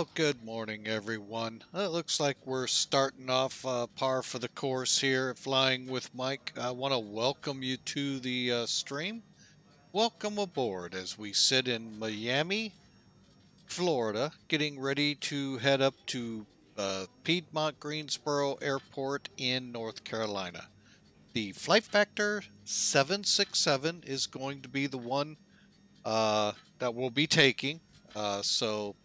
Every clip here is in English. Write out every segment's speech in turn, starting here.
Well, good morning, everyone. It looks like we're starting off uh, par for the course here Flying with Mike. I want to welcome you to the uh, stream. Welcome aboard as we sit in Miami, Florida, getting ready to head up to uh, Piedmont Greensboro Airport in North Carolina. The Flight Factor 767 is going to be the one uh, that we'll be taking. Uh, so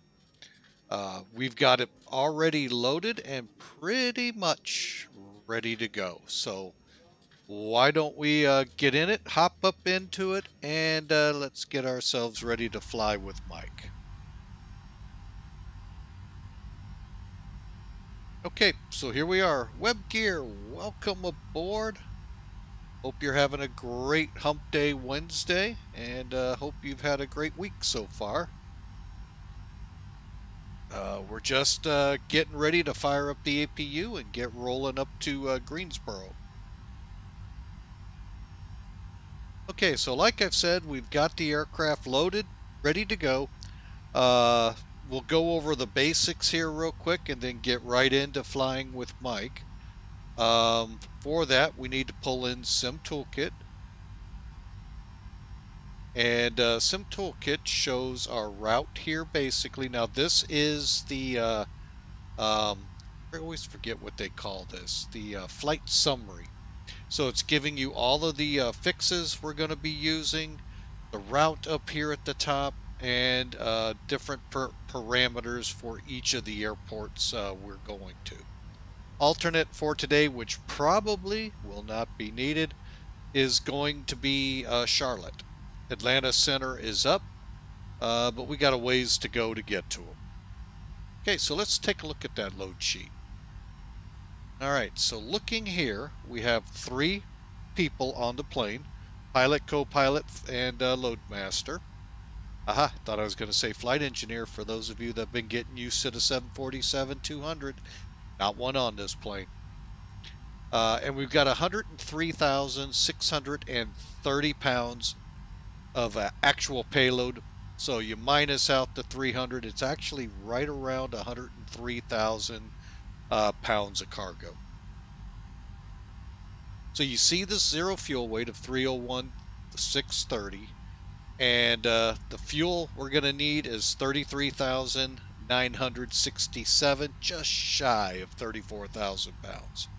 uh, we've got it already loaded and pretty much ready to go. So why don't we uh, get in it, hop up into it, and uh, let's get ourselves ready to fly with Mike. Okay, so here we are. Web Gear, welcome aboard. Hope you're having a great Hump Day Wednesday, and uh, hope you've had a great week so far. Uh, we're just uh, getting ready to fire up the APU and get rolling up to uh, Greensboro. Okay, so like I've said, we've got the aircraft loaded, ready to go. Uh, we'll go over the basics here real quick and then get right into flying with Mike. Um, for that, we need to pull in Sim Toolkit. And uh, Sim Toolkit shows our route here basically. Now this is the, uh, um, I always forget what they call this, the uh, flight summary. So it's giving you all of the uh, fixes we're going to be using, the route up here at the top, and uh, different parameters for each of the airports uh, we're going to. Alternate for today, which probably will not be needed, is going to be Charlotte. Atlanta Center is up, uh, but we got a ways to go to get to them. Okay, so let's take a look at that load sheet. All right, so looking here, we have three people on the plane, pilot, co-pilot, and uh, load master. Aha, thought I was going to say flight engineer for those of you that have been getting used to the 747-200. Not one on this plane. Uh, and we've got 103,630 pounds of uh, actual payload. So you minus out the 300, it's actually right around 103,000 uh, pounds of cargo. So you see the zero fuel weight of 301 630 and uh, the fuel we're going to need is 33,967 just shy of 34,000 pounds.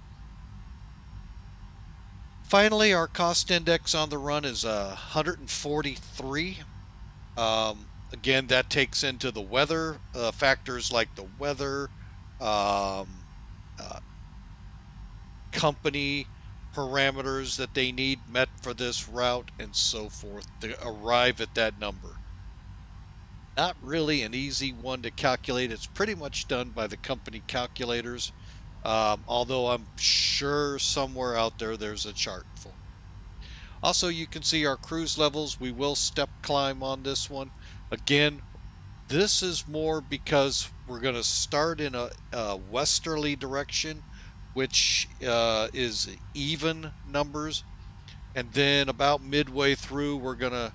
Finally, our cost index on the run is uh, 143. Um, again, that takes into the weather uh, factors like the weather, um, uh, company parameters that they need met for this route, and so forth to arrive at that number. Not really an easy one to calculate. It's pretty much done by the company calculators. Um, although I'm sure somewhere out there there's a chart for. Also, you can see our cruise levels. We will step climb on this one. Again, this is more because we're going to start in a, a westerly direction, which uh, is even numbers. And then about midway through, we're going to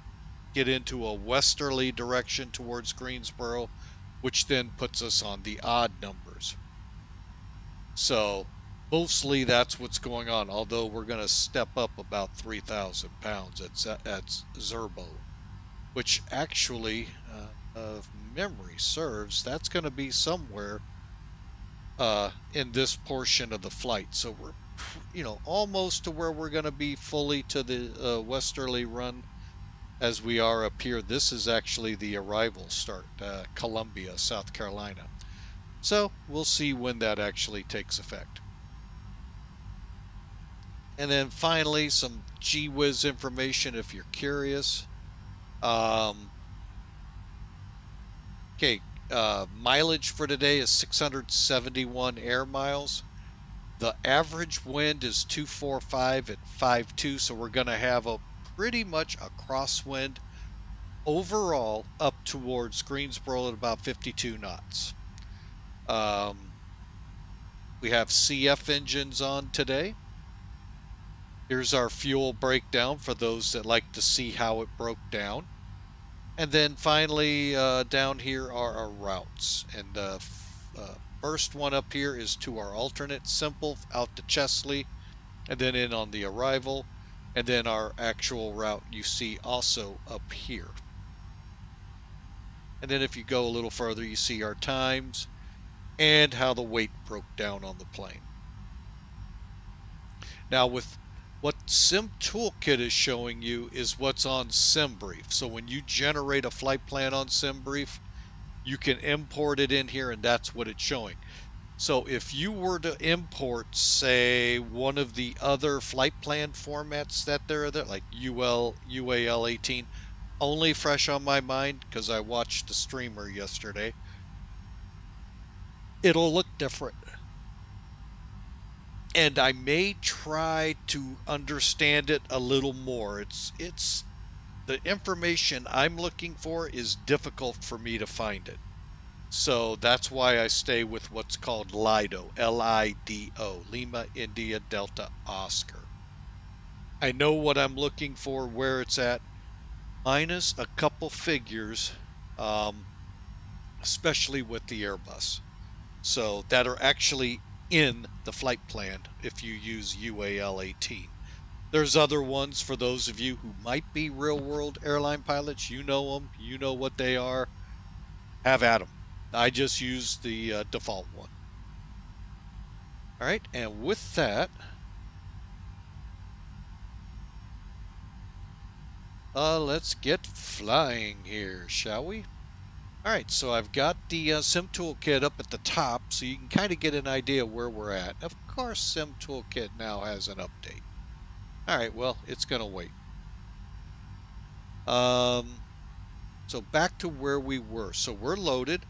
get into a westerly direction towards Greensboro, which then puts us on the odd numbers. So mostly that's what's going on, although we're going to step up about 3,000 pounds at, at Zerbo, which actually, uh, of memory serves, that's going to be somewhere uh, in this portion of the flight. So we're, you know, almost to where we're going to be fully to the uh, westerly run as we are up here. This is actually the arrival start, uh, Columbia, South Carolina. So we'll see when that actually takes effect. And then finally, some GWiz information if you're curious. Um, okay, uh, mileage for today is 671 air miles. The average wind is 245 at 52, so we're going to have a pretty much a crosswind overall up towards Greensboro at about 52 knots. Um, we have CF engines on today. Here's our fuel breakdown for those that like to see how it broke down. And then finally, uh, down here are our routes. And the uh, first one up here is to our alternate simple out to Chesley, and then in on the arrival, and then our actual route you see also up here. And then if you go a little further, you see our times and how the weight broke down on the plane. Now with what Sim Toolkit is showing you is what's on SimBrief. So when you generate a flight plan on SimBrief, you can import it in here and that's what it's showing. So if you were to import, say, one of the other flight plan formats that there are there, like UL, UAL 18, only fresh on my mind because I watched the streamer yesterday, it'll look different. And I may try to understand it a little more. It's it's the information I'm looking for is difficult for me to find it. So that's why I stay with what's called LIDO, L I D O, Lima India Delta Oscar. I know what I'm looking for, where it's at, minus a couple figures, um, especially with the Airbus. So that are actually in the flight plan if you use UAL 18. There's other ones for those of you who might be real world airline pilots. You know them, you know what they are. Have at them. I just use the uh, default one. All right, and with that, uh, let's get flying here, shall we? Alright, so I've got the uh, Sim Toolkit up at the top so you can kind of get an idea where we're at. Of course, Sim Toolkit now has an update. Alright, well, it's going to wait. Um, so back to where we were. So we're loaded.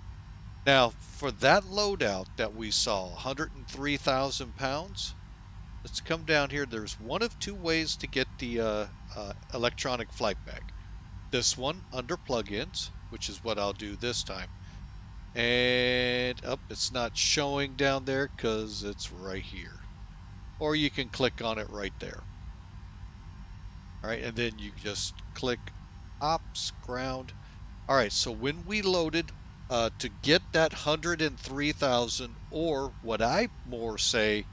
Now, for that loadout that we saw, 103,000 pounds, let's come down here. There's one of two ways to get the uh, uh, electronic flight bag. This one under plugins which is what I'll do this time. And up, oh, it's not showing down there because it's right here. Or you can click on it right there. Alright, and then you just click ops, ground. Alright, so when we loaded, uh, to get that 103,000, or what I more say,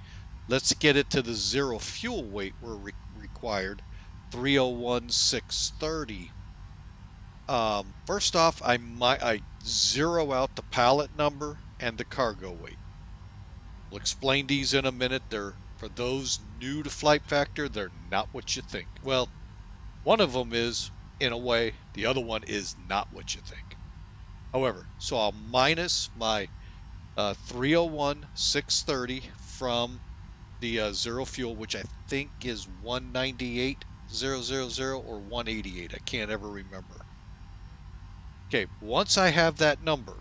let's get it to the zero fuel weight we're re required, 301,630 um, first off, I might I zero out the pallet number and the cargo weight. We'll explain these in a minute. They're for those new to Flight Factor. They're not what you think. Well, one of them is in a way. The other one is not what you think. However, so I'll minus my uh, 301 630 from the uh, zero fuel, which I think is 198 000 or 188. I can't ever remember. Okay, once I have that number,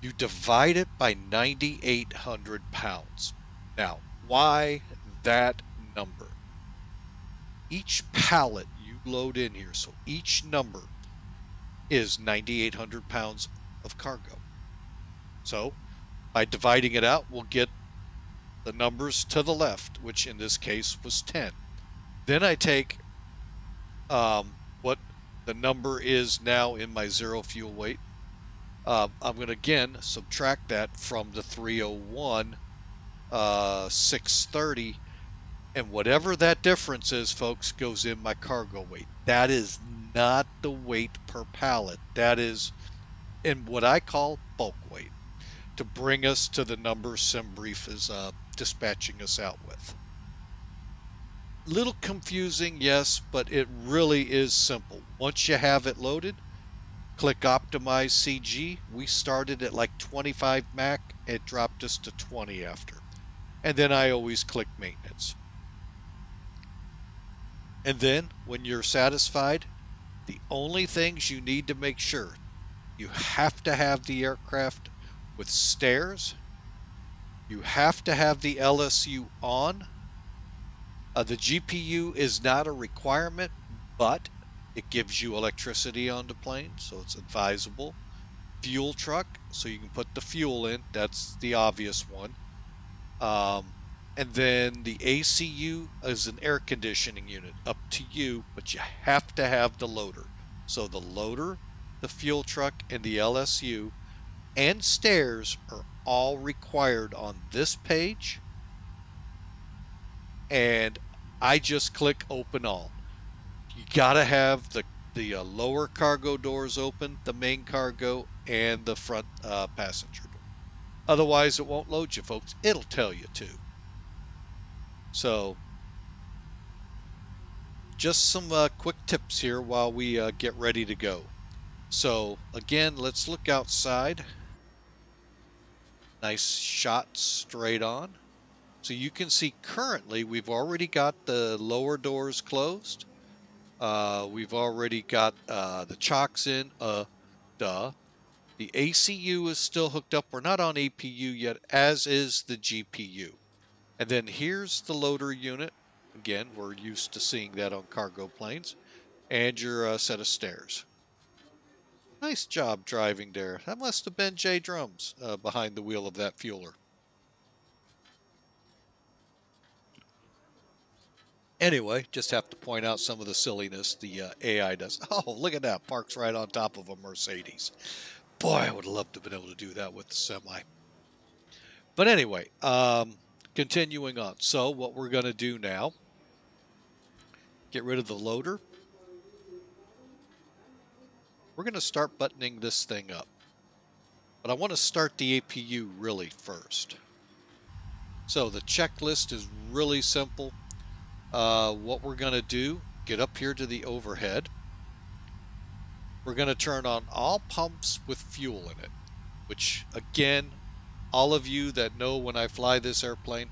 you divide it by 9,800 pounds. Now, why that number? Each pallet you load in here, so each number is 9,800 pounds of cargo. So, by dividing it out, we'll get the numbers to the left, which in this case was 10. Then I take um, the number is now in my zero fuel weight. Uh, I'm going to again subtract that from the 301 uh, 630 and whatever that difference is folks goes in my cargo weight. That is not the weight per pallet. That is in what I call bulk weight to bring us to the number SimBrief is uh, dispatching us out with little confusing, yes, but it really is simple. Once you have it loaded, click Optimize CG. We started at like 25 Mac. It dropped us to 20 after. And then I always click Maintenance. And then, when you're satisfied, the only things you need to make sure, you have to have the aircraft with stairs, you have to have the LSU on, uh, the GPU is not a requirement, but it gives you electricity on the plane, so it's advisable. Fuel truck, so you can put the fuel in. That's the obvious one. Um, and then the ACU is an air conditioning unit, up to you, but you have to have the loader. So the loader, the fuel truck, and the LSU and stairs are all required on this page. And I just click open all. You gotta have the the uh, lower cargo doors open, the main cargo, and the front uh, passenger door. Otherwise, it won't load you, folks. It'll tell you to. So, just some uh, quick tips here while we uh, get ready to go. So, again, let's look outside. Nice shot straight on. So you can see currently we've already got the lower doors closed. Uh, we've already got uh, the chocks in. Uh, duh. The ACU is still hooked up. We're not on APU yet, as is the GPU. And then here's the loader unit. Again, we're used to seeing that on cargo planes. And your uh, set of stairs. Nice job driving there. That must have been Jay Drums uh, behind the wheel of that fueler. Anyway, just have to point out some of the silliness the uh, AI does. Oh, look at that. Parks right on top of a Mercedes. Boy, I would love to have been able to do that with the semi. But anyway, um, continuing on. So what we're going to do now, get rid of the loader. We're going to start buttoning this thing up. But I want to start the APU really first. So the checklist is really simple. Uh, what we're going to do, get up here to the overhead. We're going to turn on all pumps with fuel in it, which again, all of you that know when I fly this airplane,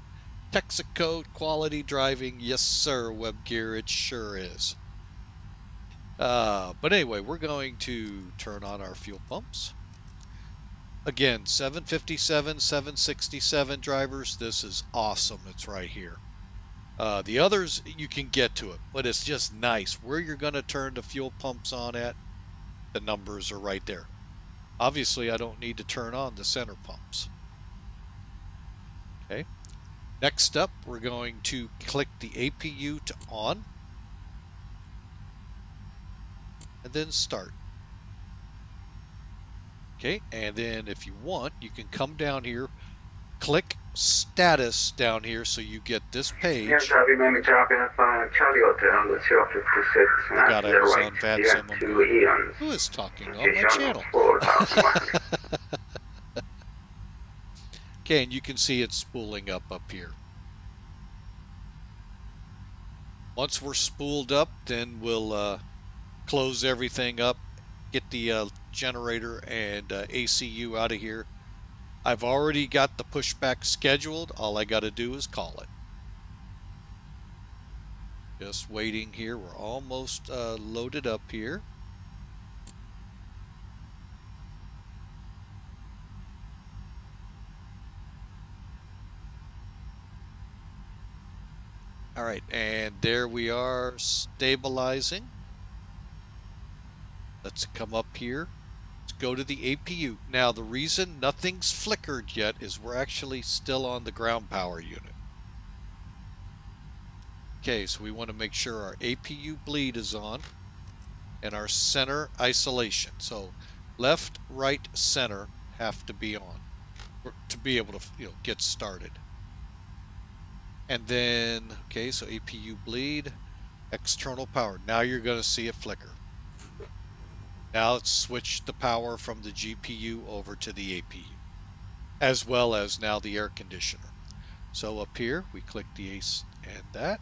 Texaco quality driving, yes sir, Web Gear, it sure is. Uh, but anyway, we're going to turn on our fuel pumps. Again, 757, 767 drivers, this is awesome. It's right here. Uh, the others, you can get to it, but it's just nice. Where you're going to turn the fuel pumps on at, the numbers are right there. Obviously, I don't need to turn on the center pumps. Okay. Next up, we're going to click the APU to on. And then start. Okay, and then if you want, you can come down here, click status down here so you get this page. I got Amazon Van Simmons. Who is talking on my channel? okay, and you can see it spooling up up here. Once we're spooled up, then we'll uh, close everything up, get the uh, generator and uh, ACU out of here I've already got the pushback scheduled. All I got to do is call it. Just waiting here. We're almost uh, loaded up here. All right, and there we are stabilizing. Let's come up here go to the APU. Now, the reason nothing's flickered yet is we're actually still on the ground power unit. Okay, so we want to make sure our APU bleed is on and our center isolation. So left, right, center have to be on to be able to you know get started. And then, okay, so APU bleed, external power. Now you're going to see it flicker. Now let's switch the power from the GPU over to the APU, as well as now the air conditioner. So up here, we click the ACE and that.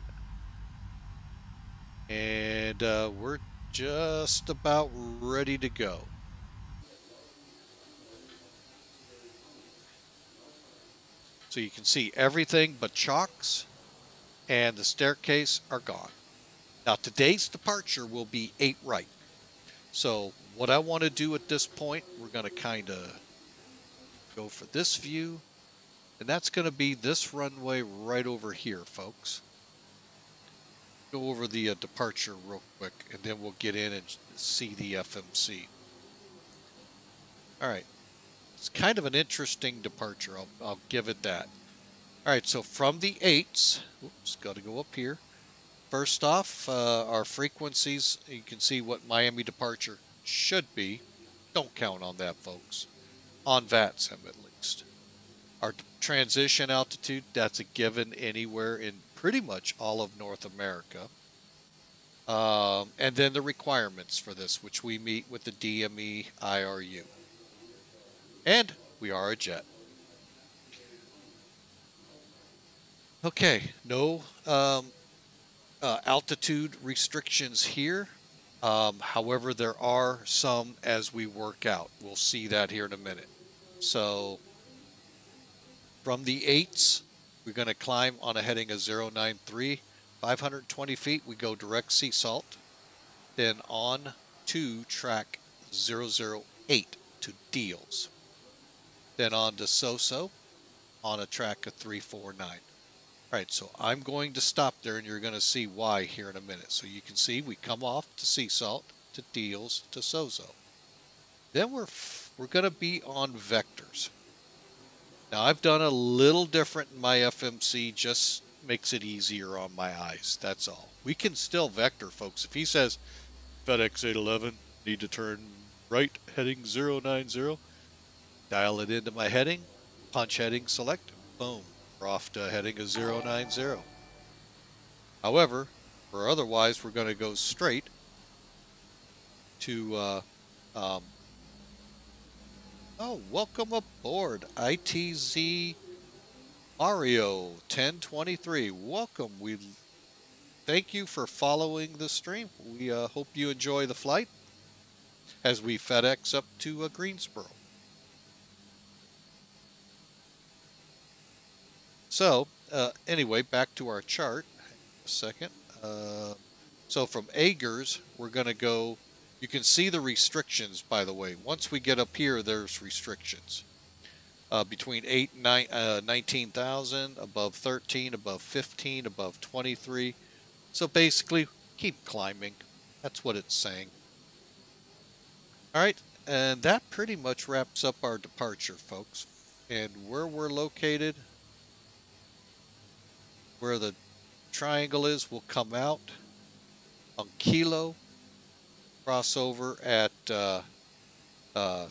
And uh, we're just about ready to go. So you can see everything but chocks and the staircase are gone. Now today's departure will be 8 right. So what I want to do at this point, we're going to kind of go for this view. And that's going to be this runway right over here, folks. Go over the uh, departure real quick, and then we'll get in and see the FMC. All right. It's kind of an interesting departure. I'll, I'll give it that. All right, so from the 8s, oops, got to go up here. First off, uh, our frequencies, you can see what Miami departure should be. Don't count on that, folks. On VATSIM, at least. Our transition altitude, that's a given anywhere in pretty much all of North America. Um, and then the requirements for this, which we meet with the DME IRU. And we are a jet. Okay, no um, uh, altitude restrictions here. Um, however, there are some as we work out. We'll see that here in a minute. So, from the 8s, we're going to climb on a heading of 093. 520 feet, we go direct sea salt. Then on to track 008 to Deals. Then on to Soso on a track of 349. All right, so I'm going to stop there and you're going to see why here in a minute. So you can see we come off to Sea Salt, to Deals, to Soso. Then we're, we're going to be on vectors. Now I've done a little different in my FMC just makes it easier on my eyes. That's all. We can still vector, folks. If he says FedEx 811 need to turn right heading 090, dial it into my heading, punch heading select, boom, off to heading of 090. However, for otherwise, we're going to go straight to uh, um, Oh, welcome aboard, ITZ Mario 1023. Welcome. We thank you for following the stream. We uh, hope you enjoy the flight as we FedEx up to uh, Greensboro. So, uh, anyway, back to our chart. A second. Uh, so from Agers, we're going to go. You can see the restrictions, by the way. Once we get up here, there's restrictions uh, between 8 and nine, uh, 19,000, above 13, above 15, above 23. So basically, keep climbing. That's what it's saying. All right, and that pretty much wraps up our departure, folks. And where we're located, where the triangle is, will come out on Kilo, crossover at uh, uh,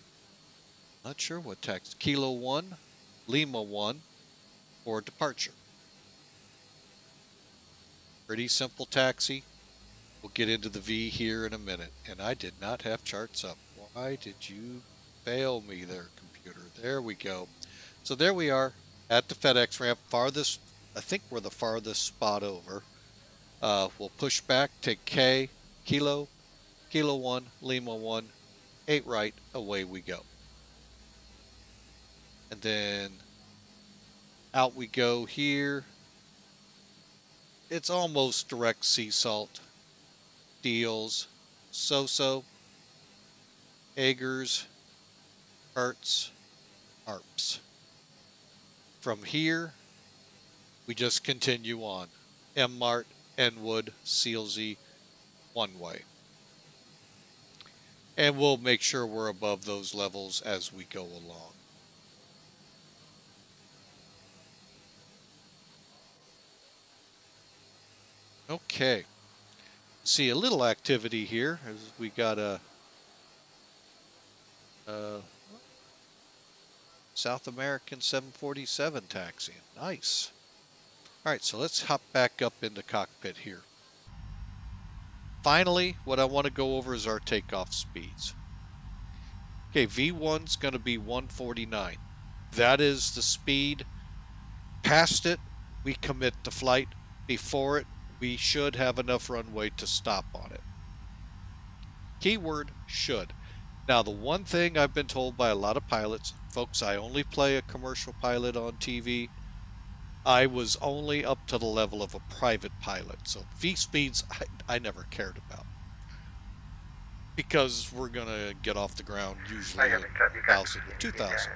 not sure what tax, Kilo 1, Lima 1, or departure. Pretty simple taxi. We'll get into the V here in a minute. And I did not have charts up. Why did you fail me there, computer? There we go. So there we are at the FedEx ramp, farthest, I think we're the farthest spot over. Uh, we'll push back, take K, Kilo, Kilo 1, Lima 1, 8 right, away we go and then out we go here. It's almost direct sea salt. Deals, Soso, Agers, Hertz, Arps. From here, we just continue on. M Mart, N. Enwood, Sealsy, one way. And we'll make sure we're above those levels as we go along. Okay. See a little activity here as we got a, a South American 747 taxi. Nice. All right, so let's hop back up into cockpit here. Finally, what I want to go over is our takeoff speeds. Okay, V1's going to be 149. That is the speed. Past it, we commit to flight. Before it, we should have enough runway to stop on it. Keyword should. Now, the one thing I've been told by a lot of pilots, folks, I only play a commercial pilot on TV. I was only up to the level of a private pilot. So V speeds, I, I never cared about. Because we're going to get off the ground usually at 1,000 to 2,000.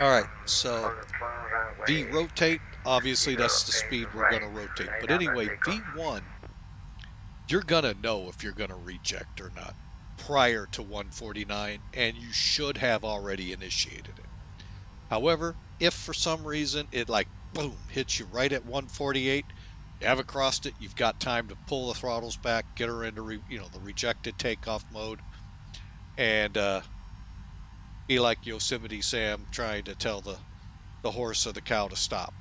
All right, so V rotate, obviously that's the speed we're going to rotate. But anyway, V1, you're going to know if you're going to reject or not prior to 149, and you should have already initiated it. However, if for some reason it like boom, hits you right at 148. You haven't crossed it. You've got time to pull the throttles back, get her into re, you know the rejected takeoff mode, and uh, be like Yosemite Sam trying to tell the the horse or the cow to stop.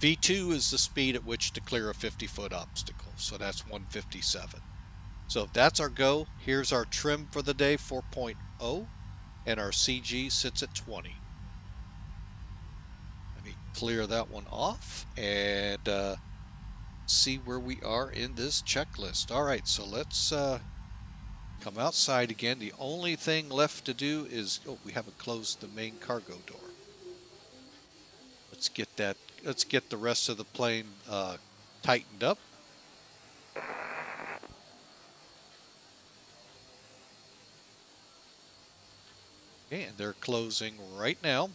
V2 is the speed at which to clear a 50 foot obstacle, so that's 157. So that's our go. Here's our trim for the day 4.0, and our CG sits at 20 Let me clear that one off and uh, see where we are in this checklist. All right, so let's uh, come outside again. The only thing left to do is, oh, we haven't closed the main cargo door. Let's get that, let's get the rest of the plane uh, tightened up. And they're closing right now.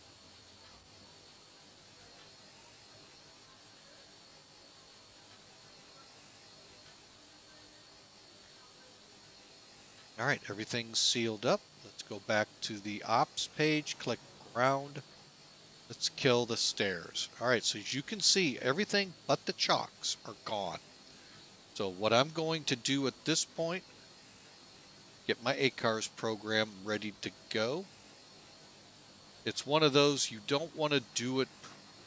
All right, everything's sealed up. Let's go back to the ops page, click ground. Let's kill the stairs. All right, so as you can see, everything but the chocks are gone. So what I'm going to do at this point, get my ACARS program ready to go. It's one of those you don't want to do it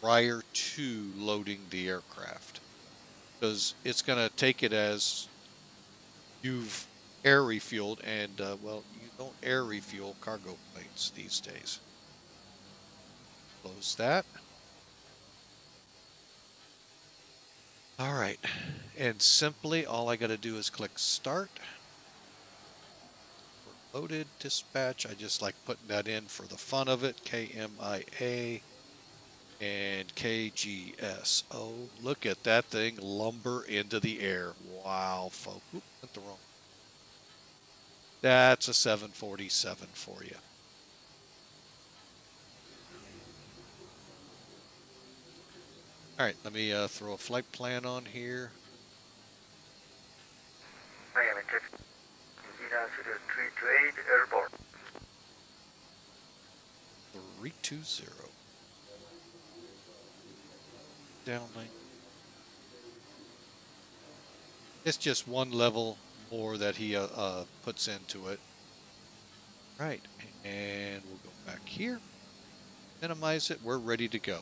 prior to loading the aircraft because it's going to take it as you've air refueled, and uh, well, you don't air refuel cargo planes these days. Close that. All right, and simply all I got to do is click start. Loaded dispatch, I just like putting that in for the fun of it. KMIA and KGS. Oh, look at that thing lumber into the air. Wow, folks. Oop, went the wrong that's a 747 for you. All right, let me uh, throw a flight plan on here. Miami 328 airborne. 320. Downlink. It's just one level more that he uh, uh, puts into it. Right, and we'll go back here, minimize it, we're ready to go.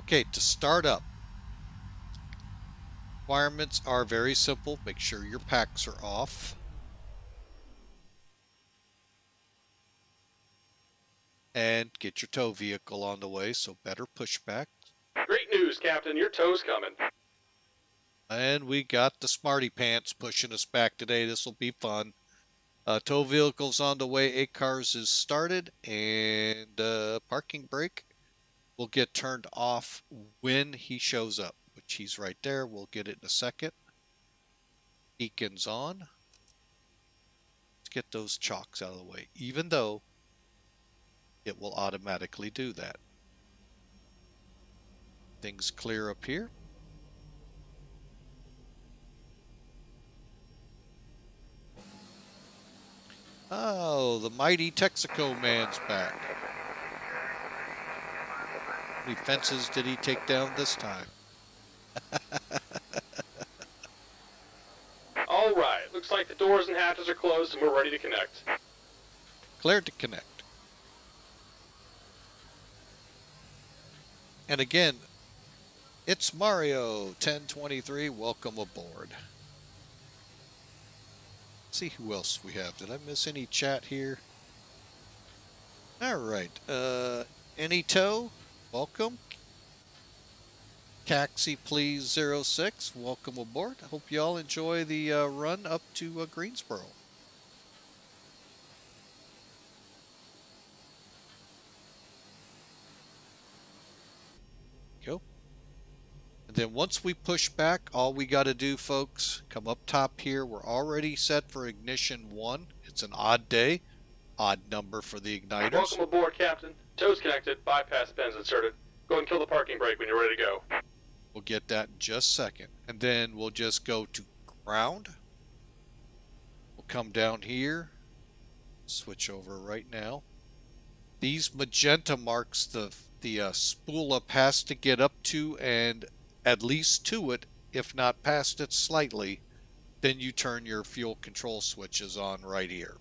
Okay, to start up, requirements are very simple. Make sure your packs are off. and get your tow vehicle on the way, so better pushback. Great news, Captain. Your tow's coming. And we got the Smarty Pants pushing us back today. This will be fun. Uh, tow vehicle's on the way. ACARS is started, and uh, parking brake will get turned off when he shows up, which he's right there. We'll get it in a second. Beacon's on. Let's get those chocks out of the way. Even though it will automatically do that. Things clear up here. Oh, the mighty Texaco man's back. How many fences did he take down this time? All right, looks like the doors and hatches are closed and we're ready to connect. Cleared to connect. And again, it's Mario 1023. Welcome aboard. Let's see who else we have. Did I miss any chat here? All right. Uh, any tow? Welcome. Taxi Please 06. Welcome aboard. Hope you all enjoy the uh, run up to uh, Greensboro. And then once we push back, all we got to do, folks, come up top here. We're already set for ignition one. It's an odd day, odd number for the igniters. Welcome aboard, Captain. Tow's connected, bypass pins inserted. Go and kill the parking brake when you're ready to go. We'll get that in just a second. And then we'll just go to ground. We'll come down here. Switch over right now. These magenta marks the the uh, spool up has to get up to and at least to it, if not past it slightly, then you turn your fuel control switches on right here.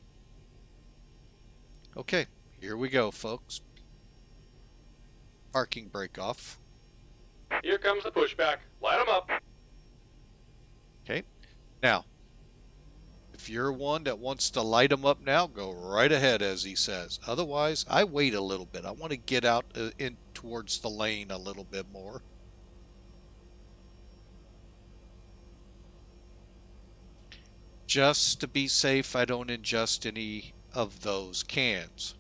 Okay, here we go, folks. Parking brake off. Here comes the pushback. Light them up. Okay, now, if you're one that wants to light them up now, go right ahead, as he says. Otherwise, I wait a little bit. I want to get out uh, in towards the lane a little bit more. Just to be safe, I don't ingest any of those cans.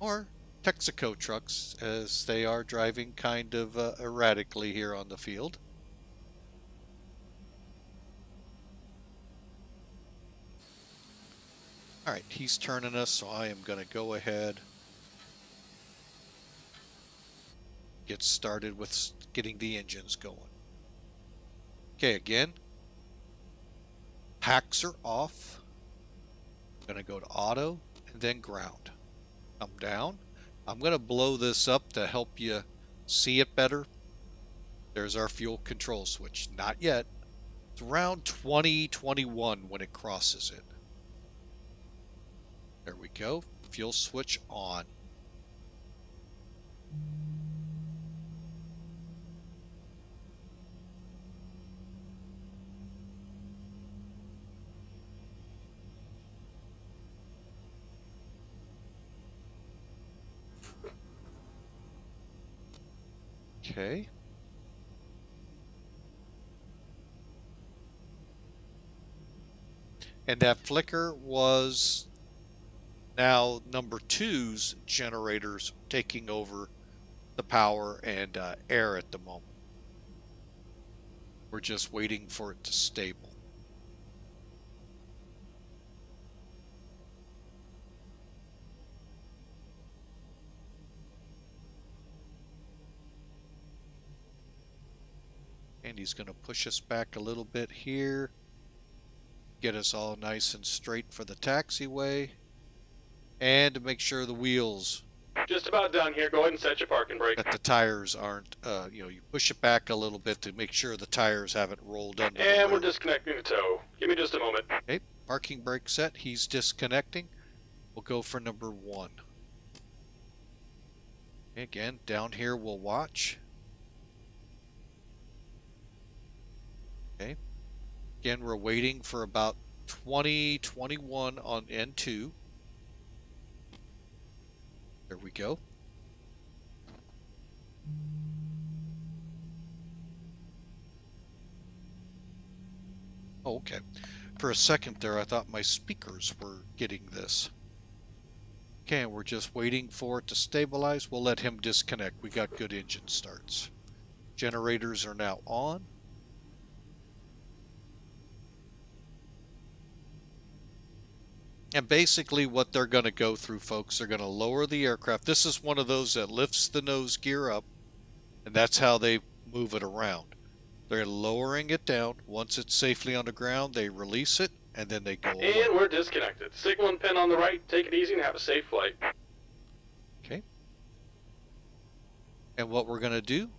Or Texaco trucks, as they are driving kind of uh, erratically here on the field. Alright, he's turning us, so I am going to go ahead. Get started with getting the engines going. Okay, again. Packs are off. I'm going to go to auto and then ground. Come down. I'm going to blow this up to help you see it better. There's our fuel control switch. Not yet. It's around 2021 when it crosses it. There we go. Fuel switch on. Okay. And that flicker was now number two's generators taking over the power and uh, air at the moment. We're just waiting for it to stable. And he's going to push us back a little bit here. Get us all nice and straight for the taxiway. And to make sure the wheels Just about done here. Go ahead and set your parking brake. that the tires aren't, uh, you know, you push it back a little bit to make sure the tires haven't rolled under. And we're disconnecting the tow. Give me just a moment. Okay, parking brake set. He's disconnecting. We'll go for number one. Again, down here we'll watch. Okay. Again, we're waiting for about 20, 21 on N2. There we go. Oh, okay. For a second there, I thought my speakers were getting this. Okay, we're just waiting for it to stabilize. We'll let him disconnect. We got good engine starts. Generators are now on. And basically what they're going to go through, folks, they're going to lower the aircraft. This is one of those that lifts the nose gear up, and that's how they move it around. They're lowering it down. Once it's safely on the ground, they release it, and then they go away. And we're disconnected. Signal and pin on the right. Take it easy and have a safe flight. Okay. And what we're going to do,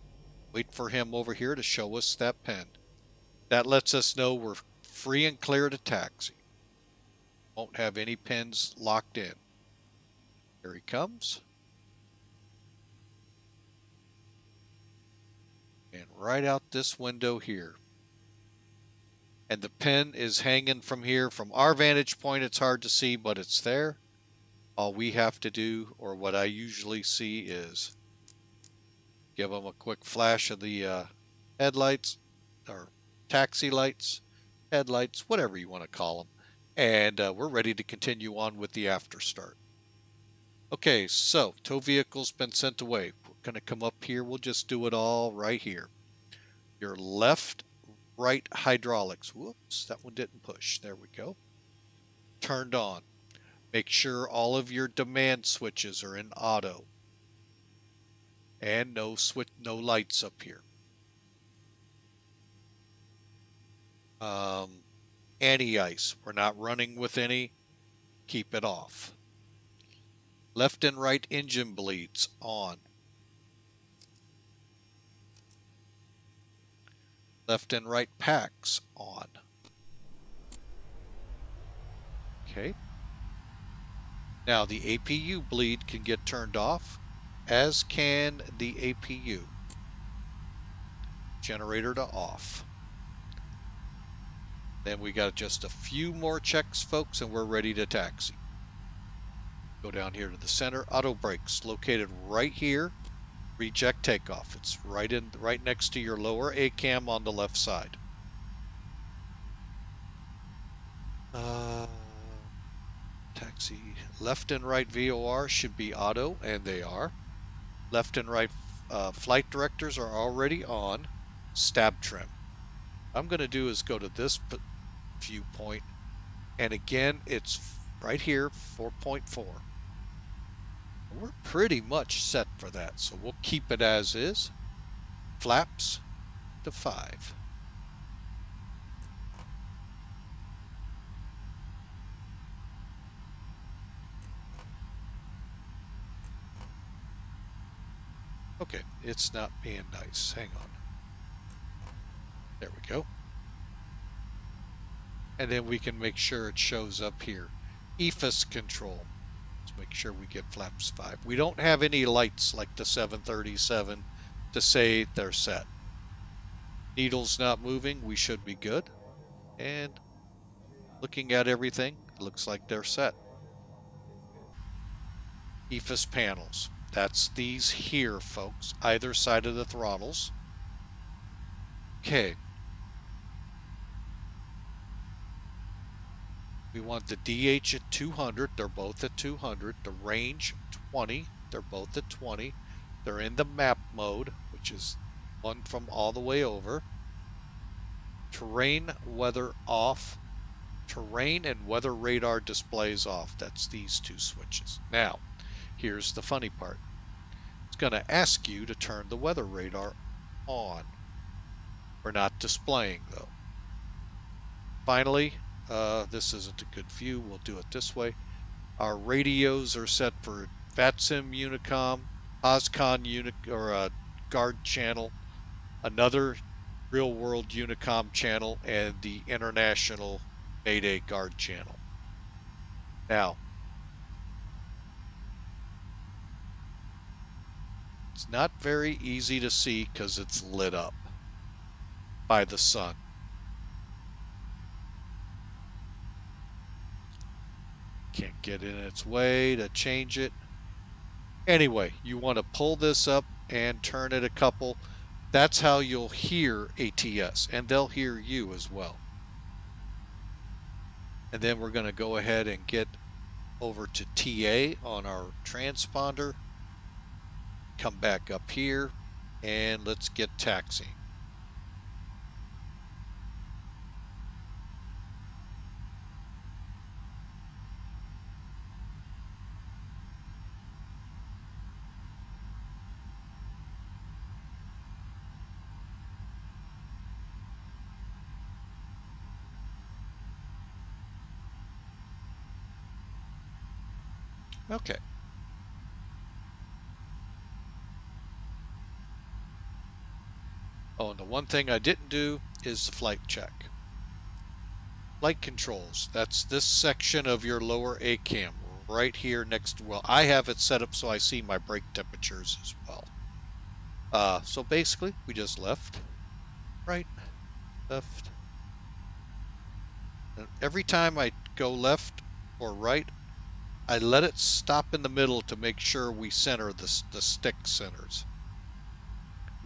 wait for him over here to show us that pin. That lets us know we're free and clear to taxi. Won't have any pins locked in. Here he comes. And right out this window here. And the pin is hanging from here. From our vantage point, it's hard to see, but it's there. All we have to do, or what I usually see, is give them a quick flash of the uh, headlights or taxi lights, headlights, whatever you want to call them. And uh, we're ready to continue on with the after start. Okay, so tow vehicle's been sent away. We're going to come up here. We'll just do it all right here. Your left, right hydraulics. Whoops, that one didn't push. There we go. Turned on. Make sure all of your demand switches are in auto and no switch no lights up here um, anti-ice. We're not running with any. Keep it off. Left and right engine bleeds on. Left and right packs on. Okay. Now the APU bleed can get turned off, as can the APU. Generator to off. Then we got just a few more checks, folks, and we're ready to taxi. Go down here to the center. Auto brakes located right here. Reject takeoff. It's right in, right next to your lower A cam on the left side. Uh, taxi left and right VOR should be auto, and they are. Left and right uh, flight directors are already on. Stab trim. I'm going to do is go to this viewpoint, and again, it's right here, 4.4. We're pretty much set for that, so we'll keep it as is. Flaps to 5. Okay, it's not being nice. Hang on. There we go. And then we can make sure it shows up here. EFIS control. Let's make sure we get flaps 5. We don't have any lights like the 737 to say they're set. Needle's not moving. We should be good. And looking at everything, looks like they're set. EFIS panels. That's these here, folks. Either side of the throttles. Okay. We want the DH at 200. They're both at 200. The range 20. They're both at 20. They're in the map mode, which is one from all the way over. Terrain weather off. Terrain and weather radar displays off. That's these two switches. Now, Here's the funny part. It's going to ask you to turn the weather radar on. We're not displaying though. Finally, uh, this isn't a good view. We'll do it this way. Our radios are set for VATSIM Unicom, OSCON Uni or uh, Guard channel, another Real World Unicom channel, and the International Mayday Guard channel. Now, It's not very easy to see because it's lit up by the sun. Can't get in its way to change it. Anyway, you want to pull this up and turn it a couple. That's how you'll hear ATS, and they'll hear you as well. And then we're going to go ahead and get over to TA on our transponder come back up here and let's get taxiing. Okay. Oh, and the one thing I didn't do is the flight check. Flight controls. That's this section of your lower A cam right here next to, well, I have it set up so I see my brake temperatures as well. Uh, so basically, we just left, right, left. And every time I go left or right, I let it stop in the middle to make sure we center the, the stick centers.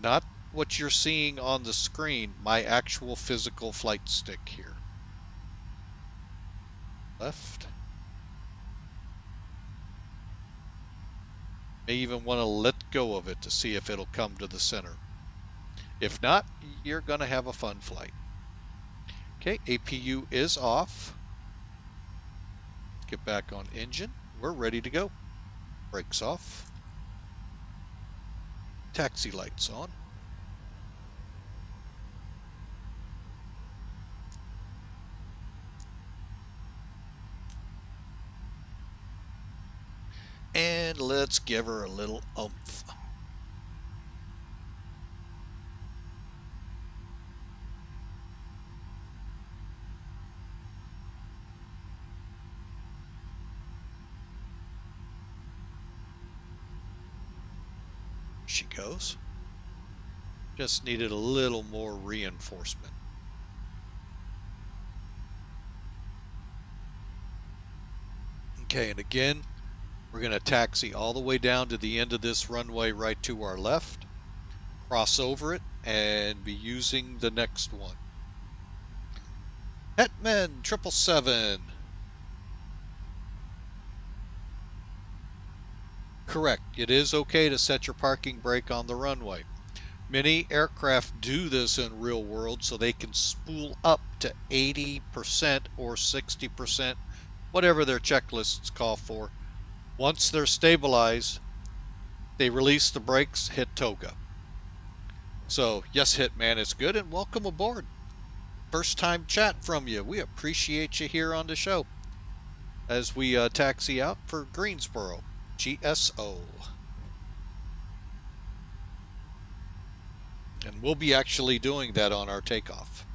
Not what you're seeing on the screen, my actual physical flight stick here. Left. May even want to let go of it to see if it'll come to the center. If not, you're going to have a fun flight. Okay, APU is off. Get back on engine. We're ready to go. Brakes off. Taxi lights on. And let's give her a little oomph. She goes. Just needed a little more reinforcement. Okay, and again, we're going to taxi all the way down to the end of this runway right to our left, cross over it, and be using the next one. Hetman 777. Correct. It is okay to set your parking brake on the runway. Many aircraft do this in real world so they can spool up to 80% or 60%, whatever their checklists call for. Once they're stabilized, they release the brakes, hit toga. So, yes, Hitman, it's good, and welcome aboard. First time chat from you. We appreciate you here on the show as we uh, taxi out for Greensboro. GSO. And we'll be actually doing that on our takeoff.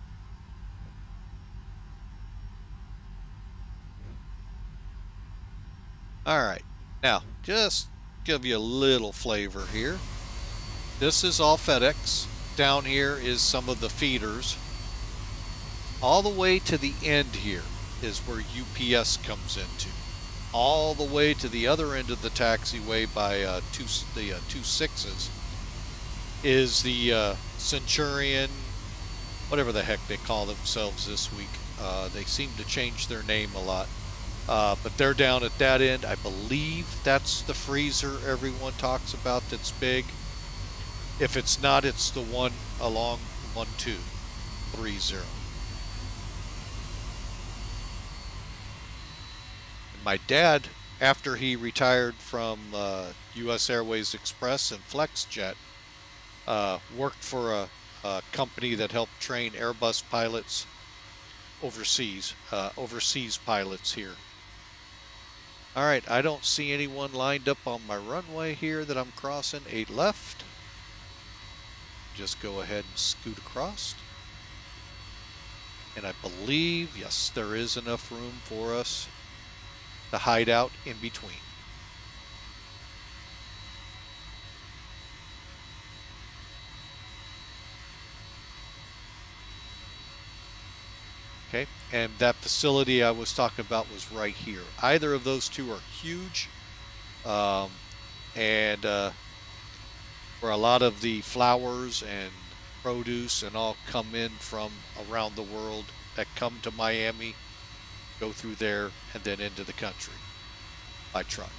Alright, now just give you a little flavor here. This is all FedEx. Down here is some of the feeders. All the way to the end here is where UPS comes into all the way to the other end of the taxiway by uh, two the uh, two sixes is the uh, Centurion, whatever the heck they call themselves this week. Uh, they seem to change their name a lot, uh, but they're down at that end. I believe that's the freezer everyone talks about. That's big. If it's not, it's the one along one two three zero. My dad, after he retired from uh, U.S. Airways Express and FlexJet, uh, worked for a, a, company that helped train Airbus pilots overseas, uh, overseas pilots here. All right, I don't see anyone lined up on my runway here that I'm crossing. Eight left. Just go ahead and scoot across. And I believe, yes, there is enough room for us the hideout in between. Okay, and that facility I was talking about was right here. Either of those two are huge, um, and uh, where a lot of the flowers and produce and all come in from around the world that come to Miami go through there, and then into the country by truck.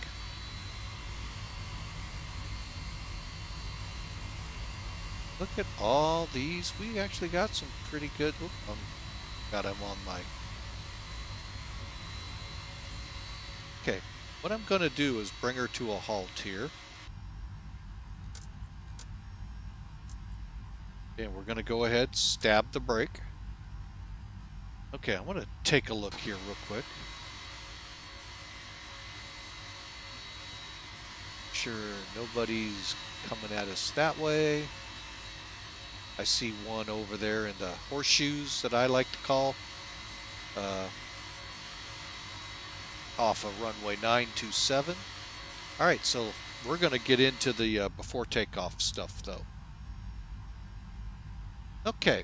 Look at all these. We actually got some pretty good. Oop, um, got them on my. Okay, what I'm going to do is bring her to a halt here. And we're going to go ahead, stab the brake. Okay, I want to take a look here real quick. Sure nobody's coming at us that way. I see one over there in the horseshoes that I like to call. Uh, off of runway 927. Alright, so we're going to get into the uh, before takeoff stuff though. Okay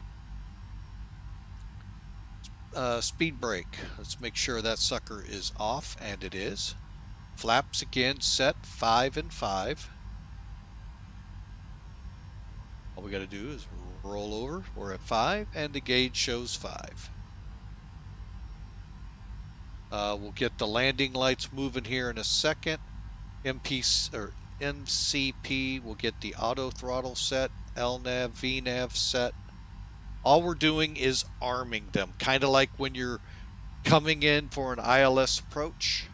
uh, speed brake. Let's make sure that sucker is off, and it is. Flaps again set 5 and 5. All we got to do is roll over. We're at 5, and the gauge shows 5. Uh, we'll get the landing lights moving here in a second. MP or MCP will get the auto throttle set, LNAV, VNAV set, all we're doing is arming them, kind of like when you're coming in for an ILS approach.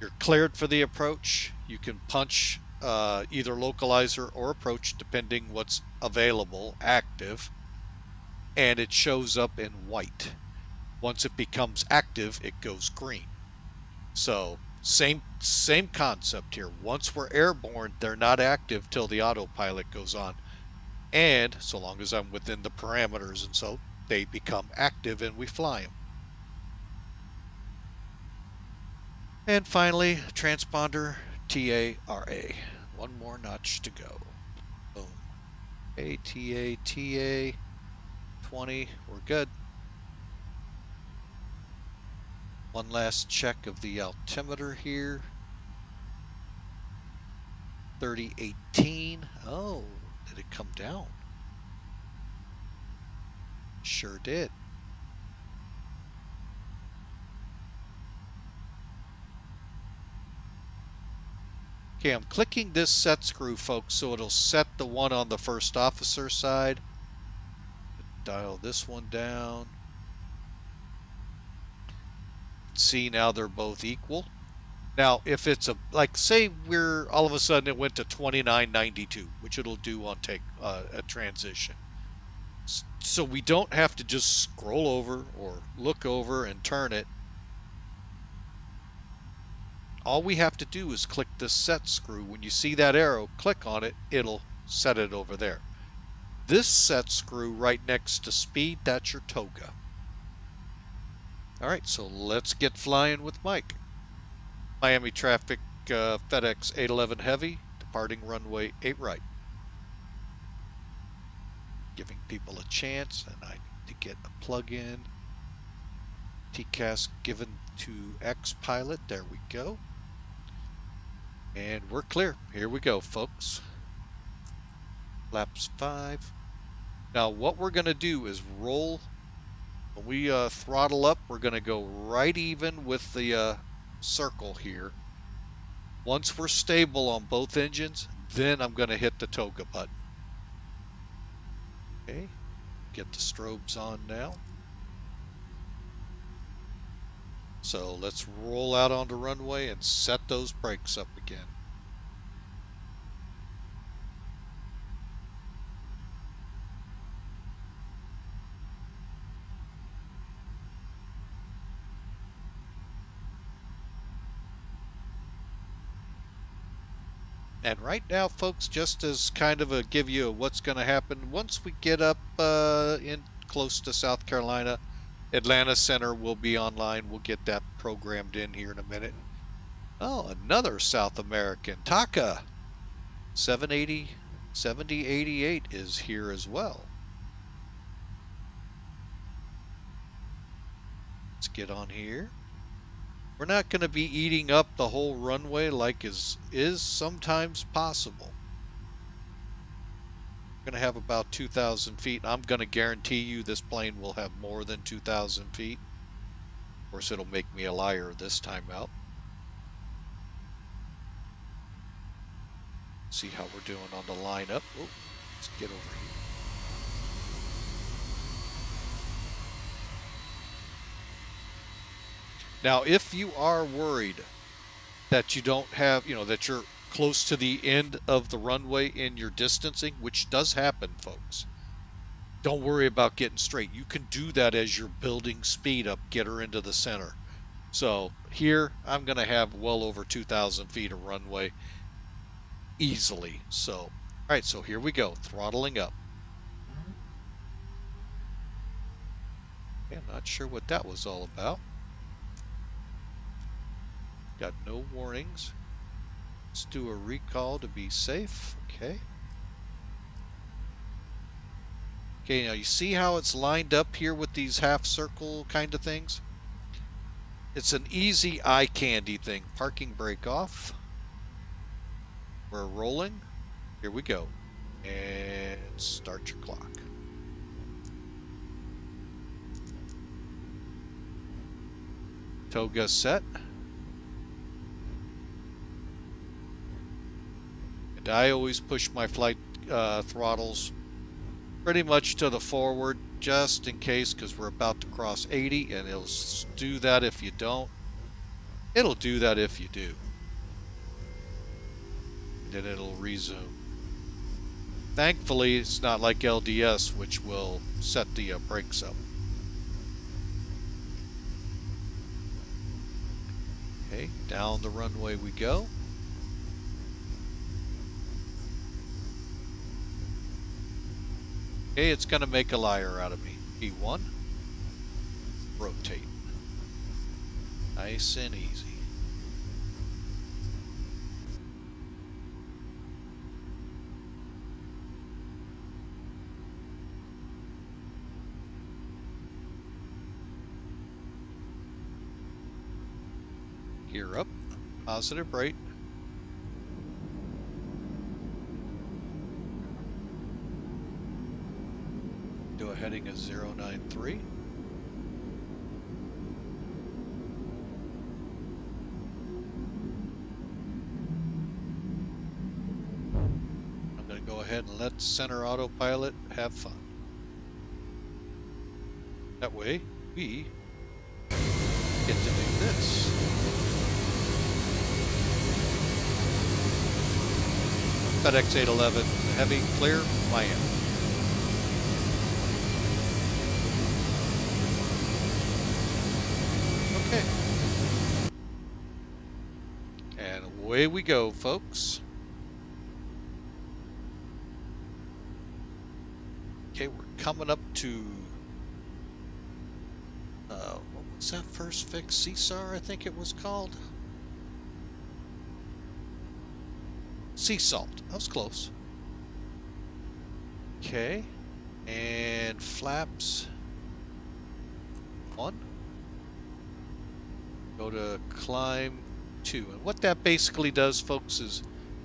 You're cleared for the approach. You can punch uh, either localizer or approach, depending what's available, active, and it shows up in white. Once it becomes active, it goes green. So Same same concept here. Once we're airborne, they're not active till the autopilot goes on. And so long as I'm within the parameters and so they become active and we fly them. And finally, transponder TARA. One more notch to go. Boom. ATA, TA, 20. We're good. One last check of the altimeter here. 3018. Oh, did it come down? Sure did. Okay, I'm clicking this set screw, folks, so it'll set the one on the first officer side. Dial this one down. See, now they're both equal. Now, if it's a, like, say we're, all of a sudden it went to 2992, which it'll do on take uh, a transition. So we don't have to just scroll over or look over and turn it all we have to do is click the set screw. When you see that arrow, click on it, it'll set it over there. This set screw right next to speed, that's your toga. Alright, so let's get flying with Mike. Miami traffic uh, FedEx 811 Heavy, departing runway 8 right. Giving people a chance, and I need to get a plug-in. TCAS given to xPilot, there we go. And we're clear. Here we go, folks. Laps 5. Now, what we're going to do is roll. When we uh, throttle up, we're going to go right even with the uh, circle here. Once we're stable on both engines, then I'm going to hit the toga button. Okay, get the strobes on now. So let's roll out onto runway and set those brakes up again. And right now, folks, just as kind of a give you what's going to happen, once we get up uh, in close to South Carolina, Atlanta Center will be online. We'll get that programmed in here in a minute. Oh, another South American. TACA 780, 7088 is here as well. Let's get on here. We're not going to be eating up the whole runway like is, is sometimes possible. We're going to have about 2,000 feet. I'm going to guarantee you this plane will have more than 2,000 feet. Of course, it'll make me a liar this time out. See how we're doing on the lineup. Oh, let's get over here. Now, if you are worried that you don't have, you know, that you're close to the end of the runway in your distancing, which does happen, folks, don't worry about getting straight. You can do that as you're building speed up, get her into the center. So here, I'm going to have well over 2,000 feet of runway easily. So, all right, so here we go, throttling up. Mm-hmm. I'm not sure what that was all about. Got no warnings. Let's do a recall to be safe. Okay. Okay, now you see how it's lined up here with these half circle kind of things? It's an easy eye candy thing. Parking brake off. We're rolling. Here we go. And start your clock. Toga set. I always push my flight uh, throttles pretty much to the forward just in case because we're about to cross 80 and it'll do that if you don't. It'll do that if you do. Then it'll resume. Thankfully, it's not like LDS, which will set the uh, brakes up. Okay, down the runway we go. Okay, it's going to make a liar out of me. V1. Rotate. Nice and easy. Gear up. Positive right. Do a heading of 093. I'm going to go ahead and let center autopilot have fun. That way, we get to do this. FedEx 811 Heavy Clear, Miami. Away we go, folks. Okay, we're coming up to uh, what was that first fix? CSAR, I think it was called. Sea salt. That was close. Okay. And flaps. One. Go to climb two. And what that basically does, folks, is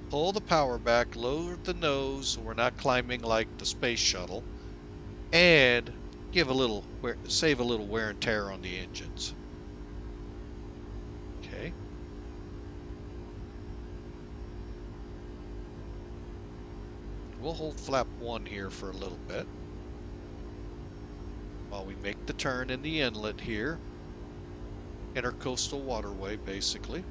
pull the power back, lower the nose so we're not climbing like the space shuttle, and give a little save a little wear and tear on the engines. Okay. We'll hold flap one here for a little bit while we make the turn in the inlet here. Intercoastal waterway, basically.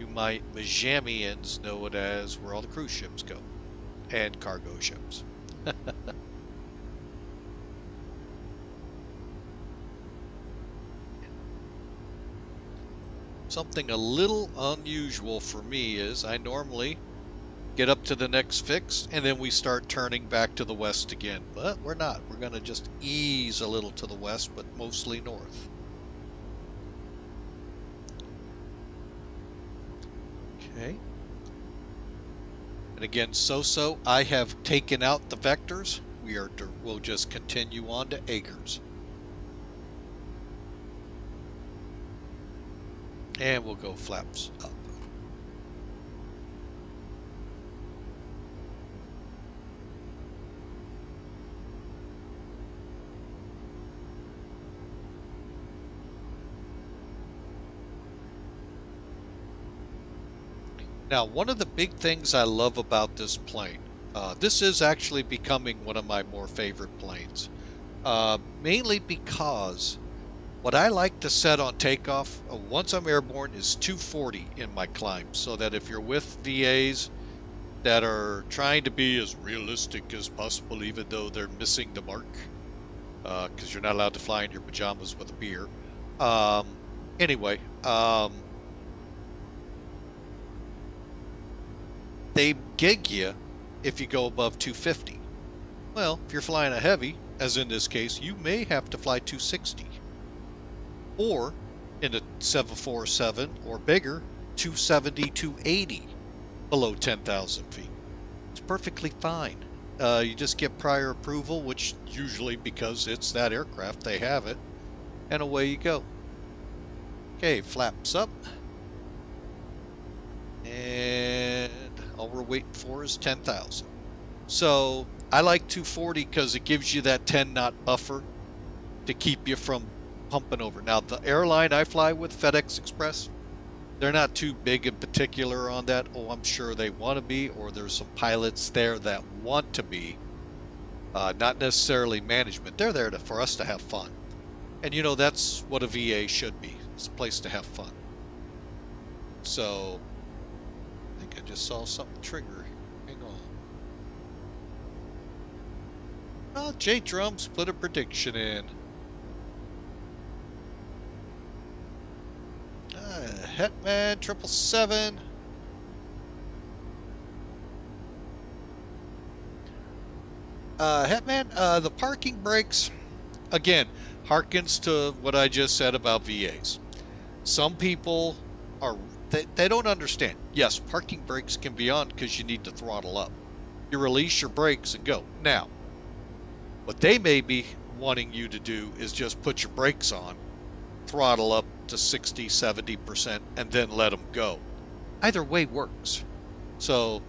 You might Miamians know it as where all the cruise ships go and cargo ships. Something a little unusual for me is I normally get up to the next fix and then we start turning back to the west again. But we're not. We're going to just ease a little to the west, but mostly north. Okay. And again, so-so, I have taken out the vectors. We are, we'll just continue on to acres. And we'll go flaps up. Now, one of the big things I love about this plane, uh, this is actually becoming one of my more favorite planes, uh, mainly because what I like to set on takeoff uh, once I'm airborne is 240 in my climb, so that if you're with VAs that are trying to be as realistic as possible, even though they're missing the mark, because uh, you're not allowed to fly in your pajamas with a beer. Um, anyway, um, they gig you if you go above 250. Well, if you're flying a heavy, as in this case, you may have to fly 260. Or, in a 747 or bigger, 270, 280 below 10,000 feet. It's perfectly fine. Uh, you just get prior approval, which usually because it's that aircraft, they have it, and away you go. Okay, flaps up. And all we're waiting for is 10,000. So I like 240 because it gives you that 10 knot buffer to keep you from pumping over. Now, the airline I fly with, FedEx Express, they're not too big in particular on that. Oh, I'm sure they want to be, or there's some pilots there that want to be. Uh, not necessarily management. They're there to, for us to have fun. And you know, that's what a VA should be. It's a place to have fun. So, just saw something trigger. Hang on. Oh, J Drums put a prediction in. Hetman, triple seven. Uh, Hetman, uh, the parking brakes, again, harkens to what I just said about VAs. Some people are, they, they don't understand. Yes, parking brakes can be on because you need to throttle up. You release your brakes and go. Now, what they may be wanting you to do is just put your brakes on, throttle up to 60, 70%, and then let them go. Either way works. So,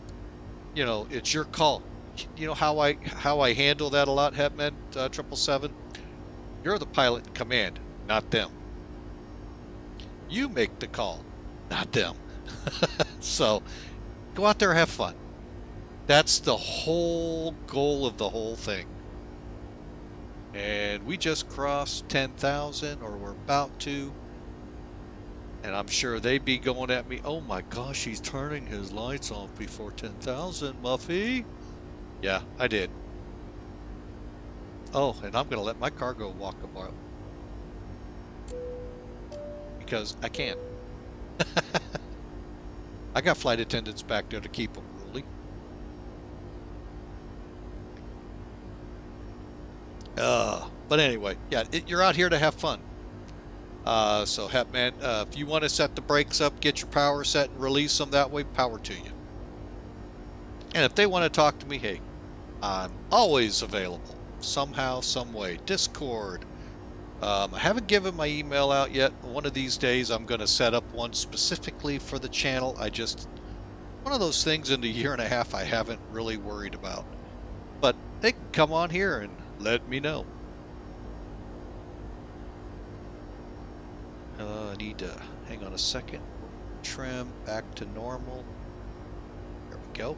you know, it's your call. You know how I how I handle that a lot, Hetman uh, triple seven. You're the pilot in command, not them. You make the call, not them. so, go out there, have fun. That's the whole goal of the whole thing. And we just crossed 10,000, or we're about to. And I'm sure they'd be going at me, oh my gosh, he's turning his lights off before 10,000, Muffy. Yeah, I did. Oh, and I'm going to let my cargo walk about. Because I can. I got flight attendants back there to keep them really. Uh, but anyway, yeah, it, you're out here to have fun. Uh, so, Hetman, uh, if you want to set the brakes up, get your power set, and release them that way, power to you. And if they want to talk to me, hey, I'm always available. Somehow, some way. Discord. Um, I haven't given my email out yet. One of these days, I'm going to set up one specifically for the channel. I just... One of those things in the year and a half I haven't really worried about. But they can come on here and let me know. Uh, I need to hang on a second. Trim back to normal. There we go.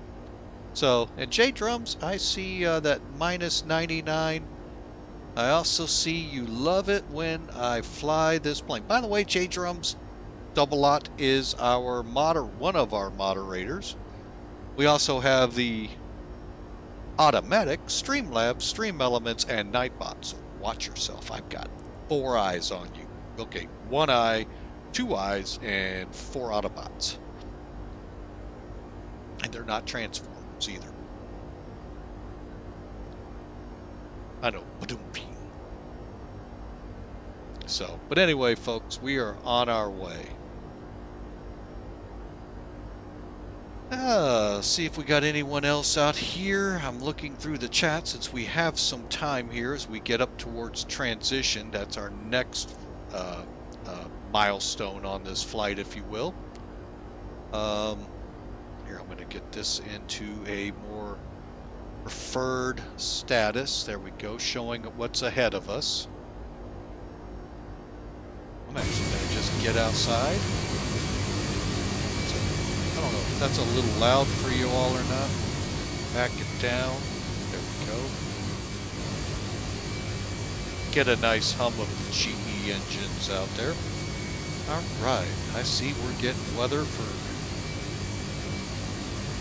So, at J Drums, I see uh, that minus 99. I also see you love it when I fly this plane. By the way, J Drums Double Lot is our moder one of our moderators. We also have the automatic Streamlabs, StreamElements, and Nightbot. So watch yourself. I've got four eyes on you. Okay, one eye, two eyes, and four Autobots. And they're not transformers either. I know. So, but anyway, folks, we are on our way. Uh, see if we got anyone else out here. I'm looking through the chat since we have some time here as we get up towards transition. That's our next uh, uh, milestone on this flight, if you will. Um, here, I'm going to get this into a more preferred status. There we go, showing what's ahead of us. I'm actually going to just get outside. I don't know if that's a little loud for you all or not. Back it down. There we go. Get a nice hum of the GE engines out there. Alright, I see we're getting weather for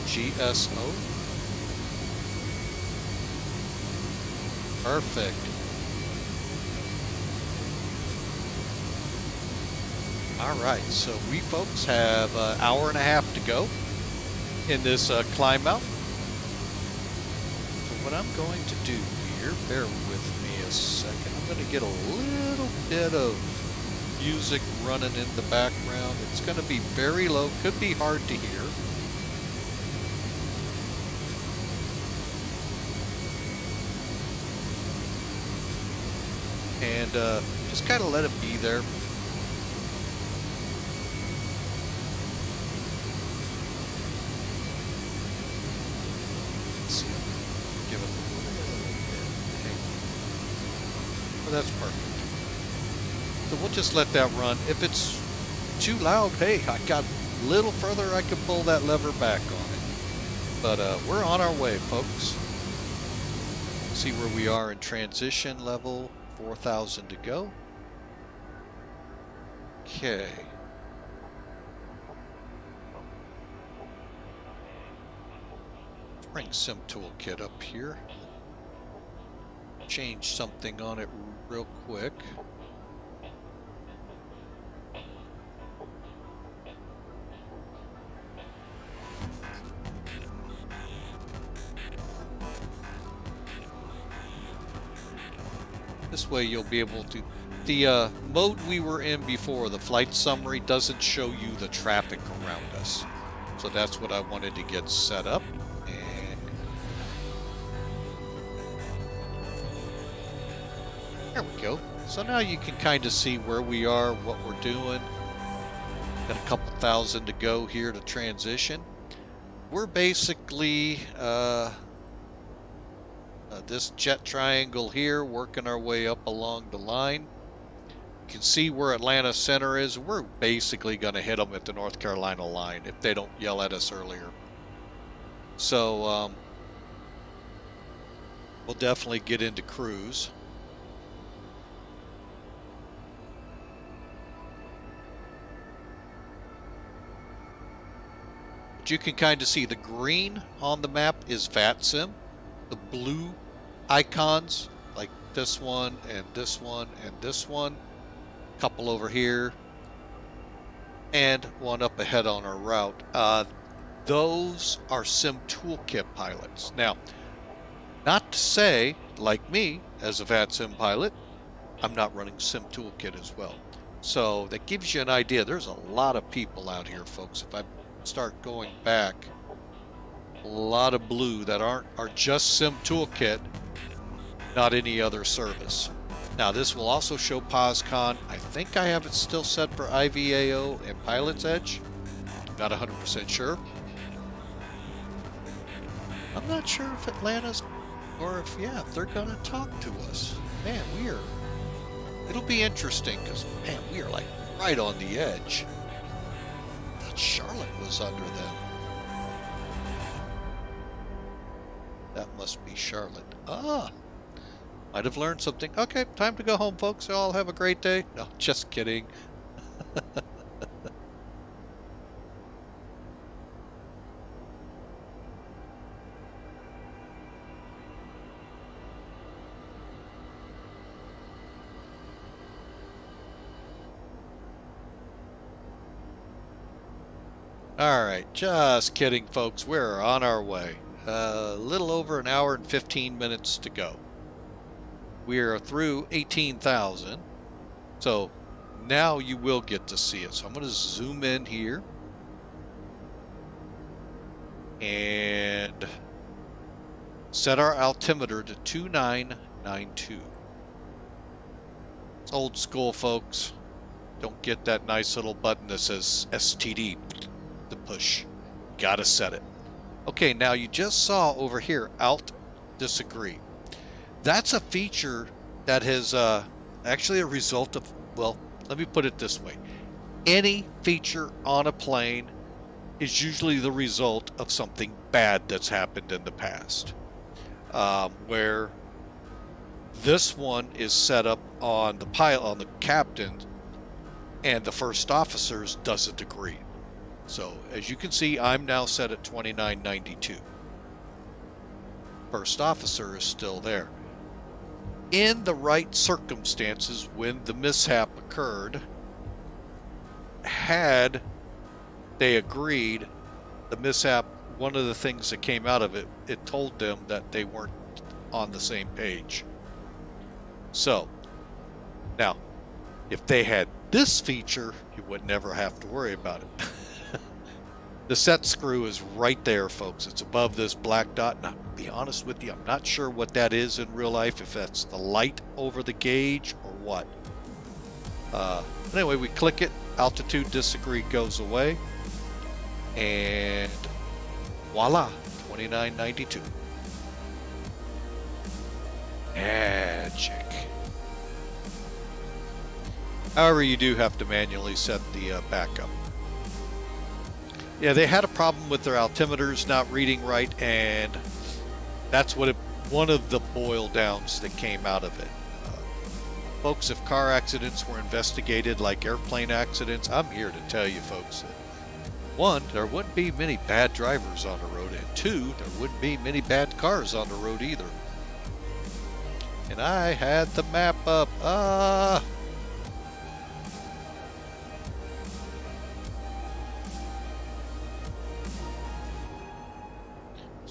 GSO. Perfect. All right, so we folks have an hour and a half to go in this uh, climb out. So what I'm going to do here, bear with me a second. I'm going to get a little bit of music running in the background. It's going to be very low, could be hard to hear. And uh, just kind of let it be there. Let's give it. Well, that's perfect. So we'll just let that run. If it's too loud, hey, I got a little further I can pull that lever back on it. But uh, we're on our way, folks. See where we are in transition level, 4,000 to go. Okay. Bring Sim Toolkit up here. Change something on it real quick. This way you'll be able to... The uh, mode we were in before, the flight summary, doesn't show you the traffic around us. So that's what I wanted to get set up. And there we go. So now you can kind of see where we are, what we're doing. Got a couple thousand to go here to transition. We're basically uh, uh, this jet triangle here, working our way up along the line. You can see where Atlanta Center is. We're basically going to hit them at the North Carolina line if they don't yell at us earlier. So um, we'll definitely get into cruise. But you can kind of see the green on the map is VATSIM. The blue icons, like this one and this one and this one, a couple over here, and one up ahead on our route. Uh, those are Sim Toolkit pilots. Now, not to say, like me, as a VATSIM pilot, I'm not running Sim Toolkit as well. So that gives you an idea. There's a lot of people out here, folks. If I start going back, a lot of blue that aren't are just Sim Toolkit, not any other service. Now this will also show POSCON. I think I have it still set for IVAO and PilotEdge. Not 100% sure. I'm not sure if Atlanta's or if yeah, if they're gonna talk to us. Man, we are. It'll be interesting because man, we are like right on the edge. I thought Charlotte was under them. That must be Charlotte. Ah. Might have learned something. Okay, time to go home, folks. Y'all have a great day. No, just kidding. Alright, just kidding, folks. We're on our way. A uh, little over an hour and 15 minutes to go. We are through 18,000. So now you will get to see it. So I'm going to zoom in here. And set our altimeter to 2992. It's old school, folks. Don't get that nice little button that says STD to push. Gotta set it. Okay, now you just saw over here, alt disagree. That's a feature that has uh, actually a result of, well, let me put it this way. Any feature on a plane is usually the result of something bad that's happened in the past. Um, where this one is set up on the pilot, on the captain, and the first officers doesn't agree. So as you can see, I'm now set at 2992. First officer is still there in the right circumstances when the mishap occurred, had they agreed, the mishap, one of the things that came out of it, it told them that they weren't on the same page. So, now, if they had this feature, you would never have to worry about it. The set screw is right there, folks. It's above this black dot. Now, be honest with you, I'm not sure what that is in real life, if that's the light over the gauge or what. Uh, anyway, we click it, altitude disagree goes away, and voila, 2992. Magic. However, you do have to manually set the uh, backup. Yeah, they had a problem with their altimeters not reading right, and that's what it, one of the boil downs that came out of it. Uh, folks, if car accidents were investigated like airplane accidents, I'm here to tell you, folks, that one, there wouldn't be many bad drivers on the road, and two, there wouldn't be many bad cars on the road either. And I had the map up. Ah.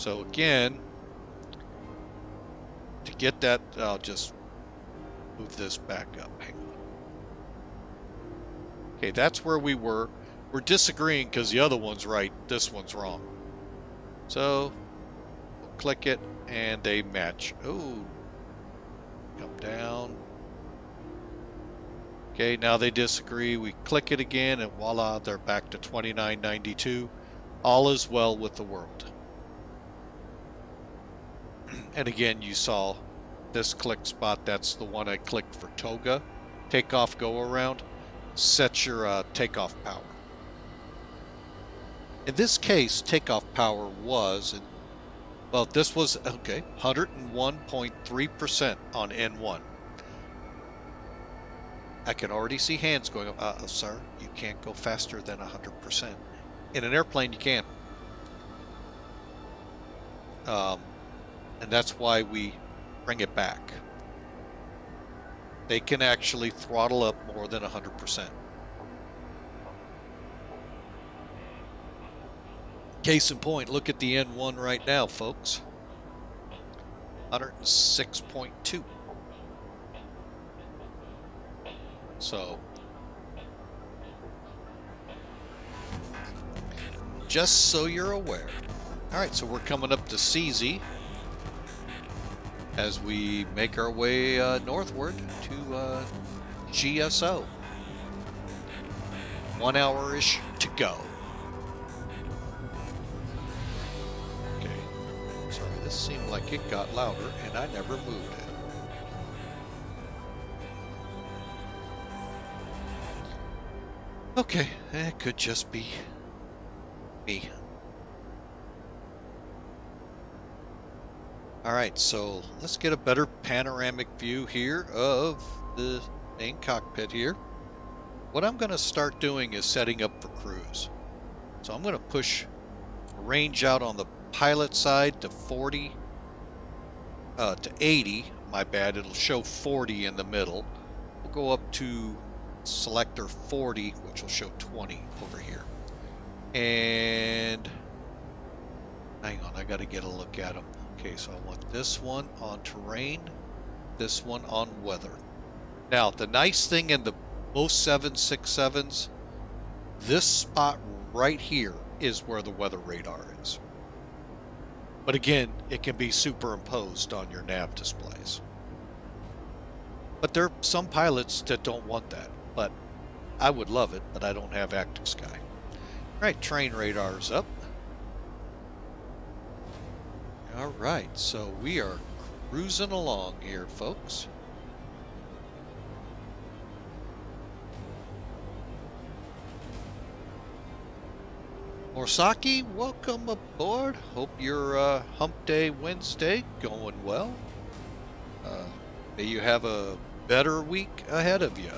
So again, to get that, I'll just move this back up. Hang on. Okay, that's where we were. We're disagreeing because the other one's right, this one's wrong. So, we'll click it, and they match. Oh, come down. Okay, now they disagree. We click it again, and voila, they're back to 2992. All is well with the world. and again, you saw this click spot. That's the one I clicked for Toga. Takeoff go around. Set your uh, takeoff power. In this case, takeoff power was, and, well, this was, okay, 101.3% on N1. I can already see hands going, uh, uh, sir, you can't go faster than 100%. In an airplane, you can. Um, and that's why we bring it back. They can actually throttle up more than 100%. Case in point, look at the N1 right now, folks. 106.2. So, just so you're aware. Alright, so we're coming up to CZ as we make our way uh, northward to uh, GSO. One hour-ish to go. Okay. Sorry, this seemed like it got louder and I never moved it. Okay, it could just be me. Alright, so let's get a better panoramic view here of the main cockpit here. What I'm going to start doing is setting up for cruise. So I'm going to push range out on the pilot side to 40, uh, to 80, my bad, it'll show 40 in the middle. We'll go up to selector 40, which will show 20 over here. And hang on, I got to get a look at them. Okay, so I want this one on terrain, this one on weather. Now, the nice thing in the most 767s, this spot right here is where the weather radar is. But again, it can be superimposed on your nav displays. But there are some pilots that don't want that. But I would love it, but I don't have active sky. All right, train radar's up. All right, so we are cruising along here, folks. Morsaki, welcome aboard. Hope your uh, Hump Day Wednesday going well. Uh, may you have a better week ahead of you.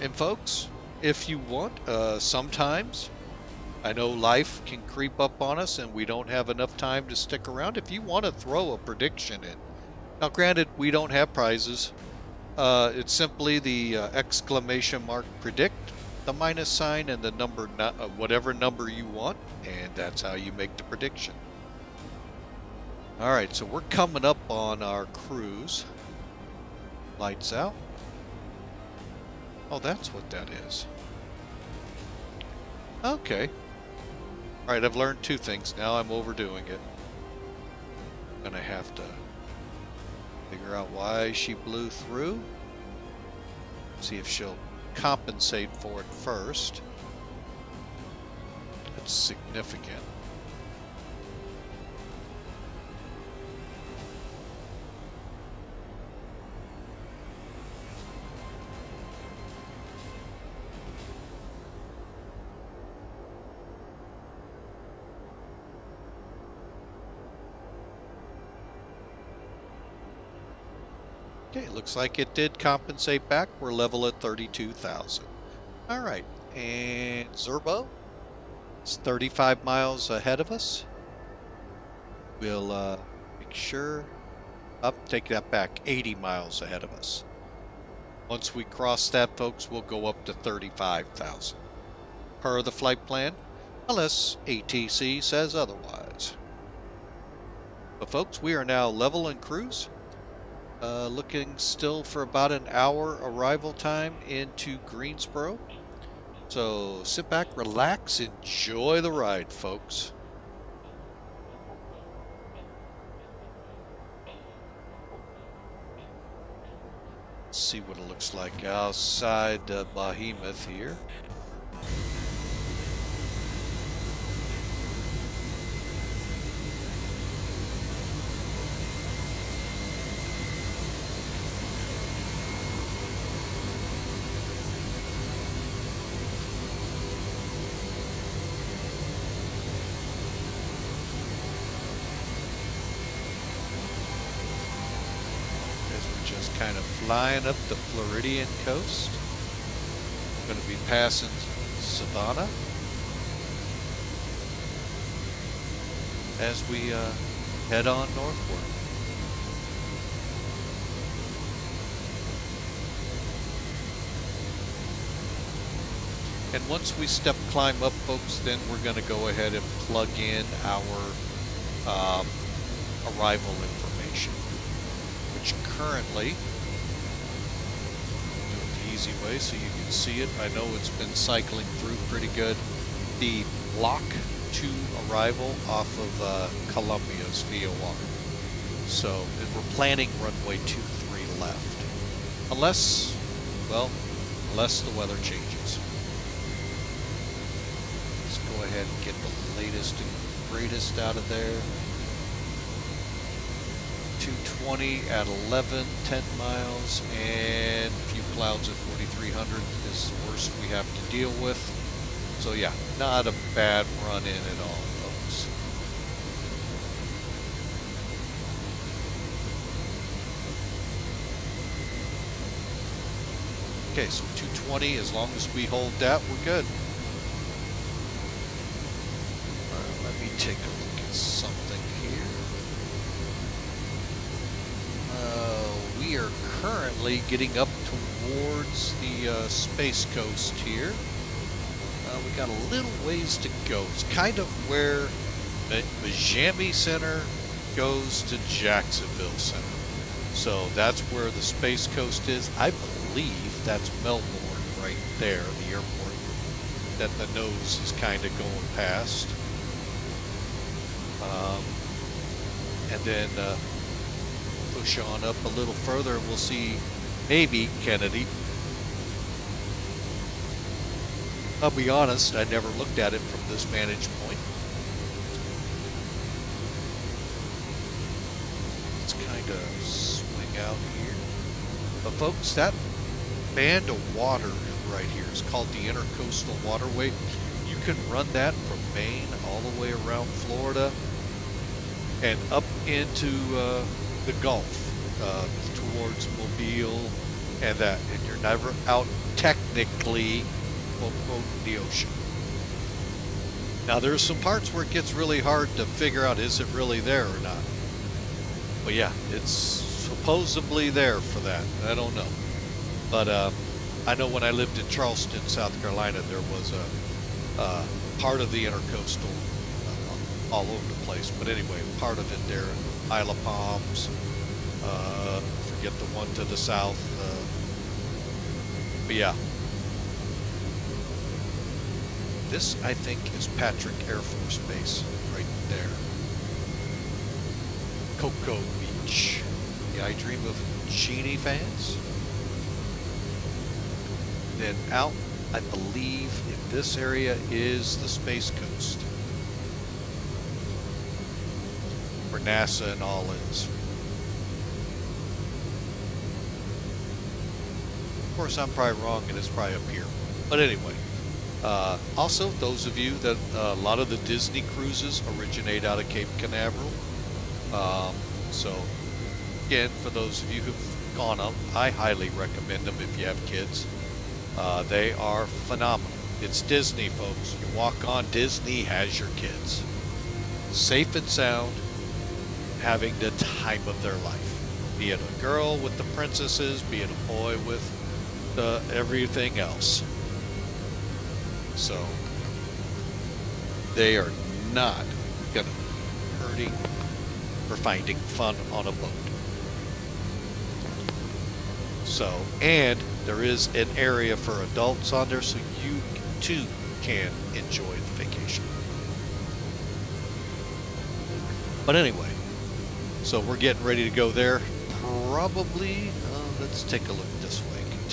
And folks, if you want, uh, sometimes I know life can creep up on us and we don't have enough time to stick around. If you want to throw a prediction in, now granted, we don't have prizes. Uh, it's simply the uh, exclamation mark predict, the minus sign, and the number, uh, whatever number you want, and that's how you make the prediction. All right, so we're coming up on our cruise. Lights out. Oh, that's what that is. Okay. Alright, I've learned two things. Now I'm overdoing it. I'm gonna have to figure out why she blew through. See if she'll compensate for it first. That's significant. Looks like it did compensate back. We're level at 32,000. All right, and Zerbo is 35 miles ahead of us. We'll uh, make sure, up, take that back, 80 miles ahead of us. Once we cross that, folks, we'll go up to 35,000. Per the flight plan, unless ATC says otherwise. But folks, we are now level and cruise. Uh, looking still for about an hour arrival time into Greensboro. So sit back, relax, enjoy the ride, folks. Let's see what it looks like outside uh, Behemoth here. as we're just kind of up the Floridian coast. We're going to be passing Savannah as we uh, head on northward. And once we step climb up, folks, then we're going to go ahead and plug in our um, arrival information which currently easy way so you can see it. I know it's been cycling through pretty good. The block to arrival off of uh, Columbia's VOR. So we're planning runway 23 left. Unless, well, unless the weather changes. Let's go ahead and get the latest and greatest out of there. 220 at 11, 10 miles, and a few clouds at 4,300 is the worst we have to deal with. So yeah, not a bad run in at all, folks. Okay, so 220, as long as we hold that, we're good. All right, let me take a look at something here. Uh, we are currently getting up towards the uh, Space Coast here. Uh, we got a little ways to go. It's kind of where the Miami Center goes to Jacksonville Center. So that's where the Space Coast is. I believe that's Melbourne right there, the airport that the nose is kind of going past. Um, and then uh, push on up a little further and we'll see maybe Kennedy. I'll be honest, I never looked at it from this vantage point. Let's kind of swing out here. But folks, that band of water right here is called the Intercoastal Waterway. You can run that from Maine all the way around Florida and up into uh, the Gulf uh, towards Mobile and that, and you're never out technically, quote unquote, in the ocean. Now there's some parts where it gets really hard to figure out is it really there or not. But yeah, it's supposedly there for that. I don't know, but uh, I know when I lived in Charleston, South Carolina, there was a uh, part of the intercoastal uh, all over the place. But anyway, part of it there, Isle of Palms. Forget the one to the south. Uh, but yeah, this I think is Patrick Air Force Base right there. Cocoa Beach. Yeah, I dream of Jeannie fans. Then out, I believe, in this area is the Space Coast. Where NASA and all is. Of course, I'm probably wrong and it's probably up here. But anyway. Uh, also, those of you that uh, a lot of the Disney cruises originate out of Cape Canaveral. Um, so, again, for those of you who've gone up, I highly recommend them if you have kids. Uh, they are phenomenal. It's Disney, folks. You walk on, Disney has your kids. Safe and sound, having the time of their life. Be it a girl with the princesses, be it a boy with the everything else. So, They are not going to hurting or finding fun on a boat. So, and there is an area for adults on there, so you too can enjoy the vacation. But anyway, so we're getting ready to go there. Probably, uh, let's take a look.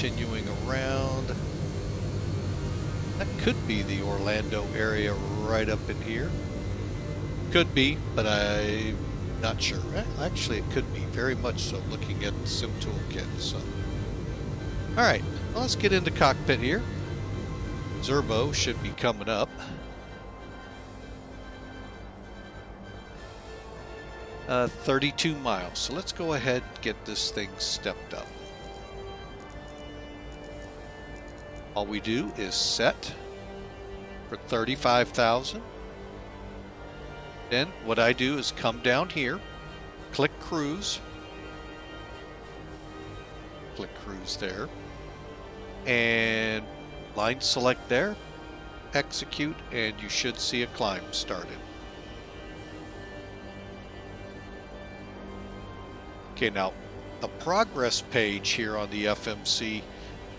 Continuing around. That could be the Orlando area right up in here. Could be, but I'm not sure. Actually, it could be very much so looking at the sim toolkit. So, all right, well, let's get into cockpit here. Zerbo should be coming up. Uh, 32 miles. So let's go ahead and get this thing stepped up. All we do is set for 35,000. Then what I do is come down here, click cruise, click cruise there, and line select there, execute, and you should see a climb started. Okay, now the progress page here on the FMC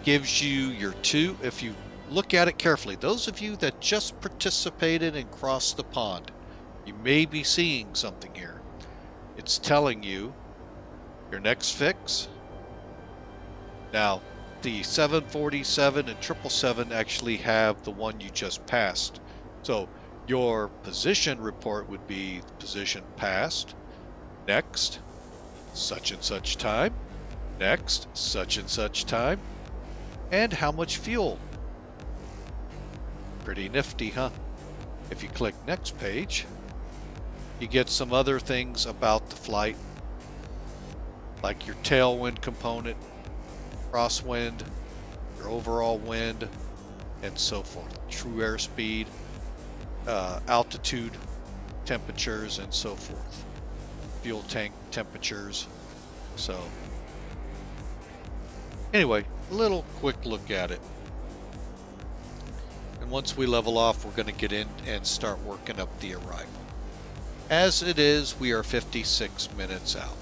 gives you your two, if you look at it carefully, those of you that just participated and crossed the pond, you may be seeing something here. It's telling you your next fix. Now, the 747 and 777 actually have the one you just passed. So your position report would be position passed, next, such and such time, next, such and such time, and how much fuel. Pretty nifty, huh? If you click next page, you get some other things about the flight, like your tailwind component, crosswind, your overall wind, and so forth. True airspeed, uh, altitude, temperatures, and so forth. Fuel tank temperatures. So, anyway, little quick look at it. And once we level off, we're going to get in and start working up the arrival. As it is, we are 56 minutes out.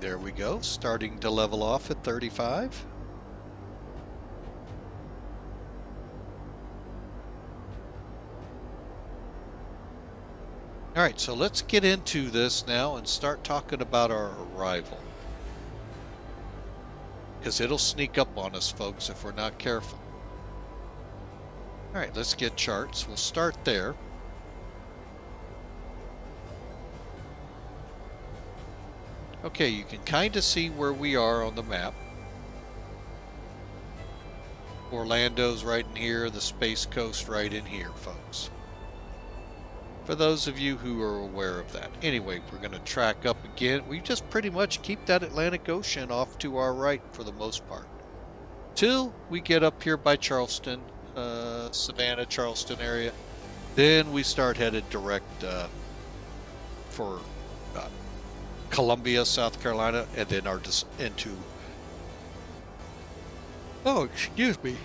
There we go, starting to level off at 35. All right, so let's get into this now and start talking about our arrival. Because it'll sneak up on us, folks, if we're not careful. All right, let's get charts. We'll start there. Okay, you can kind of see where we are on the map. Orlando's right in here, the Space Coast right in here, folks. For those of you who are aware of that. Anyway, we're going to track up again. We just pretty much keep that Atlantic Ocean off to our right for the most part. Till we get up here by Charleston, uh, Savannah, Charleston area. Then we start headed direct uh, for Columbia, South Carolina, and then are just into. Oh, excuse me.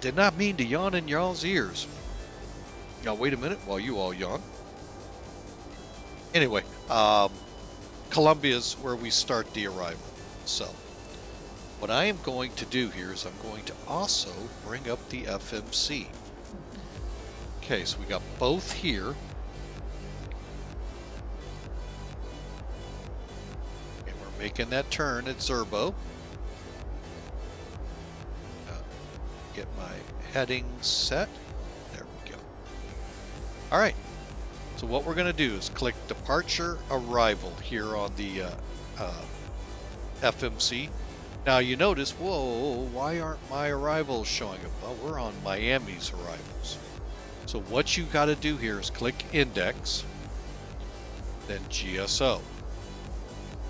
Did not mean to yawn in y'all's ears. Now, wait a minute while you all yawn. Anyway, um, Columbia's where we start the arrival. So, what I am going to do here is I'm going to also bring up the FMC. Okay, so we got both here. Making that turn at Zerbo. Uh, get my heading set. There we go. All right. So what we're going to do is click Departure Arrival here on the uh, uh, FMC. Now you notice, whoa, why aren't my arrivals showing up? Well, we're on Miami's arrivals. So what you got to do here is click index, then GSO.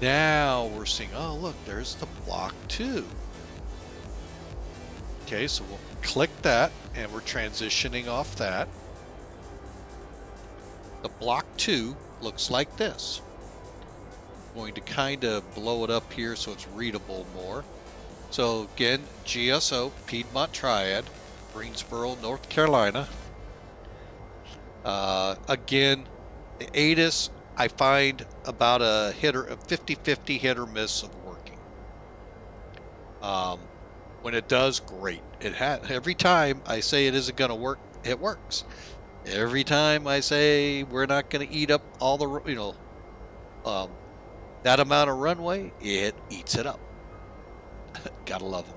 Now we're seeing, oh look, there's the block two. Okay, so we'll click that and we're transitioning off that. The block two looks like this. I'm going to kind of blow it up here so it's readable more. So again, GSO, Piedmont Triad, Greensboro, North Carolina. Uh, again, the ATIS, I find about a hit or a 50-50 hit or miss of working. Um, when it does, great. It ha every time I say it isn't going to work, it works. Every time I say we're not going to eat up all the, you know, um, that amount of runway, it eats it up. Gotta love them.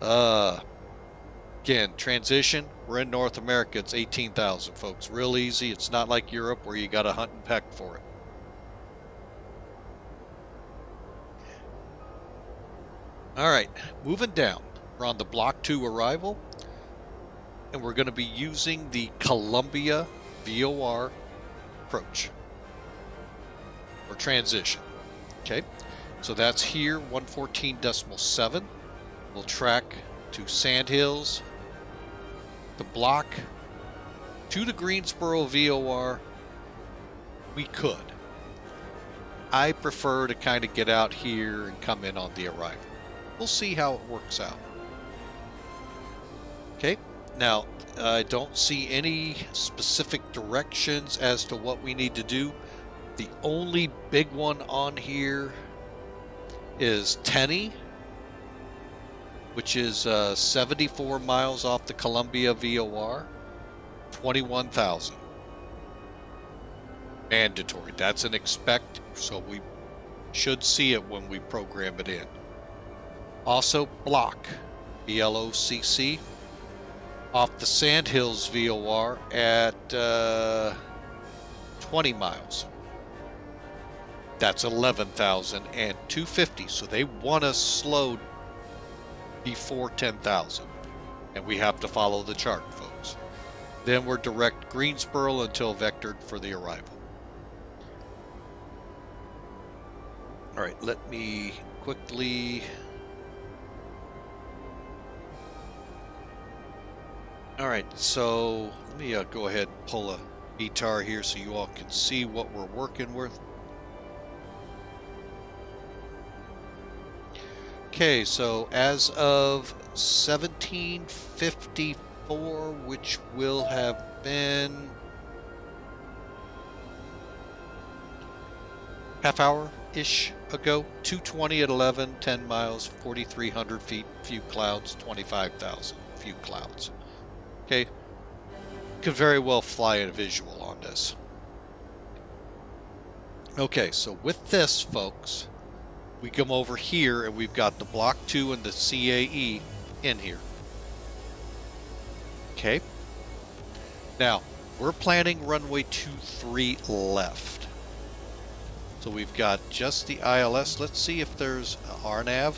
Uh, again, transition. We're in North America. It's 18,000, folks. Real easy. It's not like Europe where you got to hunt and peck for it. All right, moving down. We're on the Block 2 arrival, and we're going to be using the Columbia VOR approach or transition. Okay, so that's here 114.7. We'll track to Sandhills, the block to the Greensboro VOR. We could. I prefer to kind of get out here and come in on the arrival. We'll see how it works out. Okay, now I don't see any specific directions as to what we need to do. The only big one on here is Tenney, which is uh, 74 miles off the Columbia VOR, 21,000. Mandatory. That's an expect, so we should see it when we program it in. Also, Block, B-L-O-C-C, off the Sandhills VOR at uh, 20 miles. That's 11,000 and 250. So they want us slowed before 10,000. And we have to follow the chart, folks. Then we're direct Greensboro until vectored for the arrival. All right, let me quickly All right, so let me uh, go ahead and pull a METAR here so you all can see what we're working with. Okay, so as of 1754, which will have been half hour ish ago, 220 at 11, 10 miles, 4,300 feet, few clouds, 25,000, few clouds. Okay, could very well fly a visual on this. Okay, so with this, folks, we come over here and we've got the Block 2 and the CAE in here. Okay. Now, we're planning runway 23 left. So we've got just the ILS. Let's see if there's RNAV.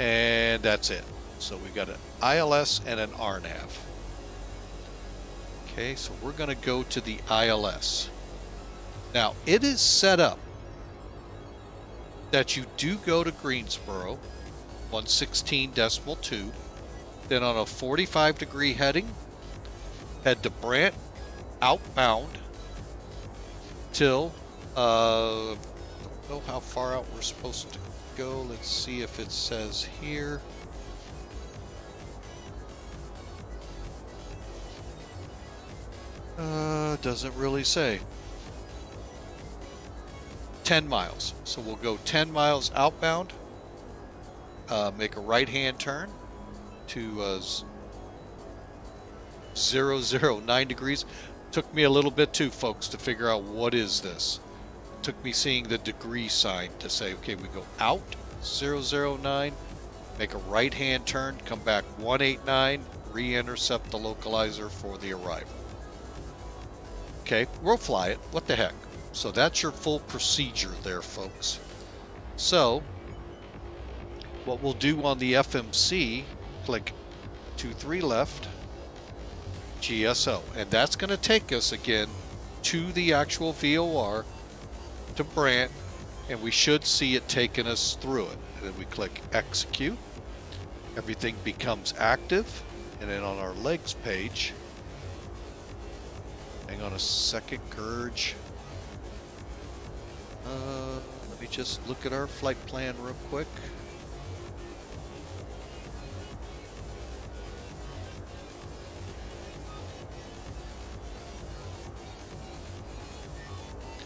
And that's it. So we've got an ILS and an RNAV. Okay, so we're going to go to the ILS. Now, it is set up that you do go to Greensboro, 116 decimal 2, then on a 45 degree heading, head to Brant, outbound, till, uh, don't know how far out we're supposed to go. Let's see if it says here. Uh, doesn't really say. 10 miles. So we'll go 10 miles outbound, uh, make a right hand turn to uh, 009 degrees. Took me a little bit too, folks, to figure out what is this. Took me seeing the degree sign to say, okay, we go out 009, make a right hand turn, come back 189, re-intercept the localizer for the arrival. Okay, we'll fly it. What the heck? So that's your full procedure there, folks. So, what we'll do on the FMC, click 2, 3 left, GSO. And that's going to take us again to the actual VOR to Brant, and we should see it taking us through it. And then we click execute. Everything becomes active. And then on our legs page, hang on a second, Gurge. Uh, let me just look at our flight plan real quick.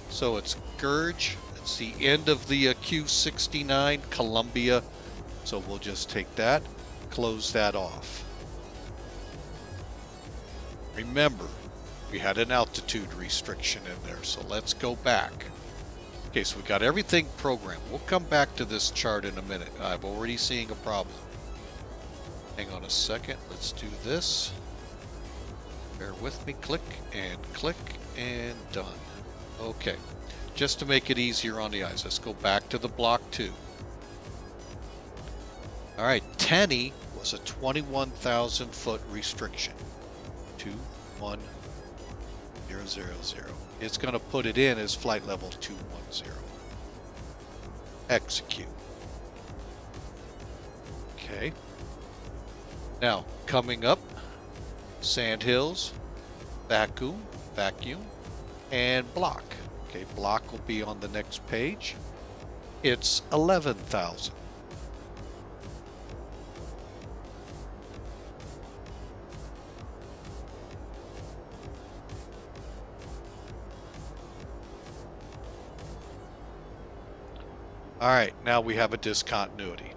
So it's Gurge. It's the end of the uh, Q69 Columbia. So we'll just take that, close that off. Remember, we had an altitude restriction in there, so let's go back. Okay, so we've got everything programmed. We'll come back to this chart in a minute. I'm already seeing a problem. Hang on a second. Let's do this. Bear with me. Click and click and done. Okay. Just to make it easier on the eyes, let's go back to the block 2. Alright, Tenny was a 21,000 foot restriction. 21000. It's going to put it in as flight level 210. Execute. Okay. Now, coming up, Sandhills, vacuum, vacuum, and block. Okay, block will be on the next page. It's 11,000. All right, now we have a discontinuity.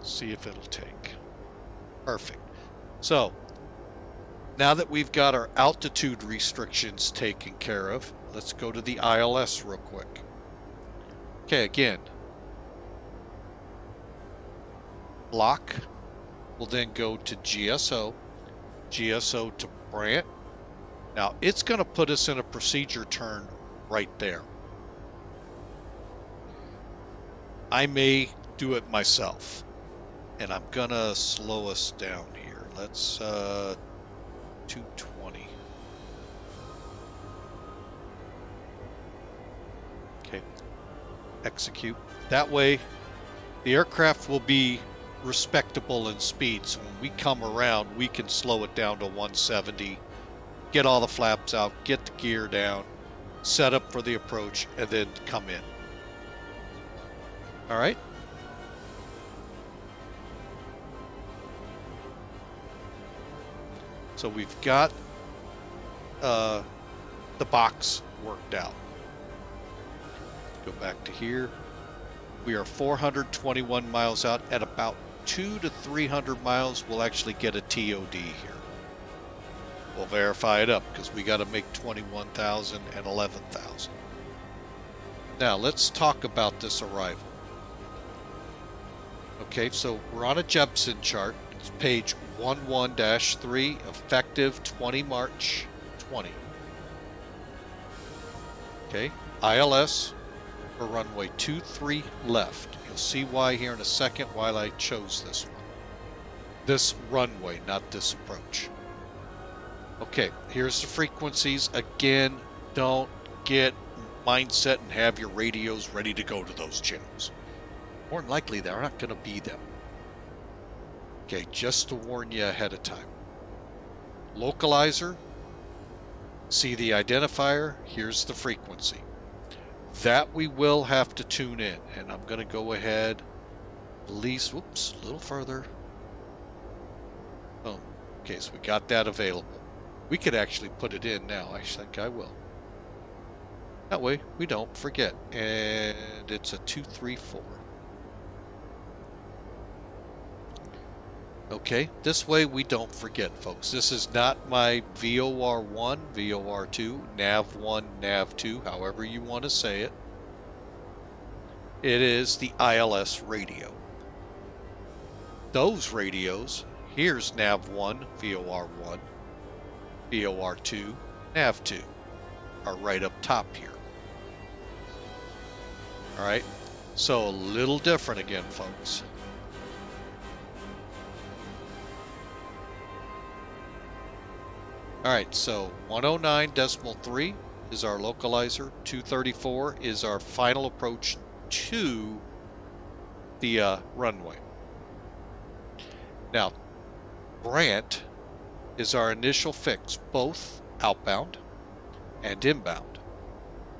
See if it'll take. Perfect. So, now that we've got our altitude restrictions taken care of, let's go to the ILS real quick. Okay, again. Block will then go to GSO, GSO to Brant, now, it's going to put us in a procedure turn right there. I may do it myself. And I'm going to slow us down here. Let's, uh, 220. Okay. Execute. That way, the aircraft will be respectable in speed. So when we come around, we can slow it down to 170 get all the flaps out, get the gear down, set up for the approach, and then come in. All right? So we've got uh, the box worked out. Go back to here. We are 421 miles out. At about two to 300 miles, we'll actually get a TOD here. We'll verify it up because we got to make 21,000 and 11,000. Now let's talk about this arrival. Okay, so we're on a Jeppesen chart. It's page 11-3, effective 20 March 20. Okay, ILS for runway 23 left. You'll see why here in a second while I chose this one. This runway, not this approach. Okay, here's the frequencies. Again, don't get mindset and have your radios ready to go to those channels. More than likely, they're not going to be them. Okay, just to warn you ahead of time. Localizer, see the identifier, here's the frequency. That we will have to tune in, and I'm going to go ahead, at least, whoops, a little further. Oh, okay, so we got that available. We could actually put it in now. I think I will. That way, we don't forget. And it's a 234. Okay, this way we don't forget, folks. This is not my VOR1, VOR2, NAV1, NAV2, however you want to say it. It is the ILS radio. Those radios, here's NAV1, VOR1, VOR2, NAV2 are right up top here. All right, so a little different again, folks. All right, so 109.3 is our localizer, 234 is our final approach to the uh, runway. Now, Brant is our initial fix, both outbound and inbound.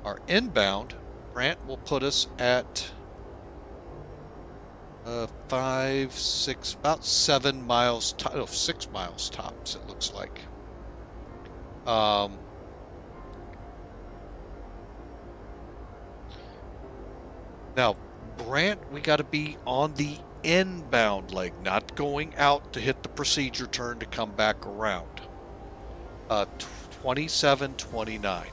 Our inbound, Brant will put us at uh, five, six, about seven miles, to- oh, six miles tops, it looks like. Um, now, Brant, we got to be on the inbound leg, not going out to hit the procedure turn to come back around. Uh, 27, 29.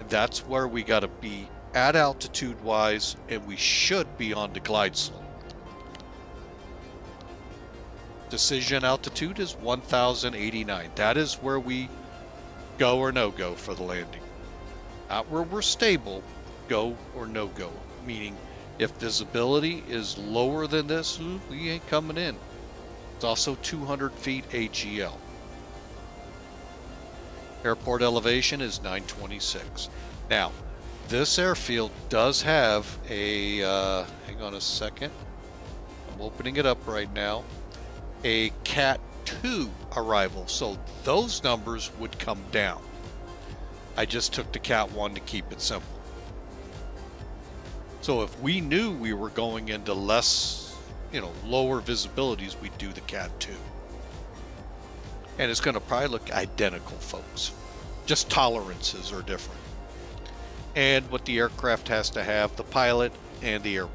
And that's where we got to be at altitude wise, and we should be on the glide slope. Decision altitude is 1089. That is where we go or no go for the landing. Not where we're stable, go or no go. Meaning, if visibility is lower than this, ooh, we ain't coming in. It's also 200 feet AGL. Airport elevation is 926. Now, this airfield does have a, uh, hang on a second. I'm opening it up right now. A Cat 2 arrival. So those numbers would come down. I just took the Cat 1 to keep it simple. So if we knew we were going into less, you know, lower visibilities, we'd do the Cat 2. And it's going to probably look identical, folks. Just tolerances are different. And what the aircraft has to have, the pilot and the airport.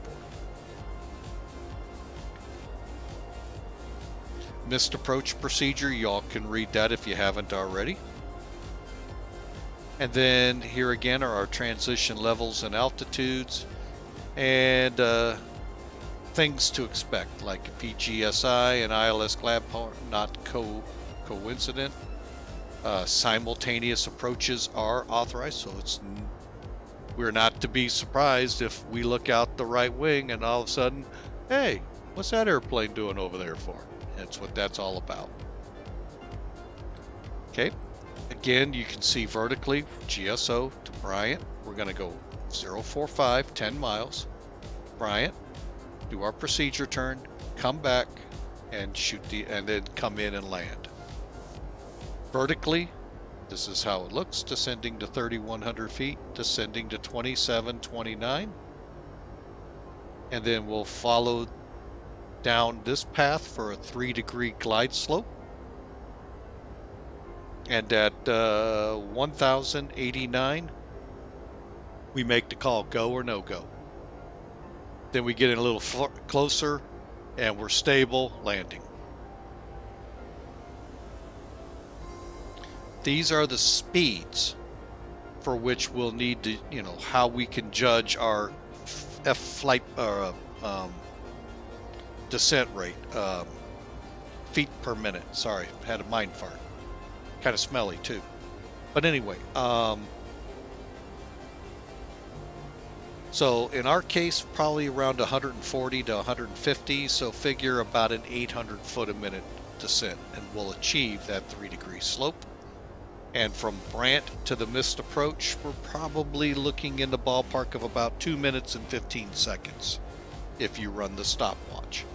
Missed approach procedure, y'all can read that if you haven't already. And then here again are our transition levels and altitudes and uh, things to expect, like VGSI and ILS glide not co coincident. Uh, simultaneous approaches are authorized, so it's we're not to be surprised if we look out the right wing and all of a sudden, hey, what's that airplane doing over there for? That's what that's all about. Okay, again, you can see vertically GSO to Bryant. We're going to go 045, 10 miles. Bryant, do our procedure turn, come back, and shoot the, and then come in and land. Vertically, this is how it looks, descending to 3,100 feet, descending to 2729. And then we'll follow down this path for a three degree glide slope. And at uh, 1089, we make the call go or no go. Then we get in a little closer and we're stable landing. These are the speeds for which we'll need to, you know, how we can judge our f- flight uh, um, descent rate, um, feet per minute. Sorry, had a mind fart. Kind of smelly too. But anyway, um, so in our case, probably around 140 to 150. So figure about an 800 foot a minute descent, and we'll achieve that three degree slope. And from Brant to the missed approach, we're probably looking in the ballpark of about 2 minutes and 15 seconds if you run the stopwatch.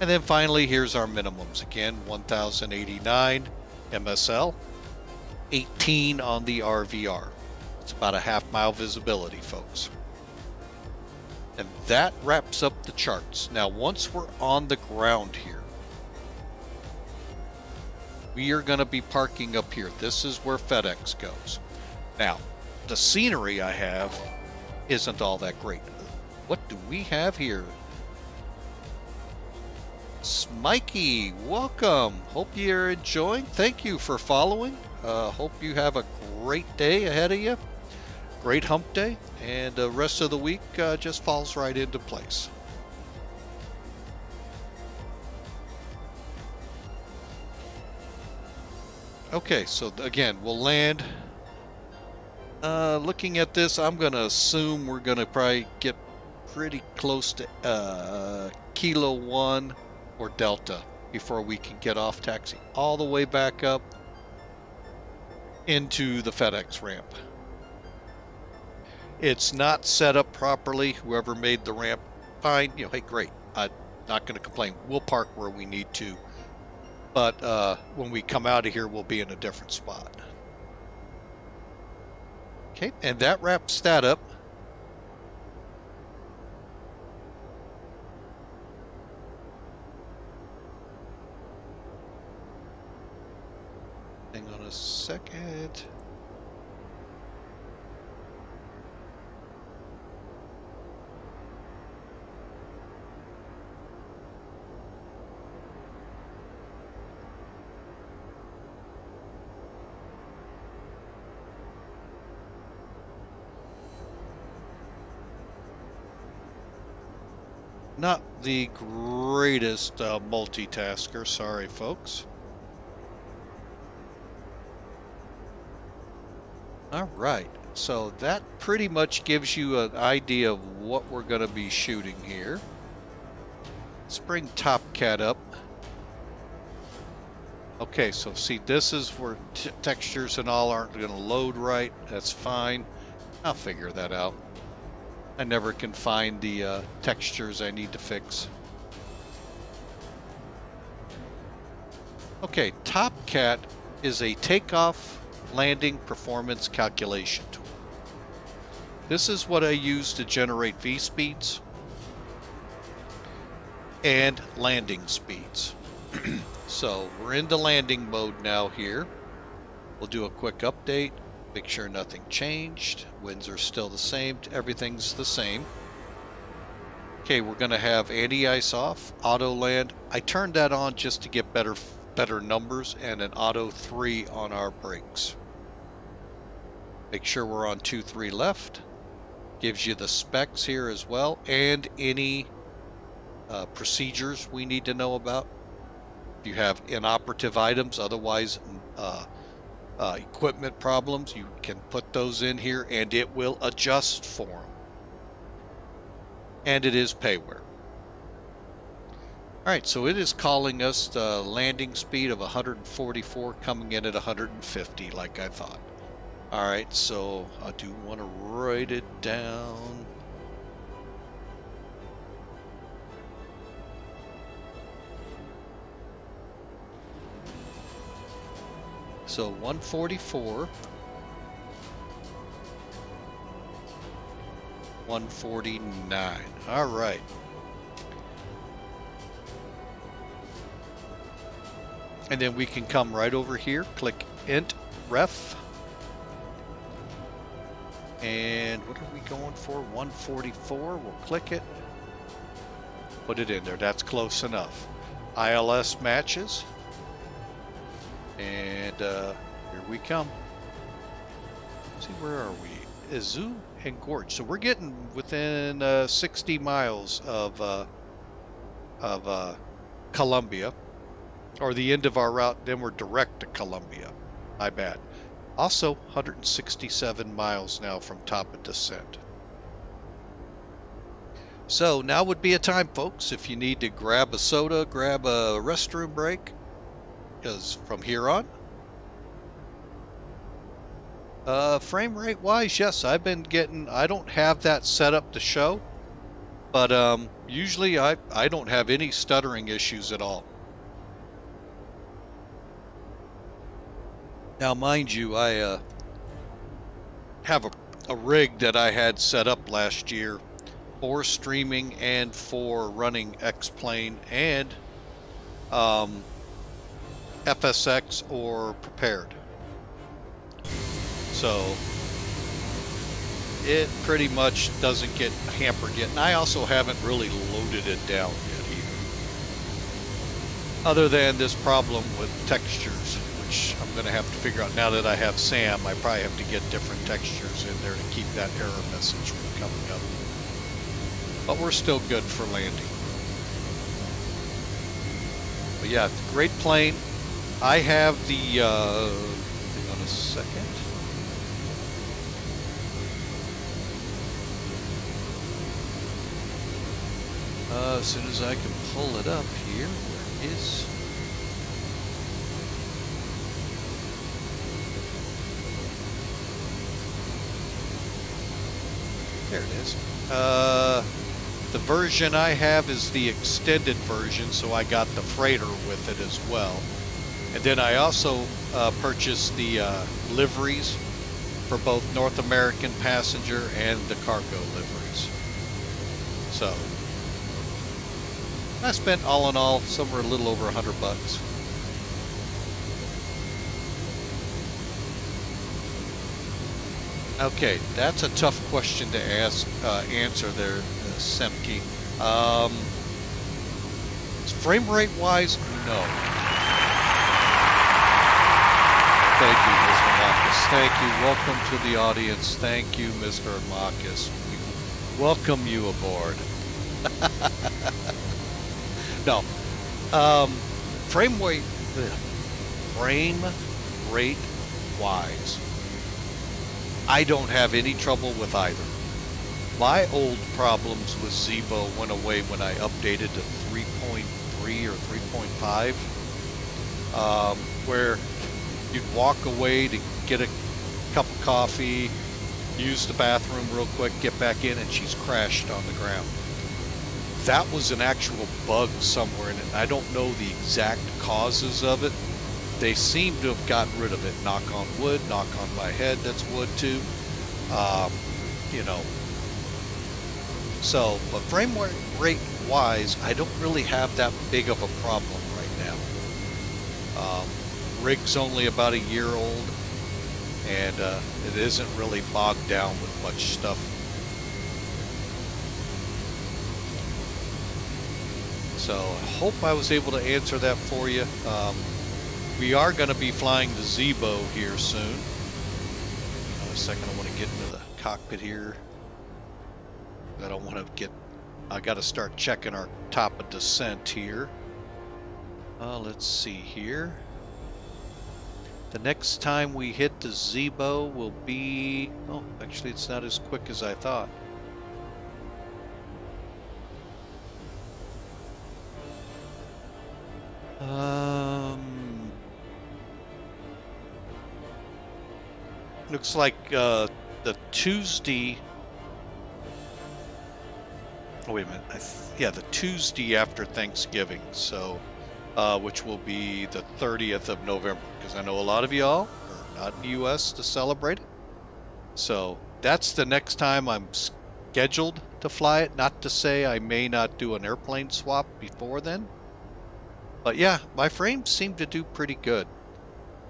And then finally, here's our minimums again 1089 MSL, 18 on the RVR. It's about a half mile visibility, folks. And that wraps up the charts. Now, once we're on the ground here, we are going to be parking up here. This is where FedEx goes. Now, the scenery I have isn't all that great. What do we have here? Smikey, welcome. Hope you're enjoying. Thank you for following. Uh, hope you have a great day ahead of you. Great hump day. And the rest of the week uh, just falls right into place. Okay, so again, we'll land. Uh, looking at this, I'm going to assume we're going to probably get pretty close to uh, Kilo 1 or Delta before we can get off taxi all the way back up into the FedEx ramp. It's not set up properly. Whoever made the ramp, fine. You know, hey, great. I'm not going to complain. We'll park where we need to. But uh, when we come out of here, we'll be in a different spot. Okay, and that wraps that up. Hang on a second. Not the greatest uh, multitasker, sorry folks. All right, so that pretty much gives you an idea of what we're going to be shooting here. Let's bring Top Cat up. Okay, so see, this is where textures and all aren't going to load right. That's fine. I'll figure that out. I never can find the uh, textures I need to fix. Okay, TopCat is a takeoff landing performance calculation tool. This is what I use to generate V-speeds and landing speeds. so we're into landing mode now here. We'll do a quick update. Make sure nothing changed. Winds are still the same. Everything's the same. Okay, we're going to have anti-ice off, auto land. I turned that on just to get better better numbers and an auto 3 on our brakes. Make sure we're on 2-3 left. Gives you the specs here as well and any uh, procedures we need to know about. If you have inoperative items, otherwise uh, uh, equipment problems, you can put those in here and it will adjust for them. And it is payware. Alright, so it is calling us the landing speed of 144 coming in at 150 like I thought. Alright, so I do want to write it down. So 144. 149. All right. And then we can come right over here, click int ref. And what are we going for? 144. We'll click it. Put it in there. That's close enough. ILS matches. And uh, here we come. Let's see, where are we? Izu and Gorge. So we're getting within uh, 60 miles of uh, of uh, Columbia, or the end of our route. Then we're direct to Columbia. My bad. Also, 167 miles now from top of descent. So now would be a time, folks, if you need to grab a soda, grab a restroom break, because from here on, uh, frame rate wise, yes, I've been getting, I don't have that set up to show, but um, usually I, I don't have any stuttering issues at all. Now, mind you, I uh, have a, a rig that I had set up last year for streaming and for running X-Plane and um, FSX or Prepar3D. So it pretty much doesn't get hampered yet. And I also haven't really loaded it down yet either. Other than this problem with textures, which I'm going to have to figure out now that I have SAM, I probably have to get different textures in there to keep that error message from coming up. But we're still good for landing. But yeah, great plane. I have the, uh, hang on a second. Uh, as soon as I can pull it up here, where is... There it is. Uh, the version I have is the extended version, so I got the freighter with it as well. And then I also uh, purchased the uh, liveries for both North American passenger and the cargo liveries. So I spent all in all somewhere a little over a hundred bucks. Okay, that's a tough question to ask, uh, answer there, uh, Semke. Um, frame rate wise, no. Thank you, Mr. Marcus. Thank you. Welcome to the audience. Thank you, Mr. Marcus. We welcome you aboard. no. Um, frame rate, frame rate wise, I don't have any trouble with either. My old problems with Zibo went away when I updated to 3.3 or 3.5, um, where you'd walk away to get a cup of coffee, use the bathroom real quick, get back in, and she's crashed on the ground. That was an actual bug somewhere in it. I don't know the exact causes of it. They seem to have gotten rid of it. Knock on wood, knock on my head, that's wood too. Um, you know. So, but frame rate wise, I don't really have that big of a problem right now. Um, rig's only about a year old, and uh, it isn't really bogged down with much stuff. So I hope I was able to answer that for you. Um, we are going to be flying the Zibo here soon. A second, I want to get into the cockpit here. I don't want to get... I got to start checking our top of descent here. Uh, let's see here. The next time we hit the Zibo will be... Oh, actually it's not as quick as I thought. Um... Looks like uh, the Tuesday... Oh, wait a minute. yeah, the Tuesday after Thanksgiving, so... Uh, which will be the 30th of November, because I know a lot of y'all are not in the U.S. to celebrate it. So that's the next time I'm scheduled to fly it. Not to say I may not do an airplane swap before then. But yeah, my frames seem to do pretty good.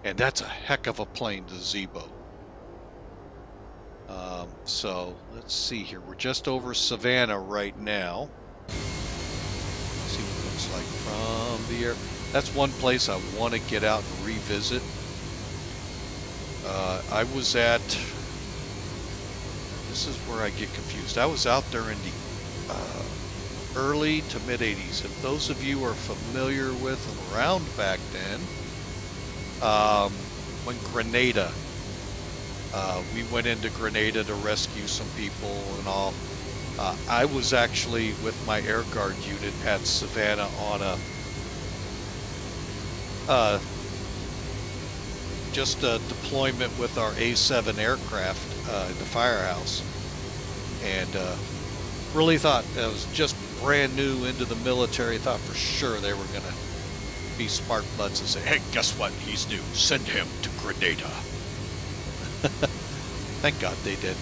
And that's a heck of a plane, the Zibo. Um, so let's see here. We're just over Savannah right now. The air. That's one place I want to get out and revisit. Uh, I was at. This is where I get confused. I was out there in the uh, early to mid 80s. If those of you are familiar with and around back then, um, when Grenada uh, we went into Grenada to rescue some people and all. Uh, I was actually with my air guard unit at Savannah on a uh, just a deployment with our A7 aircraft uh, in the firehouse, and uh, really thought I was just brand new into the military. Thought for sure they were gonna be smart butts and say, "Hey, guess what? He's new. Send him to Grenada." Thank God they did.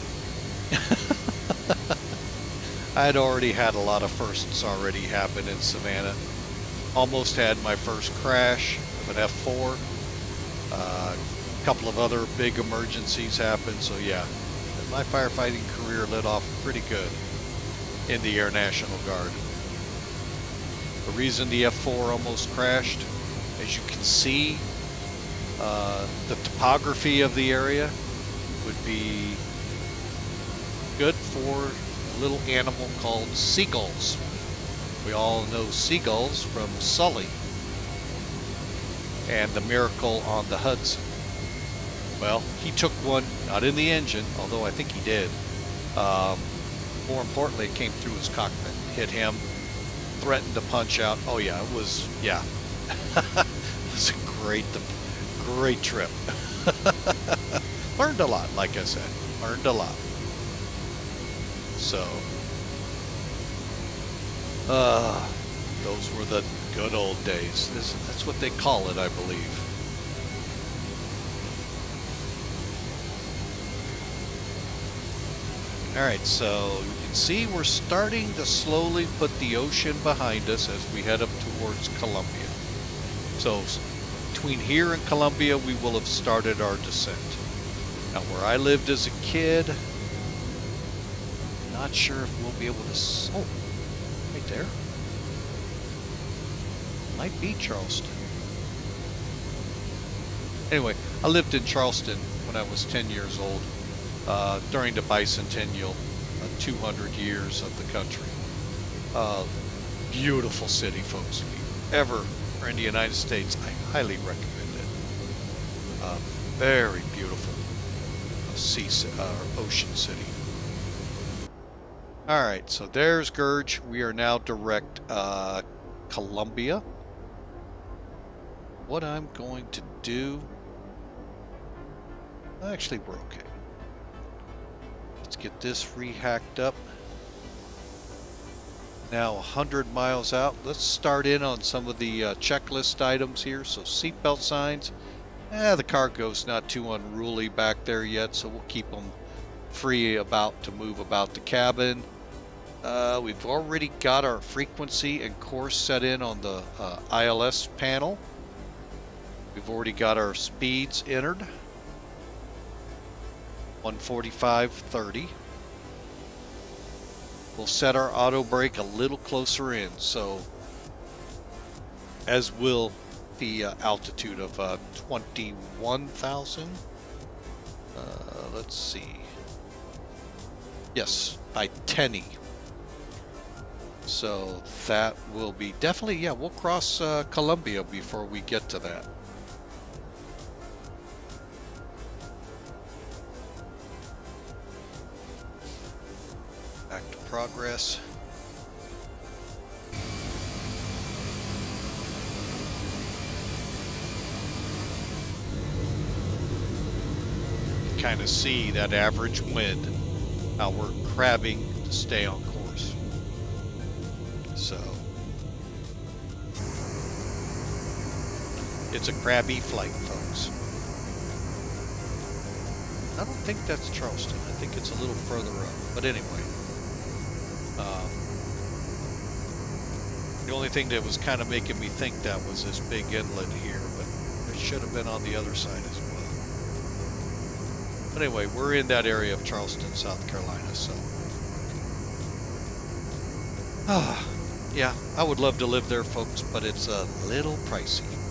I had already had a lot of firsts already happen in Savannah. Almost had my first crash an F4. Uh, a couple of other big emergencies happened, so yeah, my firefighting career lit off pretty good in the Air National Guard. The reason the F4 almost crashed, as you can see, uh, the topography of the area would be good for a little animal called seagulls. We all know seagulls from Sully and the miracle on the Hudson. Well, he took one, not in the engine, although I think he did. Um, more importantly, it came through his cockpit, hit him, threatened to punch out. Oh yeah, it was, yeah. it was a great, great trip. Learned a lot, like I said. Learned a lot. So, uh, those were the good old days. This, that's what they call it, I believe. Alright, so you can see we're starting to slowly put the ocean behind us as we head up towards Columbia. So between here and Columbia, we will have started our descent. Now where I lived as a kid, not sure if we'll be able to... Oh, right there. Might be Charleston. Anyway, I lived in Charleston when I was 10 years old uh, during the bicentennial, uh, 200 years of the country. Uh, beautiful city, folks. If you ever are in the United States, I highly recommend it. Uh, very beautiful uh, sea, uh, ocean city. All right, so there's Gurge. We are now direct uh, Columbia. What I'm going to do... Actually, we're okay. Let's get this rehacked up. Now 100 miles out. Let's start in on some of the uh, checklist items here. So seatbelt signs. Eh, the cargo's not too unruly back there yet, so we'll keep them free about to move about the cabin. Uh, we've already got our frequency and course set in on the uh, ILS panel. We've already got our speeds entered. 145.30. We'll set our auto brake a little closer in, so as will the uh, altitude of uh, 21,000. Uh, let's see. Yes, by Tenny. So that will be definitely, yeah, we'll cross uh, Columbia before we get to that. Progress. Kind of see that average wind, how we're crabbing to stay on course. So, it's a crabby flight, folks. I don't think that's Charleston. I think it's a little further up. But anyway. Um, the only thing that was kind of making me think that was this big inlet here, but it should have been on the other side as well. But anyway, we're in that area of Charleston, South Carolina, so. Ah, yeah, I would love to live there, folks, but it's a little pricey.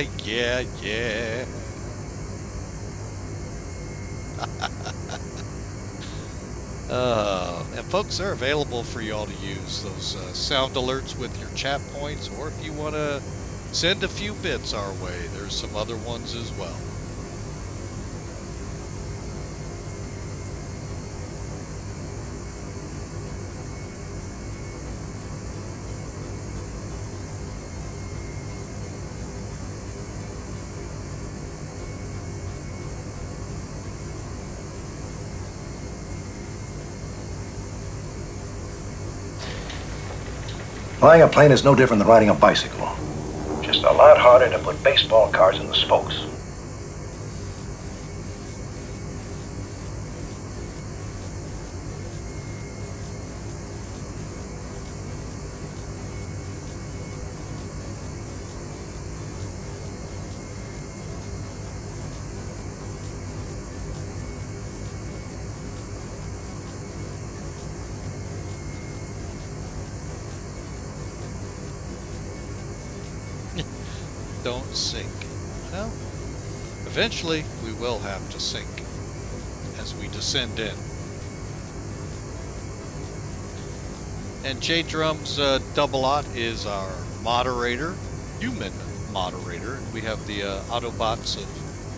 Yeah, yeah, uh, and folks, they're available for y'all to use those uh, sound alerts with your chat points, or if you want to send a few bits our way, there's some other ones as well. Flying a plane is no different than riding a bicycle. Just a lot harder to put baseball cards in the spokes. Eventually we will have to sink as we descend in. And J Drums uh, Double Ot is our moderator, human moderator. We have the uh, Autobots of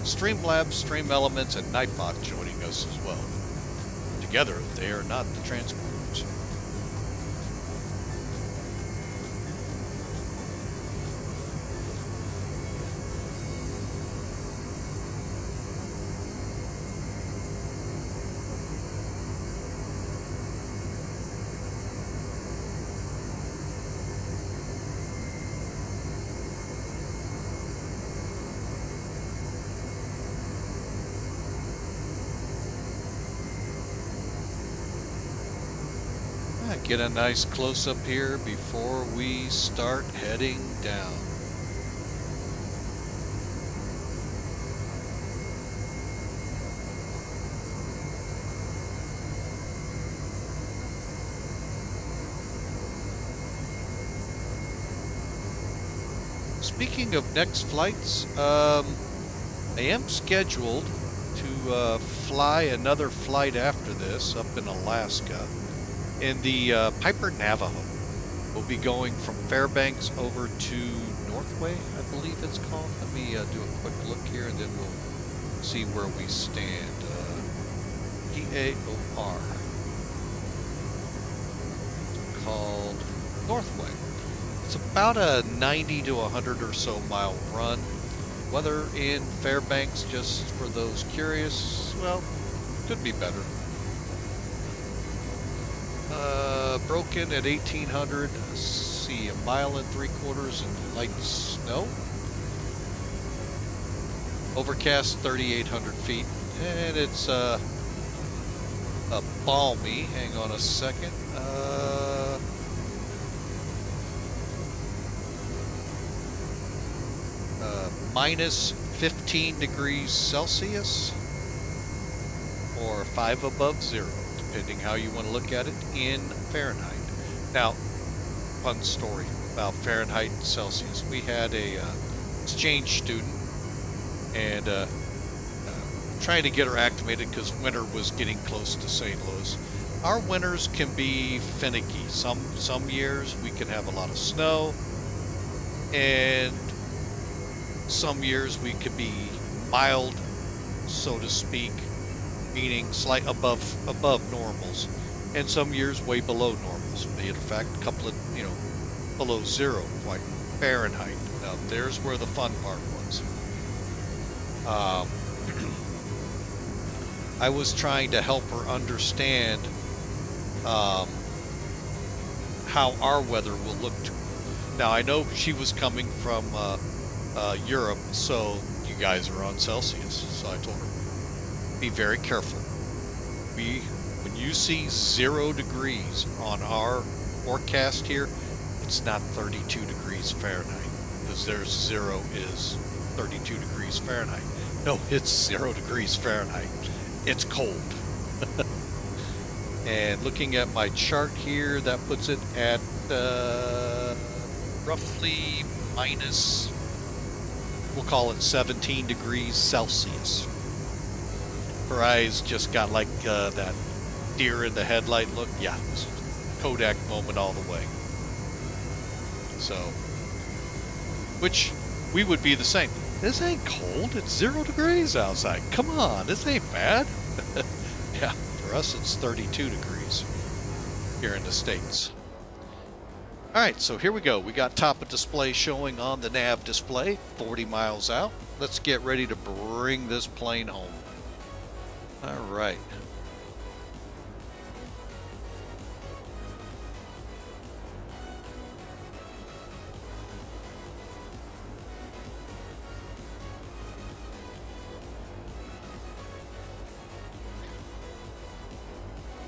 Streamlabs, StreamElements, and Nightbot joining us as well. Together, they are not the Transporters. A nice close up here before we start heading down. Speaking of next flights, um, I am scheduled to uh, fly another flight after this up in Alaska in the uh, Piper Navajo. We'll be going from Fairbanks over to Northway, I believe it's called. Let me uh, do a quick look here and then we'll see where we stand. Uh, P-A-O-R. Called Northway. It's about a 90 to 100 or so mile run. Weather in Fairbanks, just for those curious, well, could be better. Broken at 1800. Let's see, a mile and three quarters in light snow. Overcast 3,800 feet. And it's uh, a balmy. Hang on a second. Uh, uh, minus 15 degrees Celsius or 5 above zero depending how you want to look at it, in Fahrenheit. Now, fun story about Fahrenheit and Celsius. We had a uh, exchange student and uh, uh, trying to get her acclimated because winter was getting close to St. Louis. Our winters can be finicky. Some some years we can have a lot of snow, and some years we could be mild, so to speak, meaning slight above above normals, and some years way below normals. In fact, a couple of you know below zero, like Fahrenheit. Now there's where the fun part was. Um, I was trying to help her understand um, how our weather will look. To her. now I know she was coming from uh, uh, Europe, so you guys are on Celsius. So I told her be very careful. When you see zero degrees on our forecast here, it's not 32 degrees Fahrenheit because there's zero is 32 degrees Fahrenheit. No, it's zero degrees Fahrenheit. It's cold. and looking at my chart here, that puts it at uh, roughly minus, we'll call it 17 degrees Celsius her eyes just got like uh, that deer in the headlight look. Yeah, Kodak moment all the way. So, which we would be the same. This ain't cold. It's zero degrees outside. Come on, this ain't bad. yeah, for us it's 32 degrees here in the States. Alright, so here we go. We got top of display showing on the nav display, 40 miles out. Let's get ready to bring this plane home. All right.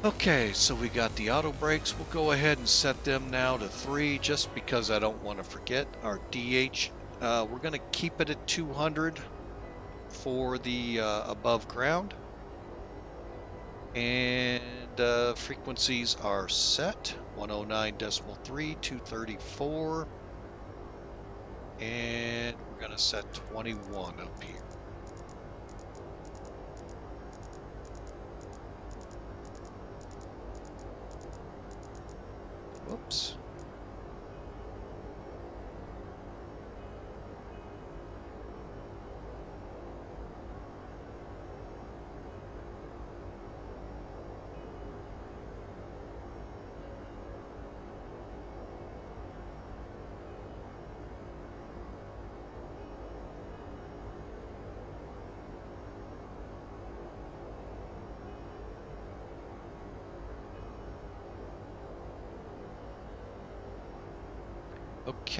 Okay, so we got the auto brakes. We'll go ahead and set them now to three just because I don't want to forget our DH. Uh, we're going to keep it at 200 for the uh, above ground and uh, frequencies are set 109 decimal 3 234 and we're going to set 21 up here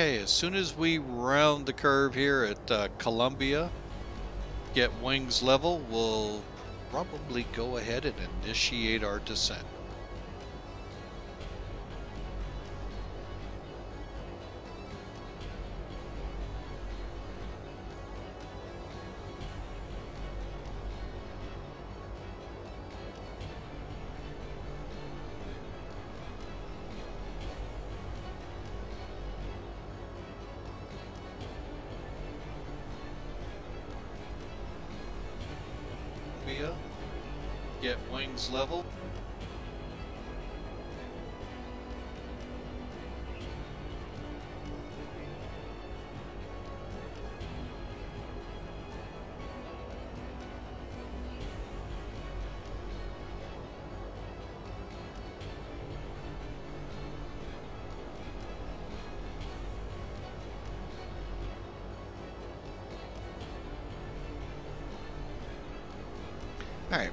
Okay, as soon as we round the curve here at uh, Columbia, get wings level, we'll probably go ahead and initiate our descent.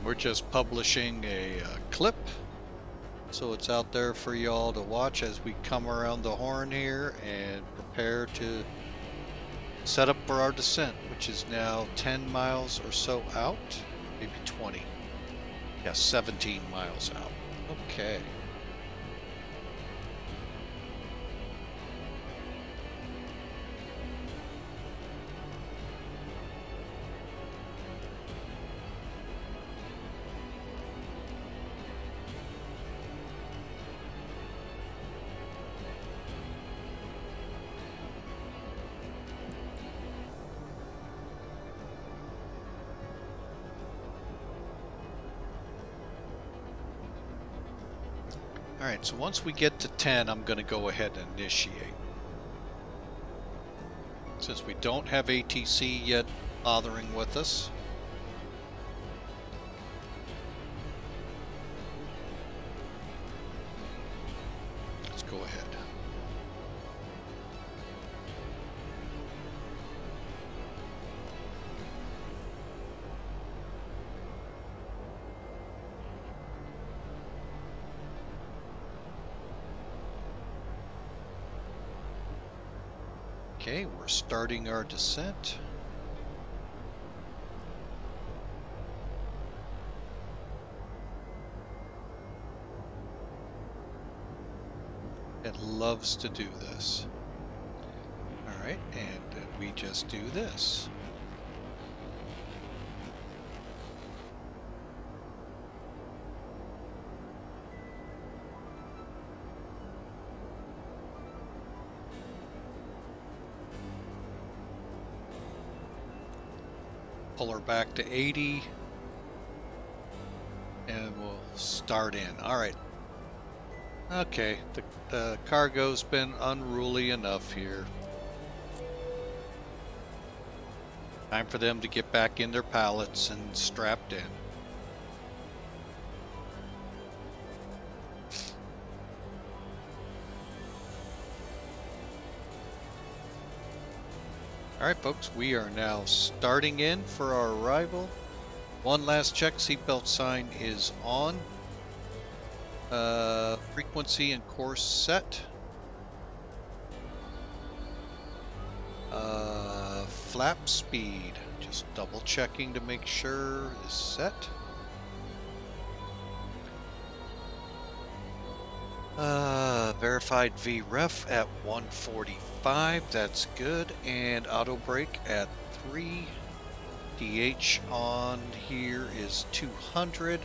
We're just publishing a uh, clip. So it's out there for y'all to watch as we come around the horn here and prepare to set up for our descent, which is now 10 miles or so out. Maybe 20. Yeah, 17 miles out. Okay. Alright, so once we get to 10, I'm going to go ahead and initiate. Since we don't have ATC yet bothering with us. Starting our descent. It loves to do this. Alright, and we just do this. Back to 80 and we'll start in. All right. Okay the, the cargo's been unruly enough here. Time for them to get back in their pallets and strapped in Alright folks, we are now starting in for our arrival. One last check, seatbelt sign is on. Uh, frequency and course set. Uh, flap speed, just double checking to make sure is set. Uh, verified VREF at 145, that's good. And auto brake at 3. DH on here is 200.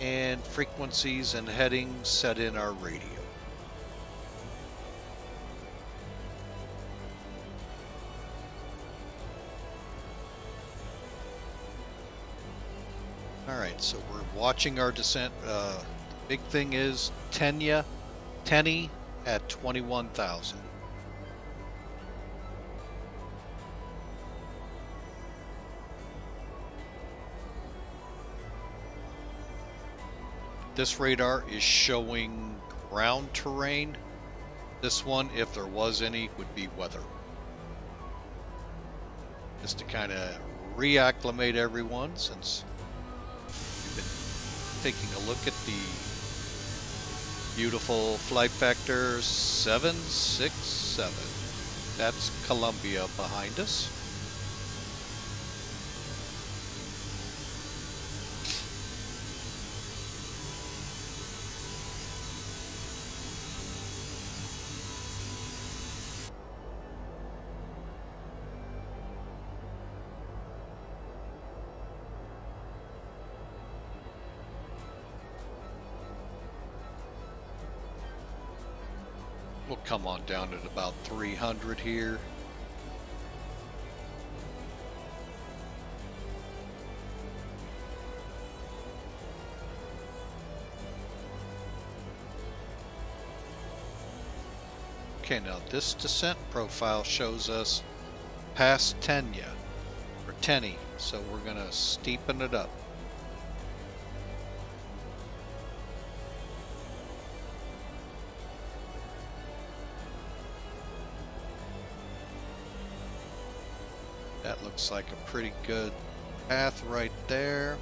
And frequencies and headings set in our radio. Alright, so we're watching our descent. Uh, Big thing is Tenya, Tenny at 21,000. This radar is showing ground terrain. This one, if there was any, would be weather. Just to kind of reacclimate everyone since we've been taking a look at the Beautiful flight factor 767. That's Columbia behind us. Down at about 300 here. Okay, now this descent profile shows us past Tenya, or Tenny, so we're going to steepen it up. Looks like a pretty good path right there.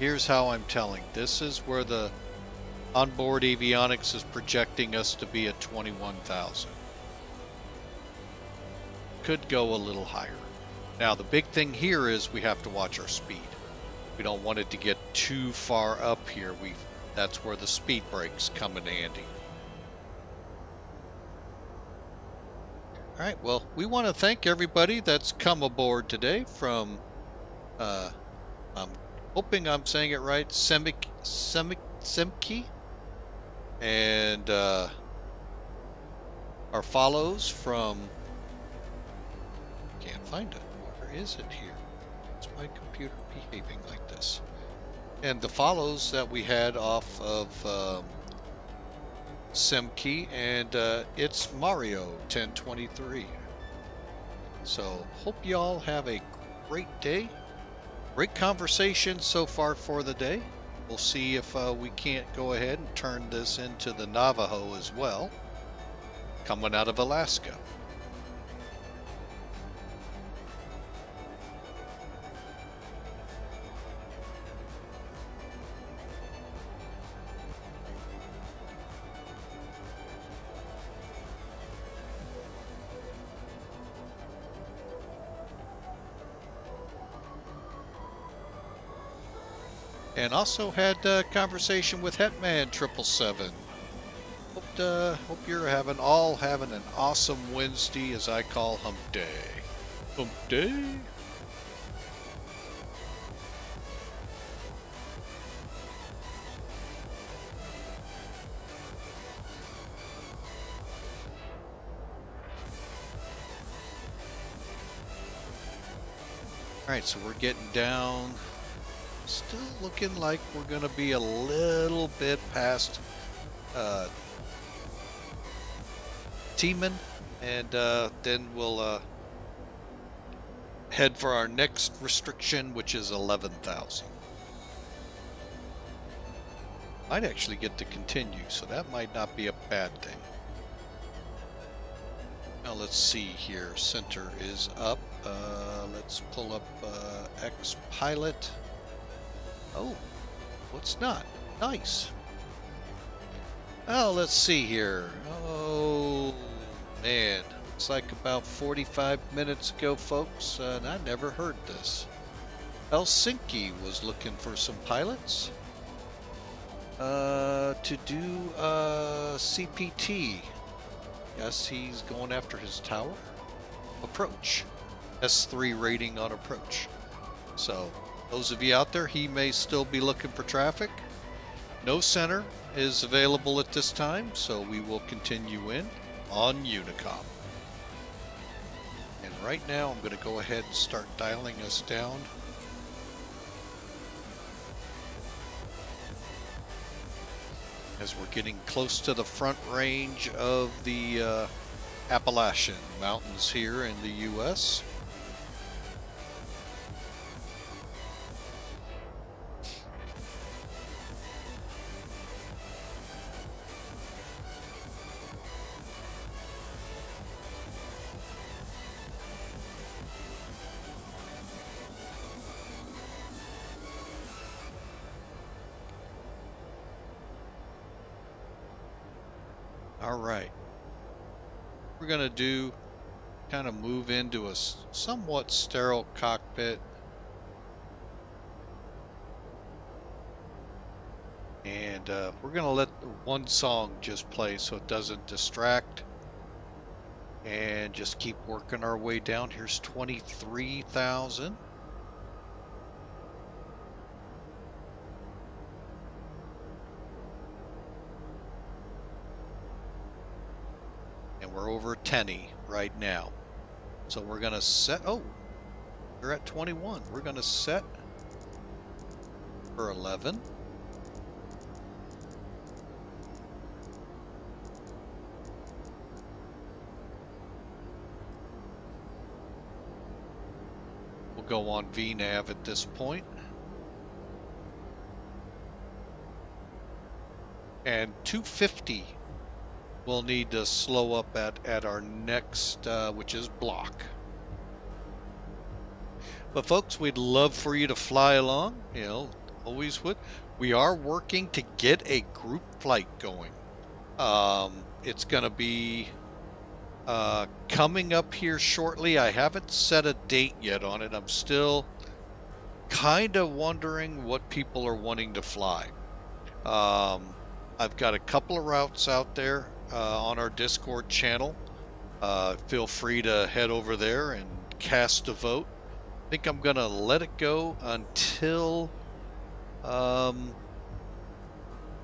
Here's how I'm telling. This is where the onboard avionics is projecting us to be at 21,000. Could go a little higher. Now the big thing here is we have to watch our speed. We don't want it to get too far up here. We that's where the speed brakes come in handy. All right, well, we want to thank everybody that's come aboard today from, uh, I'm hoping I'm saying it right, Semik, Semik, Semki, and uh, our follows from, can't find it, where is it here? My computer behaving like this? And the follows that we had off of, um, Semke, and uh, it's Mario 1023. So, hope y'all have a great day. Great conversation so far for the day. We'll see if uh, we can't go ahead and turn this into the Navajo as well, coming out of Alaska. And also had a conversation with Hetman Triple Seven. Hope uh, hope you're having all having an awesome Wednesday, as I call Hump Day. Hump Day. All right, so we're getting down still looking like we're going to be a little bit past uh, Teeman, and uh, then we'll uh, head for our next restriction, which is 11,000. Might actually get to continue, so that might not be a bad thing. Now let's see here. Center is up. Uh, let's pull up uh, X Pilot. Oh, what's not? Nice. Oh, let's see here. Oh, man. It's like about 45 minutes ago, folks, and I never heard this. Helsinki was looking for some pilots uh, to do uh, CPT. Yes, he's going after his tower. Approach. S3 rating on approach. So, those of you out there, he may still be looking for traffic. No center is available at this time, so we will continue in on Unicom. And right now, I'm going to go ahead and start dialing us down. As we're getting close to the front range of the uh, Appalachian Mountains here in the U.S. All right. We're going to do kind of move into a somewhat sterile cockpit. And uh, we're going to let one song just play so it doesn't distract. And just keep working our way down. Here's 23,000. 10 right now. So we're going to set. Oh, we're at 21. We're going to set for 11. We'll go on VNAV at this point. And 250 we'll need to slow up at, at our next, uh, which is block. But folks, we'd love for you to fly along. You know, always would. We are working to get a group flight going. Um, it's going to be uh, coming up here shortly. I haven't set a date yet on it. I'm still kind of wondering what people are wanting to fly. Um, I've got a couple of routes out there uh, on our Discord channel. Uh, feel free to head over there and cast a vote. I think I'm going to let it go until, um,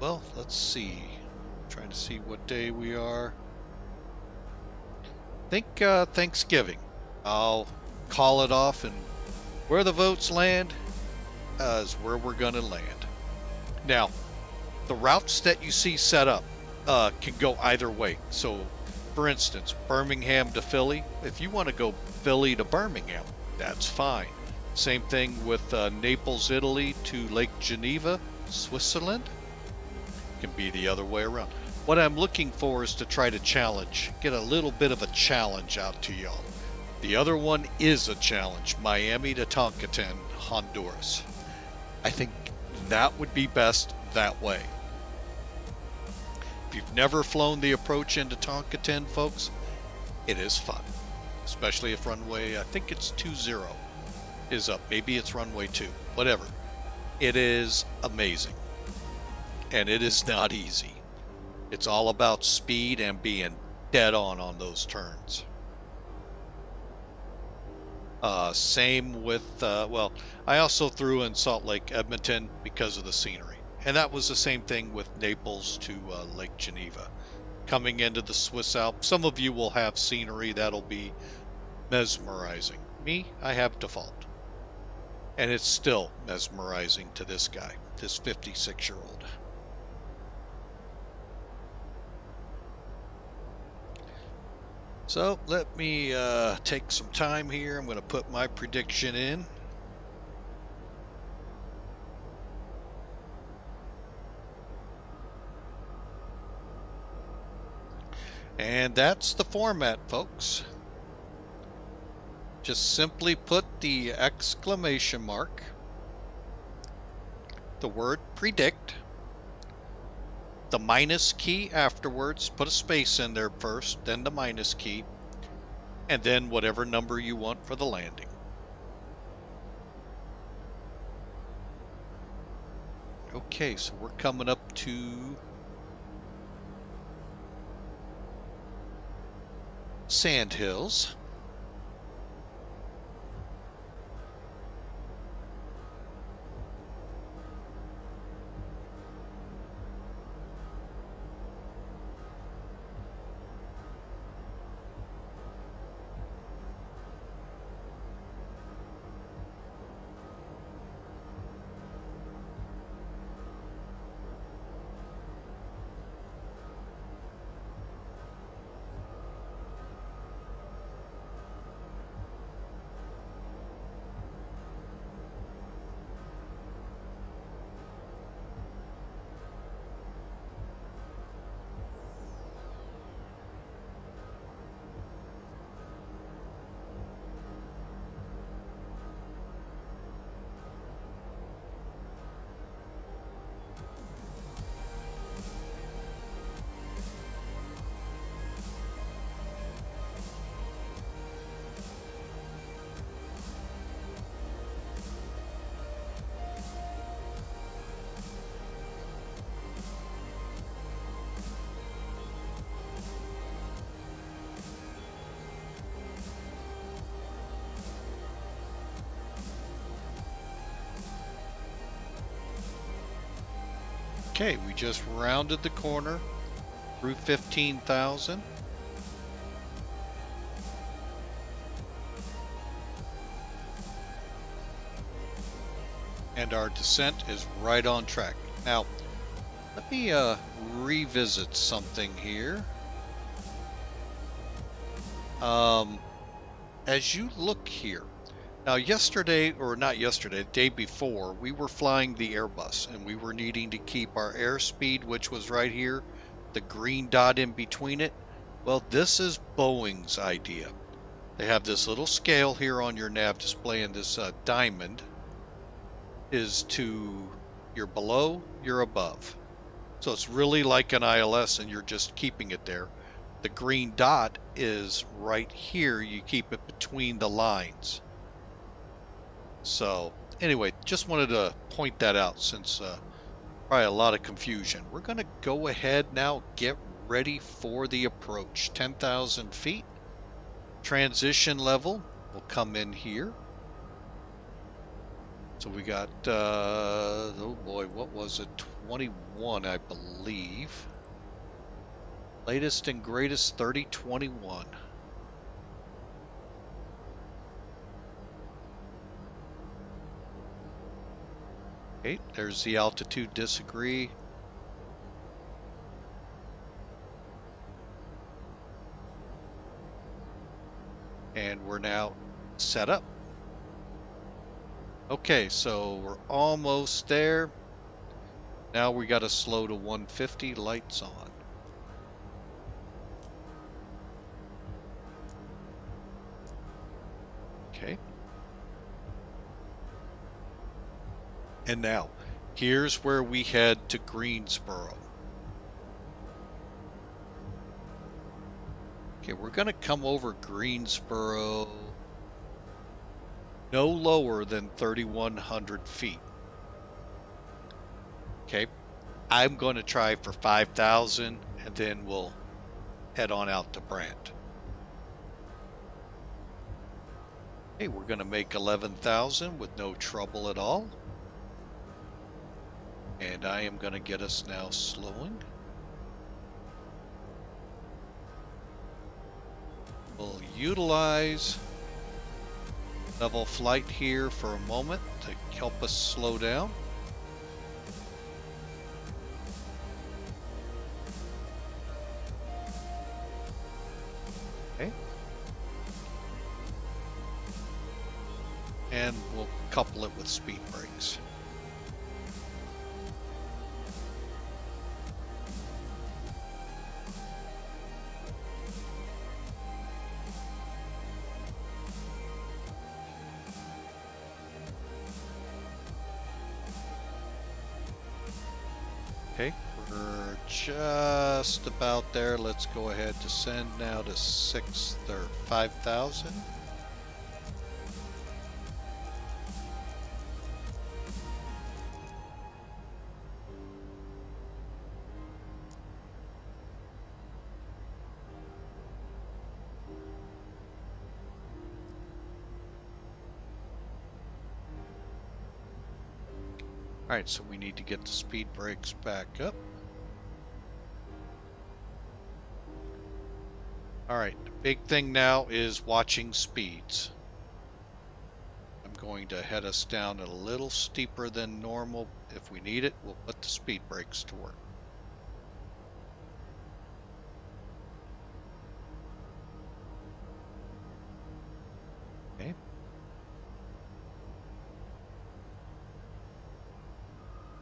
well, let's see. trying to see what day we are. I think uh, Thanksgiving. I'll call it off, and where the votes land uh, is where we're going to land. Now, the routes that you see set up uh, can go either way. So, for instance, Birmingham to Philly. If you want to go Philly to Birmingham, that's fine. Same thing with uh, Naples, Italy to Lake Geneva, Switzerland. Can be the other way around. What I'm looking for is to try to challenge, get a little bit of a challenge out to y'all. The other one is a challenge Miami to Toncontin, Honduras. I think that would be best that way. You've never flown the approach into Toncontin, folks, it is fun. Especially if runway, I think it's 20 is up. Maybe it's runway 2. Whatever. It is amazing. And it is not easy. It's all about speed and being dead on on those turns. Uh, same with, uh, well, I also threw in Salt Lake Edmonton because of the scenery. And that was the same thing with Naples to uh, Lake Geneva. Coming into the Swiss Alps, some of you will have scenery that'll be mesmerizing. Me, I have default. And it's still mesmerizing to this guy, this 56 year old. So let me uh, take some time here. I'm going to put my prediction in. And that's the format, folks. Just simply put the exclamation mark, the word predict, the minus key afterwards, put a space in there first, then the minus key, and then whatever number you want for the landing. Okay, so we're coming up to Sand Okay, we just rounded the corner through 15,000. And our descent is right on track. Now, let me uh, revisit something here. Um, as you look here, now yesterday, or not yesterday, the day before, we were flying the Airbus and we were needing to keep our airspeed, which was right here, the green dot in between it. Well, this is Boeing's idea. They have this little scale here on your nav display and this uh, diamond is to you're below, you're above. So it's really like an ILS and you're just keeping it there. The green dot is right here. You keep it between the lines. So anyway, just wanted to point that out since uh, probably a lot of confusion. We're going to go ahead now, get ready for the approach. 10,000 feet. Transition level will come in here. So we got, uh, oh boy, what was it? 21, I believe. Latest and greatest 3021. There's the altitude disagree. And we're now set up. Okay, so we're almost there. Now we got to slow to 150, lights on. Okay. And now, here's where we head to Greensboro. Okay, we're going to come over Greensboro no lower than 3,100 feet. Okay, I'm going to try for 5,000 and then we'll head on out to Brant. Okay, we're going to make 11,000 with no trouble at all. And I am going to get us now slowing. We'll utilize level flight here for a moment to help us slow down. Okay. And we'll couple it with speed brakes. Okay, we're just about there. Let's go ahead to send now to six or 5,000. Alright, so we need to get the speed brakes back up. Alright, the big thing now is watching speeds. I'm going to head us down a little steeper than normal. If we need it, we'll put the speed brakes to work.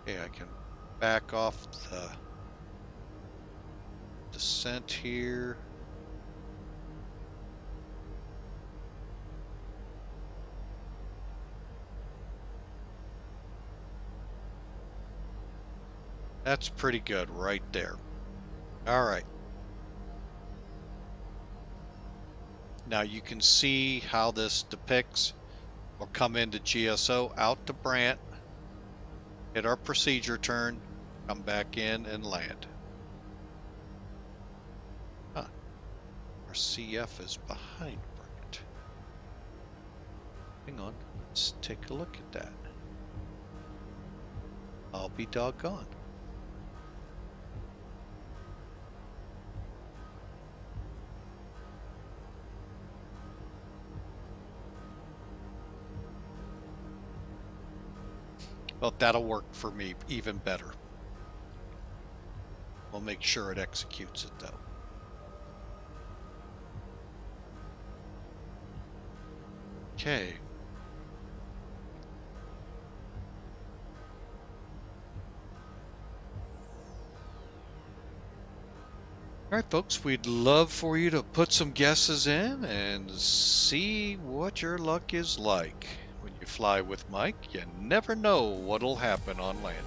Okay, I can back off the descent here. That's pretty good right there. All right. Now you can see how this depicts. We'll come into GSO, out to Brant, hit our procedure turn, come back in and land. Huh. Our CF is behind Brant. Hang on, let's take a look at that. I'll be doggone. Well, that'll work for me even better. We'll make sure it executes it though. Okay. All right, folks, we'd love for you to put some guesses in and see what your luck is like. You fly with Mike, you never know what'll happen on landing.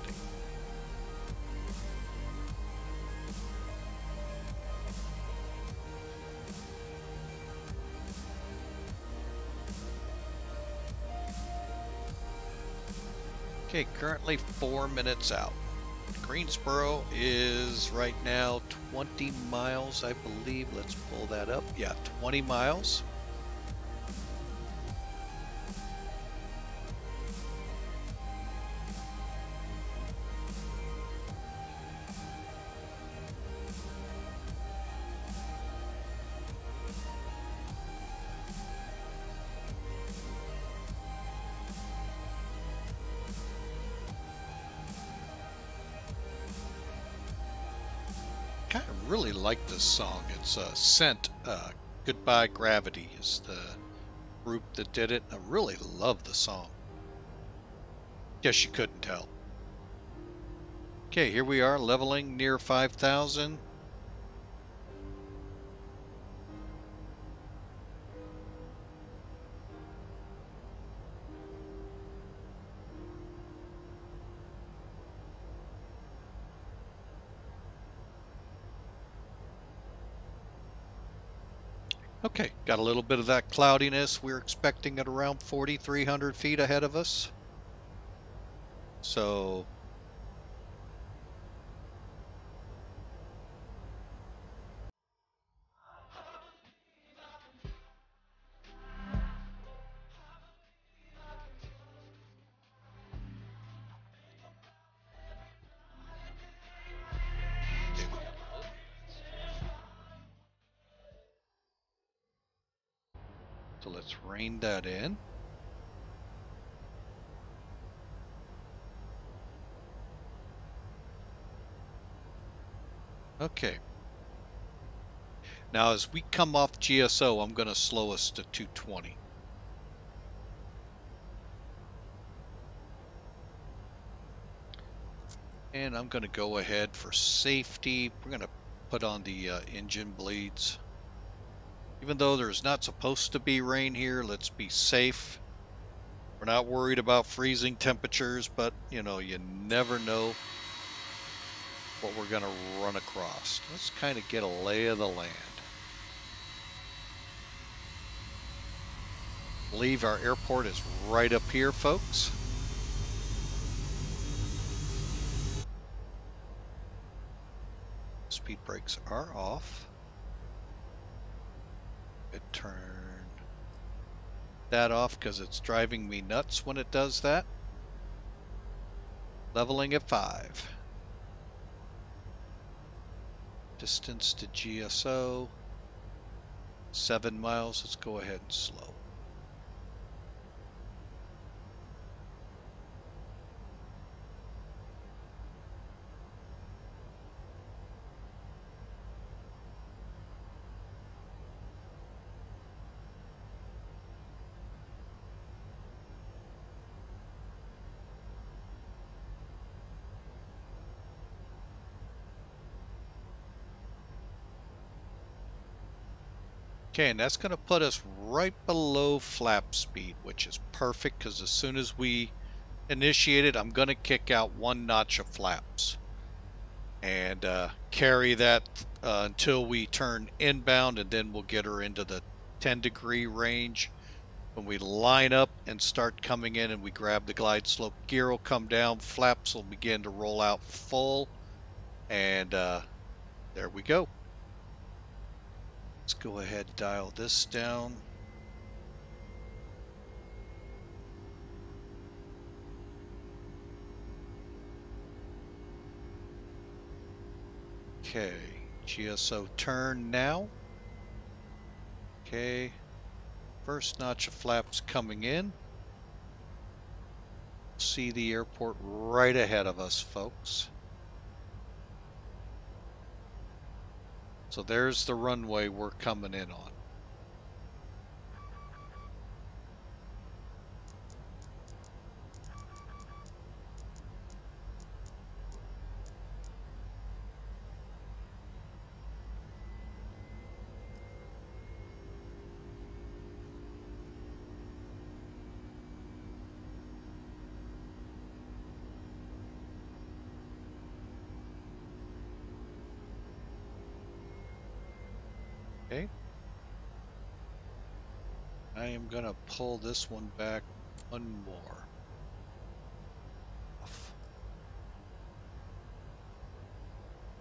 Okay, currently four minutes out. Greensboro is right now 20 miles, I believe. Let's pull that up. Yeah, 20 miles. Like this song. It's uh, Scent, uh, Goodbye Gravity is the group that did it. I really love the song. Guess you couldn't tell. Okay, here we are leveling near 5,000. Got a little bit of that cloudiness. We're expecting at around 4,300 feet ahead of us. So... So that in. Okay. Now as we come off GSO, I'm going to slow us to 220. And I'm going to go ahead for safety. We're going to put on the uh, engine bleeds. Even though there's not supposed to be rain here, let's be safe. We're not worried about freezing temperatures, but you know, you never know what we're going to run across. Let's kind of get a lay of the land. believe our airport is right up here, folks. Speed brakes are off. It turn that off because it's driving me nuts when it does that. Leveling at 5. Distance to GSO, 7 miles. Let's go ahead and slow. Okay, and that's going to put us right below flap speed, which is perfect because as soon as we initiate it, I'm going to kick out one notch of flaps and uh, carry that uh, until we turn inbound and then we'll get her into the 10 degree range. When we line up and start coming in and we grab the glide slope, gear will come down, flaps will begin to roll out full, and uh, there we go. Let's go ahead dial this down. Okay, GSO turn now. Okay, first notch of flaps coming in. See see the airport right ahead of us, folks. So there's the runway we're coming in on. I am gonna pull this one back one more.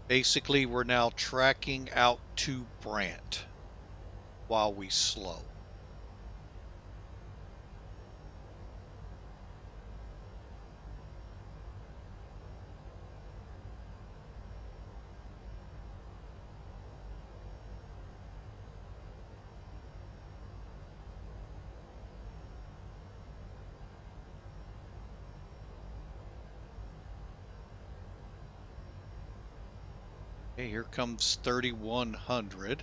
Basically, we're now tracking out to Brant while we slow. Okay, here comes 3100.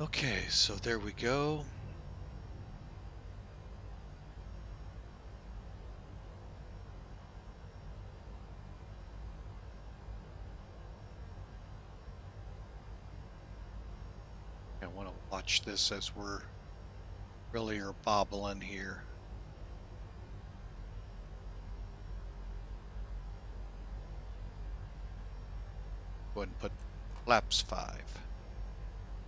Okay, so there we go. I want to watch this as we're really are bobbling here. Go ahead and put flaps 5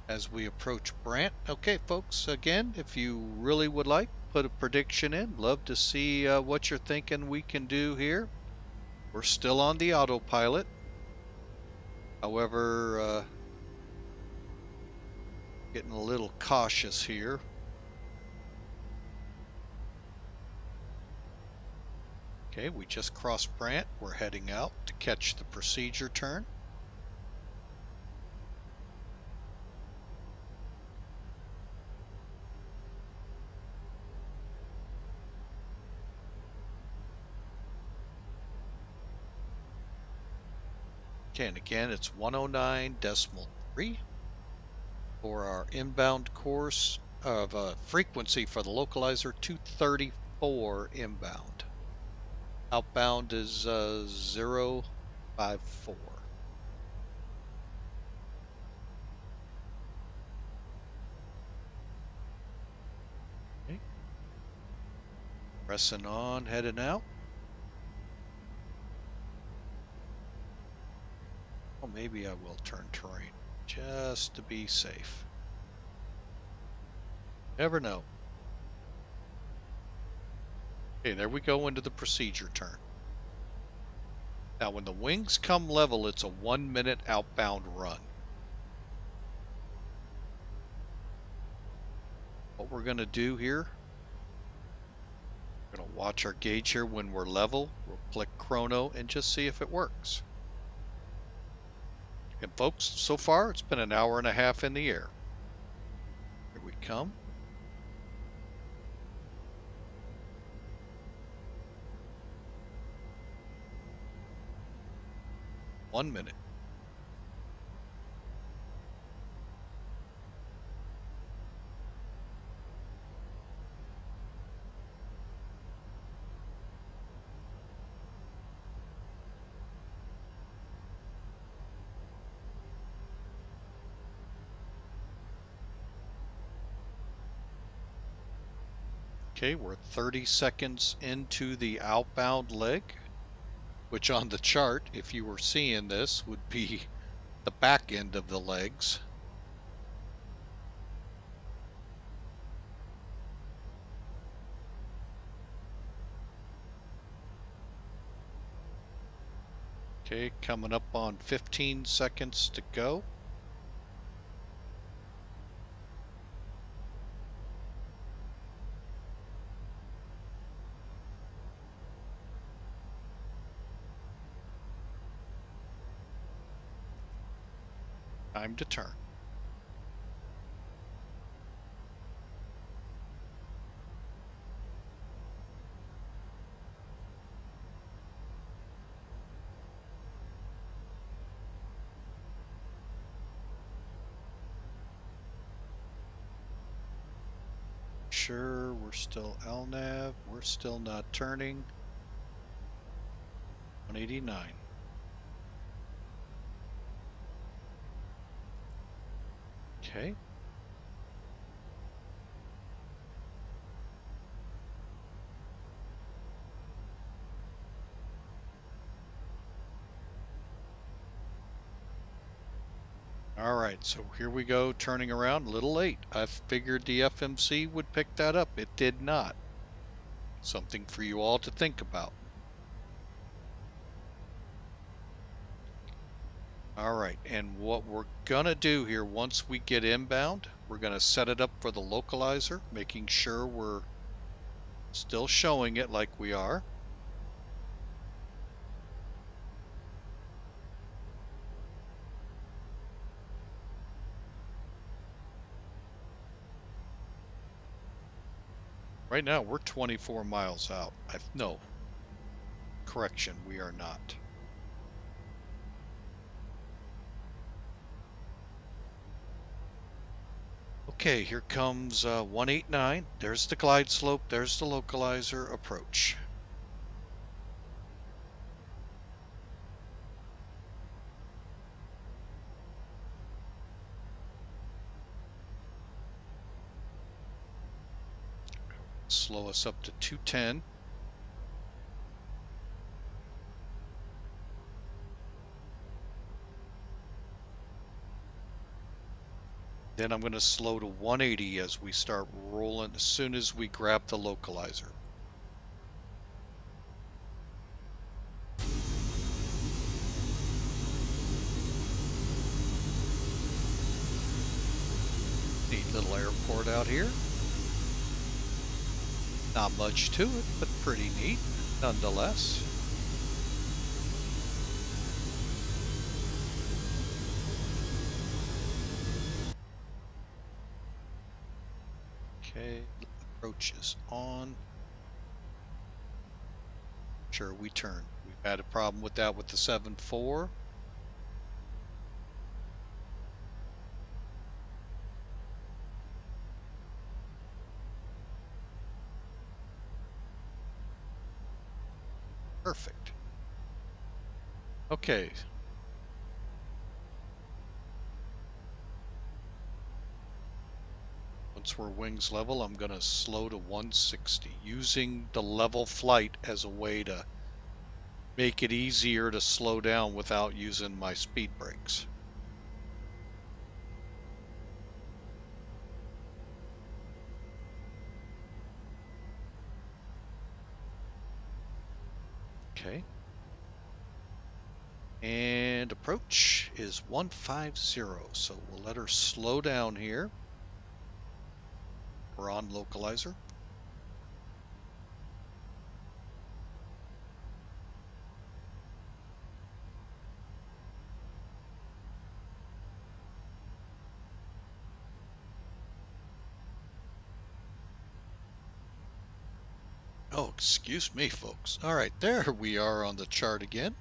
as we approach Brant. Okay, folks, again, if you really would like, put a prediction in. Love to see uh, what you're thinking we can do here. We're still on the autopilot. However, uh, getting a little cautious here. Okay, we just crossed Brant. We're heading out to catch the procedure turn. Okay, and again, it's 109 decimal 3 for our inbound course of uh, frequency for the localizer 234 inbound. Outbound is uh, 054. Okay. Pressing on, heading out. Well, maybe I will turn terrain just to be safe. Never know. Okay, there we go into the procedure turn. Now, when the wings come level, it's a one minute outbound run. What we're going to do here, we're going to watch our gauge here when we're level. We'll click chrono and just see if it works. And folks, so far it's been an hour and a half in the air. Here we come. One minute. Okay, we're 30 seconds into the outbound leg, which on the chart, if you were seeing this, would be the back end of the legs. Okay, coming up on 15 seconds to go. Time to turn. Sure, we're still LNAV. We're still not turning. 189. Okay. All right, so here we go, turning around, a little late. I figured the FMC would pick that up. It did not. Something for you all to think about. All right, and what we're gonna do here, once we get inbound, we're gonna set it up for the localizer, making sure we're still showing it like we are. Right now, we're 24 miles out. I've, no. Correction, we are not. Okay, here comes uh, 189. There's the glide slope. There's the localizer approach. Slow us up to 210. Then I'm going to slow to 180 as we start rolling as soon as we grab the localizer. Neat little airport out here. Not much to it, but pretty neat nonetheless. Okay, approach is on. Sure, we turn. We've had a problem with that with the 7-4. Perfect. Okay. Once we're wings level, I'm going to slow to 160, using the level flight as a way to make it easier to slow down without using my speed brakes. Okay. And approach is 150, so we'll let her slow down here. We're on localizer. Oh, excuse me, folks. All right, there we are on the chart again.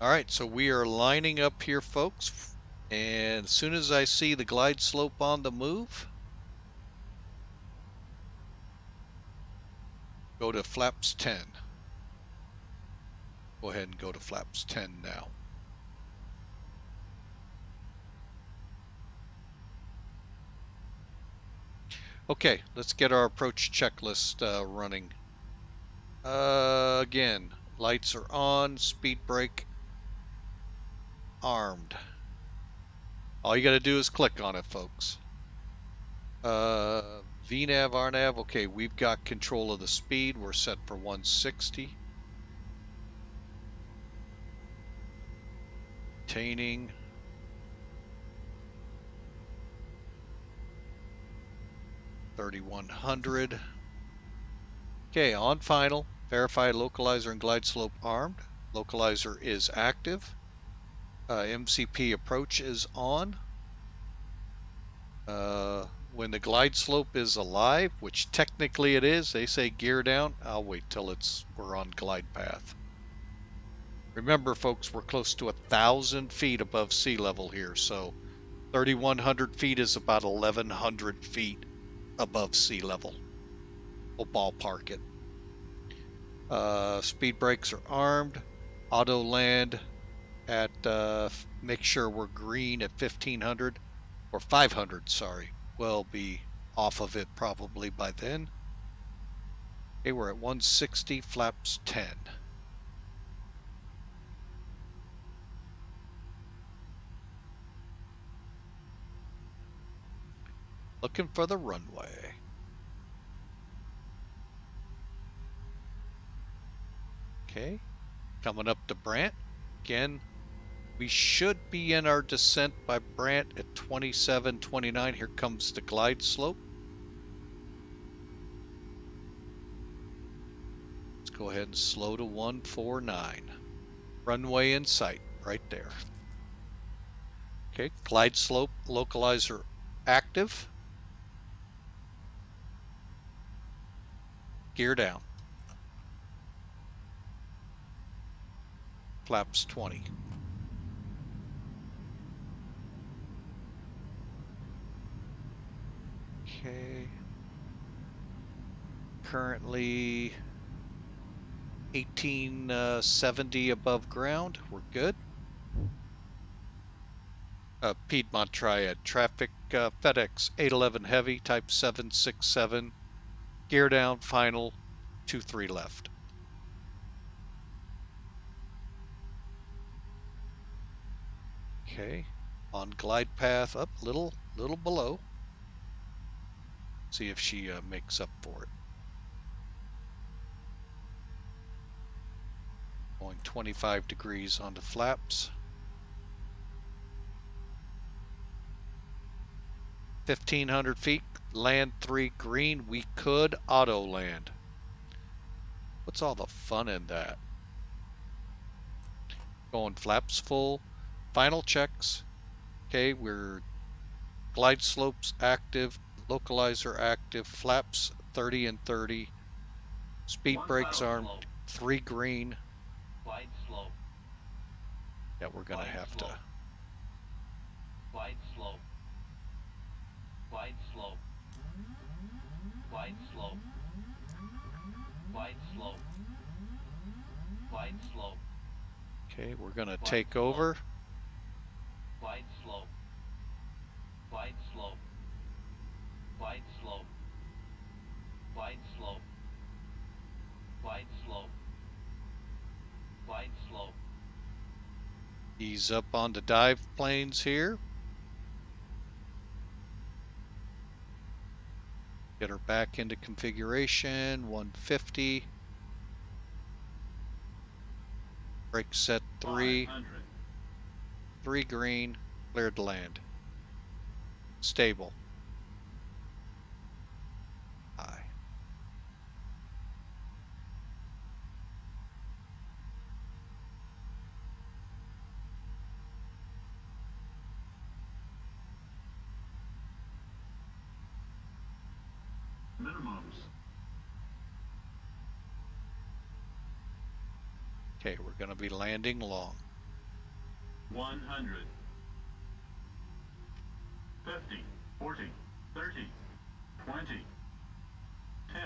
All right, so we are lining up here, folks. And as soon as I see the glide slope on the move, go to flaps 10. Go ahead and go to flaps 10 now. Okay, let's get our approach checklist uh, running. Uh, again, lights are on, speed brake armed. All you got to do is click on it, folks. Uh, VNAV, RNAV, okay, we've got control of the speed. We're set for 160. Taining. 3100. Okay, on final, verify localizer and glide slope armed. Localizer is active. Uh, MCP approach is on. Uh, when the glide slope is alive, which technically it is, they say gear down. I'll wait till it's we're on glide path. Remember, folks, we're close to a thousand feet above sea level here, so 3,100 feet is about 1,100 feet above sea level. We'll ballpark it. Uh, speed brakes are armed. Auto land at, uh, make sure we're green at 1500 or 500, sorry. We'll be off of it probably by then. Okay, we're at 160, flaps 10. Looking for the runway. Okay, coming up to Brant. Again, we should be in our descent by Brant at 27, 29. Here comes the glide slope. Let's go ahead and slow to 149. Runway in sight, right there. Okay, glide slope localizer active. Gear down. Flaps 20. Okay. Currently 1870 above ground. We're good. Uh, Piedmont Triad. Traffic uh, FedEx 811 Heavy Type 767. Gear down, final, 2-3 left. Okay, on glide path up, little, little below. See if she uh, makes up for it. Going 25 degrees onto flaps. 1500 feet, land 3 green. We could auto land. What's all the fun in that? Going flaps full. Final checks. Okay, we're glide slopes active, localizer active, flaps 30 and 30. Speed One brakes armed, slope. 3 green. Glide slope. Yeah, we're gonna Glide have to. Glide slope. Glide slope. Slope. Slope. Slope. Okay, we're gonna Glide take slope. over. Glide slope. Glide slope. Slope. Slope. Slope. Slope. Ease up onto dive planes here. Get her back into configuration, 150. Brake set 3, 3 green, cleared to land. Stable. High. Minimums. Okay, we're going to be landing long. 100. 50, 40, 30, 20, 10.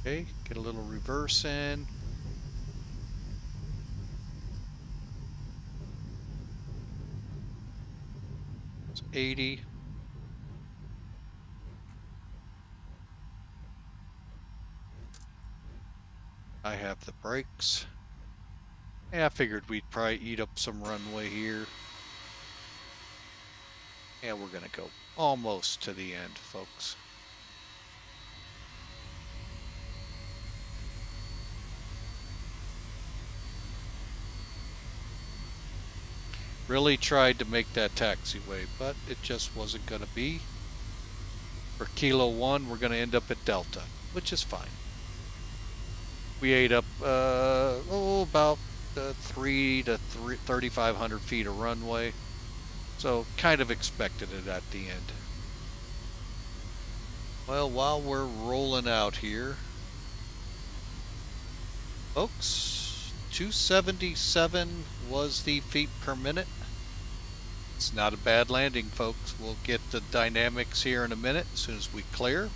Okay, get a little reverse in. 80. I have the brakes. Yeah, I figured we'd probably eat up some runway here. Yeah, we're gonna go almost to the end, folks. Really tried to make that taxiway, but it just wasn't going to be. For Kilo 1, we're going to end up at Delta, which is fine. We ate up, uh, oh, about uh, 3 to 3, 3,500 feet of runway. So, kind of expected it at the end. Well, while we're rolling out here, folks, 277 was the feet per minute. It's not a bad landing, folks. We'll get the dynamics here in a minute as soon as we clear.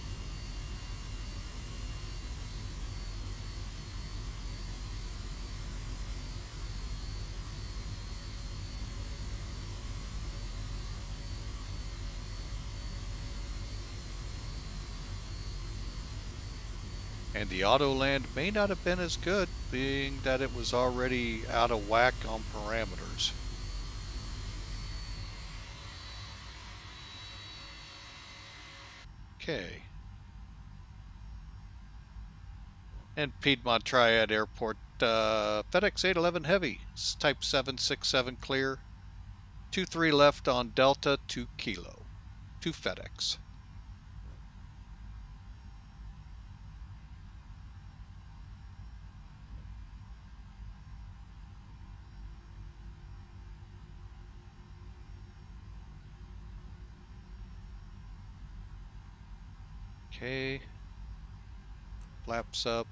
And the auto land may not have been as good, being that it was already out of whack on parameters. Okay. And Piedmont Triad Airport, uh, FedEx 811 Heavy, Type 767 clear. 2-3 left on Delta, 2 Kilo, 2 FedEx. Okay. Flaps up.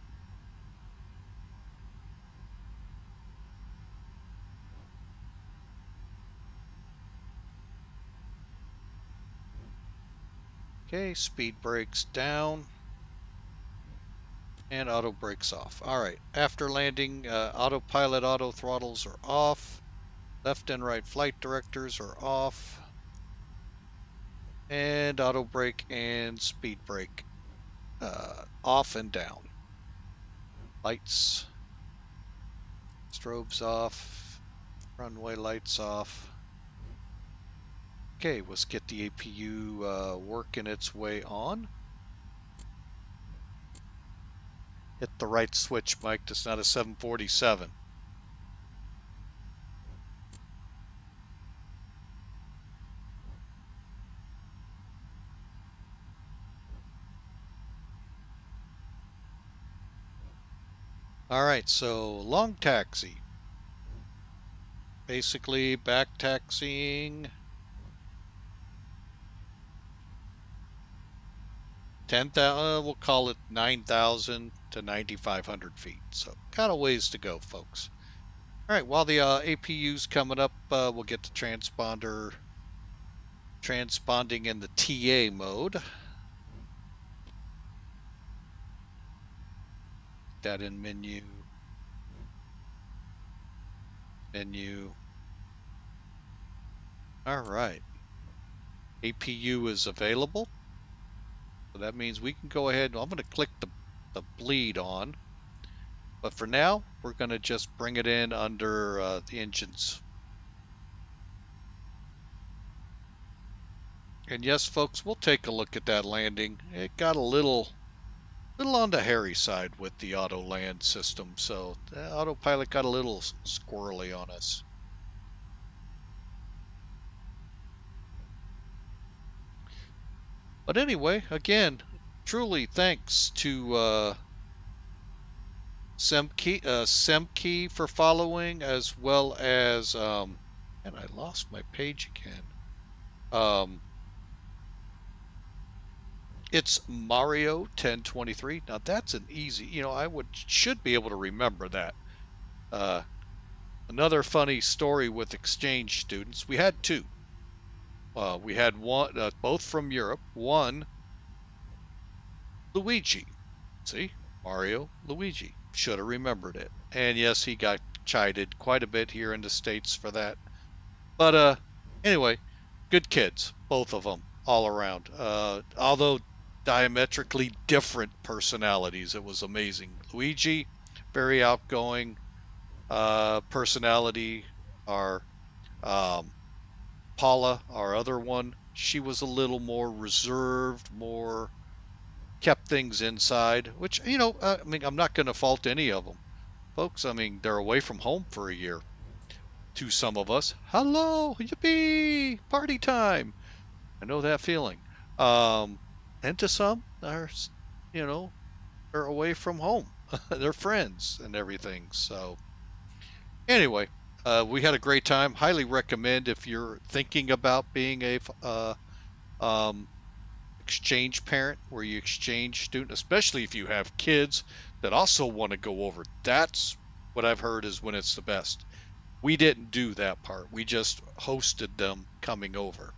Okay, speed brakes down. And auto brakes off. Alright, after landing, uh, autopilot auto throttles are off. Left and right flight directors are off. And auto brake and speed brake uh, off and down. Lights. Strobes off. Runway lights off. Okay, let's get the APU uh, working its way on. Hit the right switch, Mike. That's not a 747. Alright, so long taxi. Basically back taxiing 10,000, uh, we'll call it 9,000 to 9,500 feet. So got a ways to go, folks. Alright, while the uh, APU's coming up, uh, we'll get the transponder transponding in the TA mode. That in menu. Menu. Alright. APU is available. So that means we can go ahead. I'm going to click the, the bleed on. But for now, we're going to just bring it in under uh, the engines. And yes, folks, we'll take a look at that landing. It got a little little on the hairy side with the auto land system, so the autopilot got a little squirrely on us. But anyway, again, truly thanks to uh, Semke, uh, Semke for following, as well as, um, and I lost my page again. Um, it's Mario 1023. Now that's an easy, you know, I would should be able to remember that. Uh, another funny story with exchange students. We had two. Uh, we had one, uh, both from Europe. One, Luigi. See, Mario, Luigi. Should have remembered it. And yes, he got chided quite a bit here in the states for that. But uh, anyway, good kids, both of them, all around. Uh, although diametrically different personalities. It was amazing. Luigi, very outgoing uh, personality. Our um, Paula, our other one, she was a little more reserved, more kept things inside. Which you know, I mean, I'm not going to fault any of them, folks. I mean, they're away from home for a year. to some of us, hello, yippee, party time. I know that feeling. Um, and to some, are you know, they're away from home, they're friends and everything. So, anyway, uh, we had a great time. Highly recommend if you're thinking about being a uh, um, exchange parent, where you exchange student, especially if you have kids that also want to go over. That's what I've heard is when it's the best. We didn't do that part. We just hosted them coming over.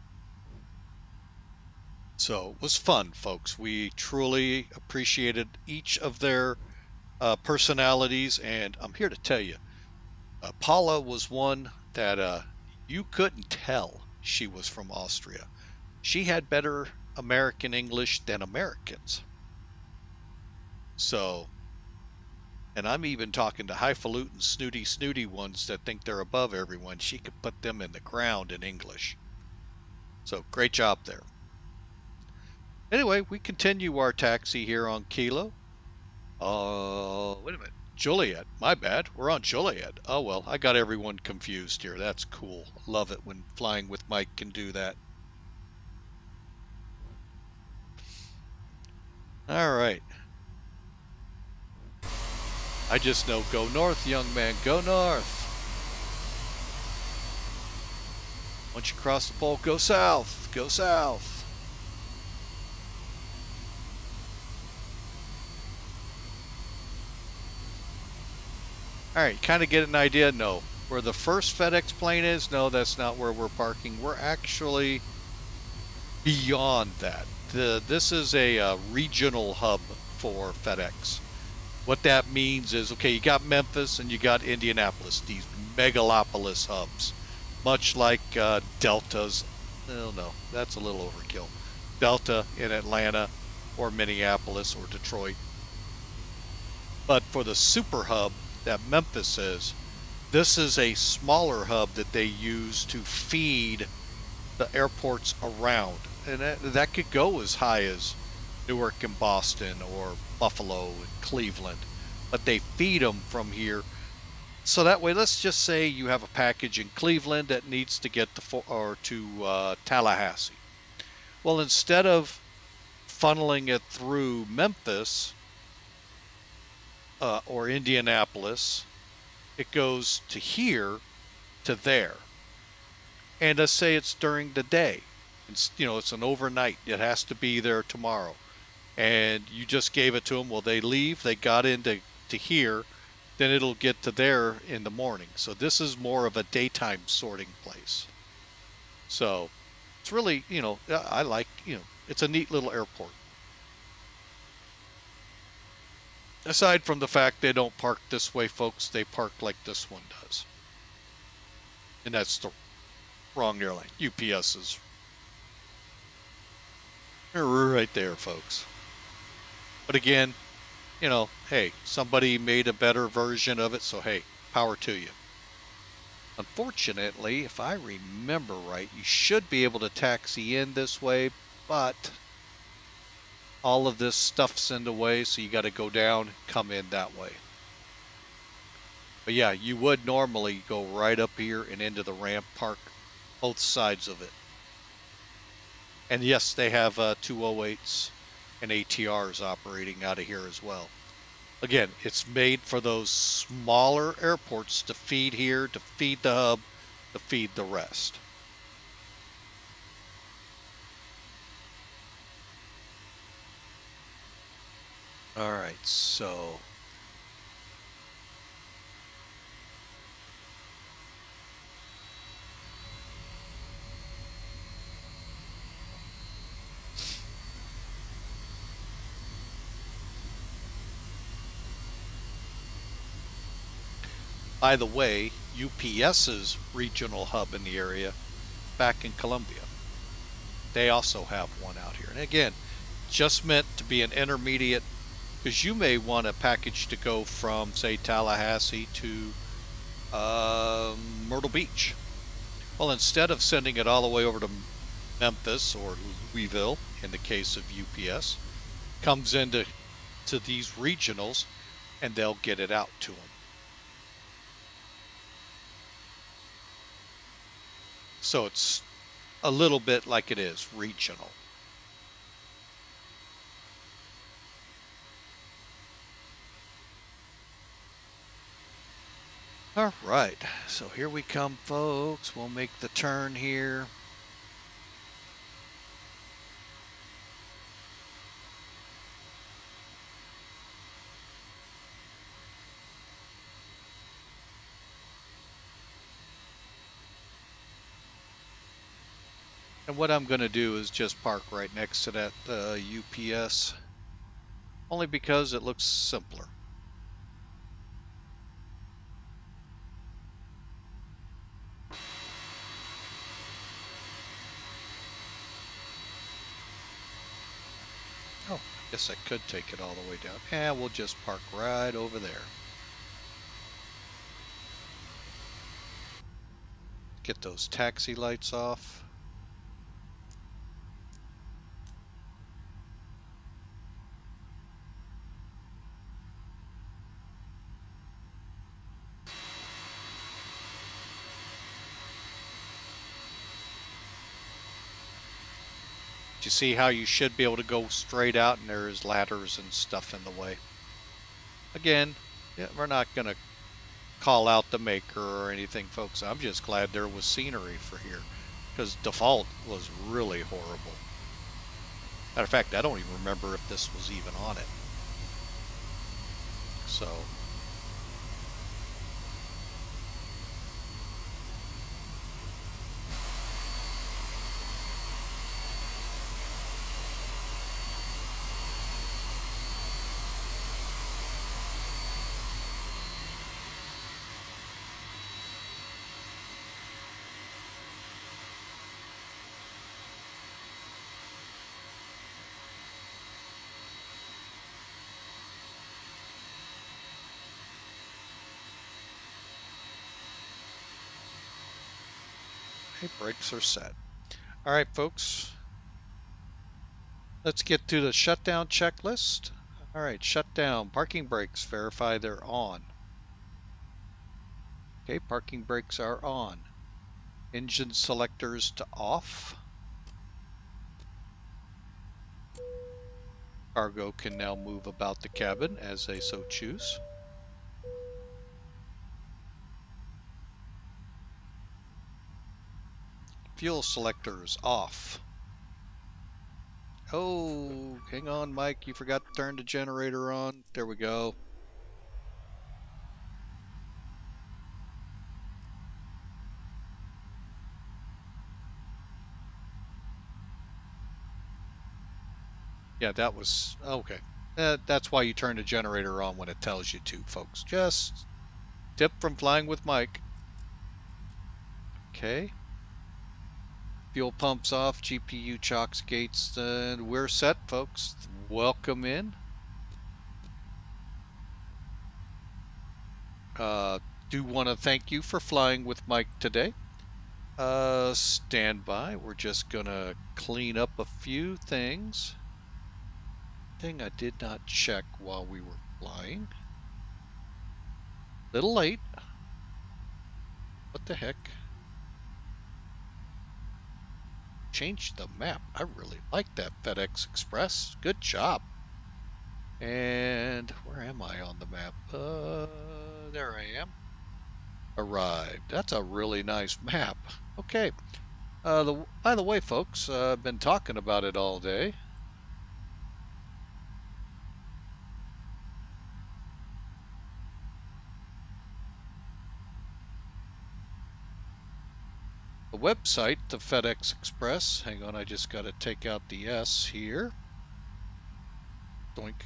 So it was fun, folks. We truly appreciated each of their uh, personalities, and I'm here to tell you, uh, Paula was one that uh, you couldn't tell she was from Austria. She had better American English than Americans. So, and I'm even talking to highfalutin, snooty, snooty ones that think they're above everyone. She could put them in the ground in English. So, great job there. Anyway, we continue our taxi here on Kilo. Uh, wait a minute. Juliet. My bad. We're on Juliet. Oh, well, I got everyone confused here. That's cool. Love it when Flying with Mike can do that. All right. I just know go north, young man. Go north. Once you cross the pole, go south. Go south. Alright, kind of get an idea? No. Where the first FedEx plane is? No, that's not where we're parking. We're actually beyond that. The, this is a uh, regional hub for FedEx. What that means is, okay, you got Memphis and you got Indianapolis, these megalopolis hubs, much like uh, Delta's. Oh no, that's a little overkill. Delta in Atlanta or Minneapolis or Detroit. But for the super hub that Memphis is, this is a smaller hub that they use to feed the airports around. And that, could go as high as Newark and Boston or Buffalo and Cleveland. But they feed them from here. So that way, let's just say you have a package in Cleveland that needs to get to, or to uh, Tallahassee. Well, instead of funneling it through Memphis uh, or Indianapolis, it goes to here to there. And let's say it's during the day. It's, you know, it's an overnight. It has to be there tomorrow. And you just gave it to them. Well, they leave. They got into to here. Then it'll get to there in the morning. So this is more of a daytime sorting place. So it's really, you know, I like, you know, it's a neat little airport. Aside from the fact they don't park this way, folks, they park like this one does. And that's the wrong airline. UPS is right there, folks. But again, you know, hey, somebody made a better version of it, so hey, power to you. Unfortunately, if I remember right, you should be able to taxi in this way, but all of this stuff's in the way, so you got to go down, come in that way. But yeah, you would normally go right up here and into the ramp park, both sides of it. And yes, they have uh, 208s and ATRs operating out of here as well. Again, it's made for those smaller airports to feed here, to feed the hub, to feed the rest. All right, so By the way, UPS's regional hub in the area back in Columbia. They also have one out here. And again, just meant to be an intermediate because you may want a package to go from, say, Tallahassee to uh, Myrtle Beach. Well, instead of sending it all the way over to Memphis or Louisville, in the case of UPS, comes into to these regionals and they'll get it out to them. So it's a little bit like it is regional. All right, so here we come, folks. We'll make the turn here. And what I'm going to do is just park right next to that uh, UPS, only because it looks simpler. Oh, I guess I could take it all the way down. Yeah, we'll just park right over there. Get those taxi lights off. See how you should be able to go straight out and there's ladders and stuff in the way. Again, we're not going to call out the maker or anything, folks. I'm just glad there was scenery for here because default was really horrible. Matter of fact, I don't even remember if this was even on it. So, Okay, brakes are set. All right, folks. Let's get to the shutdown checklist. All right, shutdown. Parking brakes, verify they're on. Okay, parking brakes are on. Engine selectors to off. Cargo can now move about the cabin as they so choose. Fuel selectors off. Oh, hang on, Mike. You forgot to turn the generator on. There we go. Yeah, that was... Okay. Uh, that's why you turn the generator on when it tells you to, folks. Just tip from flying with Mike. Okay. Fuel pumps off, GPU chocks gates, and we're set, folks. Welcome in. Uh, do want to thank you for flying with Mike today. Uh, stand by. We're just going to clean up a few things. Thing I did not check while we were flying. Little late. What the heck? Changed the map. I really like that FedEx Express. Good job. And where am I on the map? Uh, there I am. Arrived. That's a really nice map. Okay. Uh, the, by the way, folks, uh, I've been talking about it all day. The website, the FedEx Express. Hang on, I just got to take out the S here. Doink.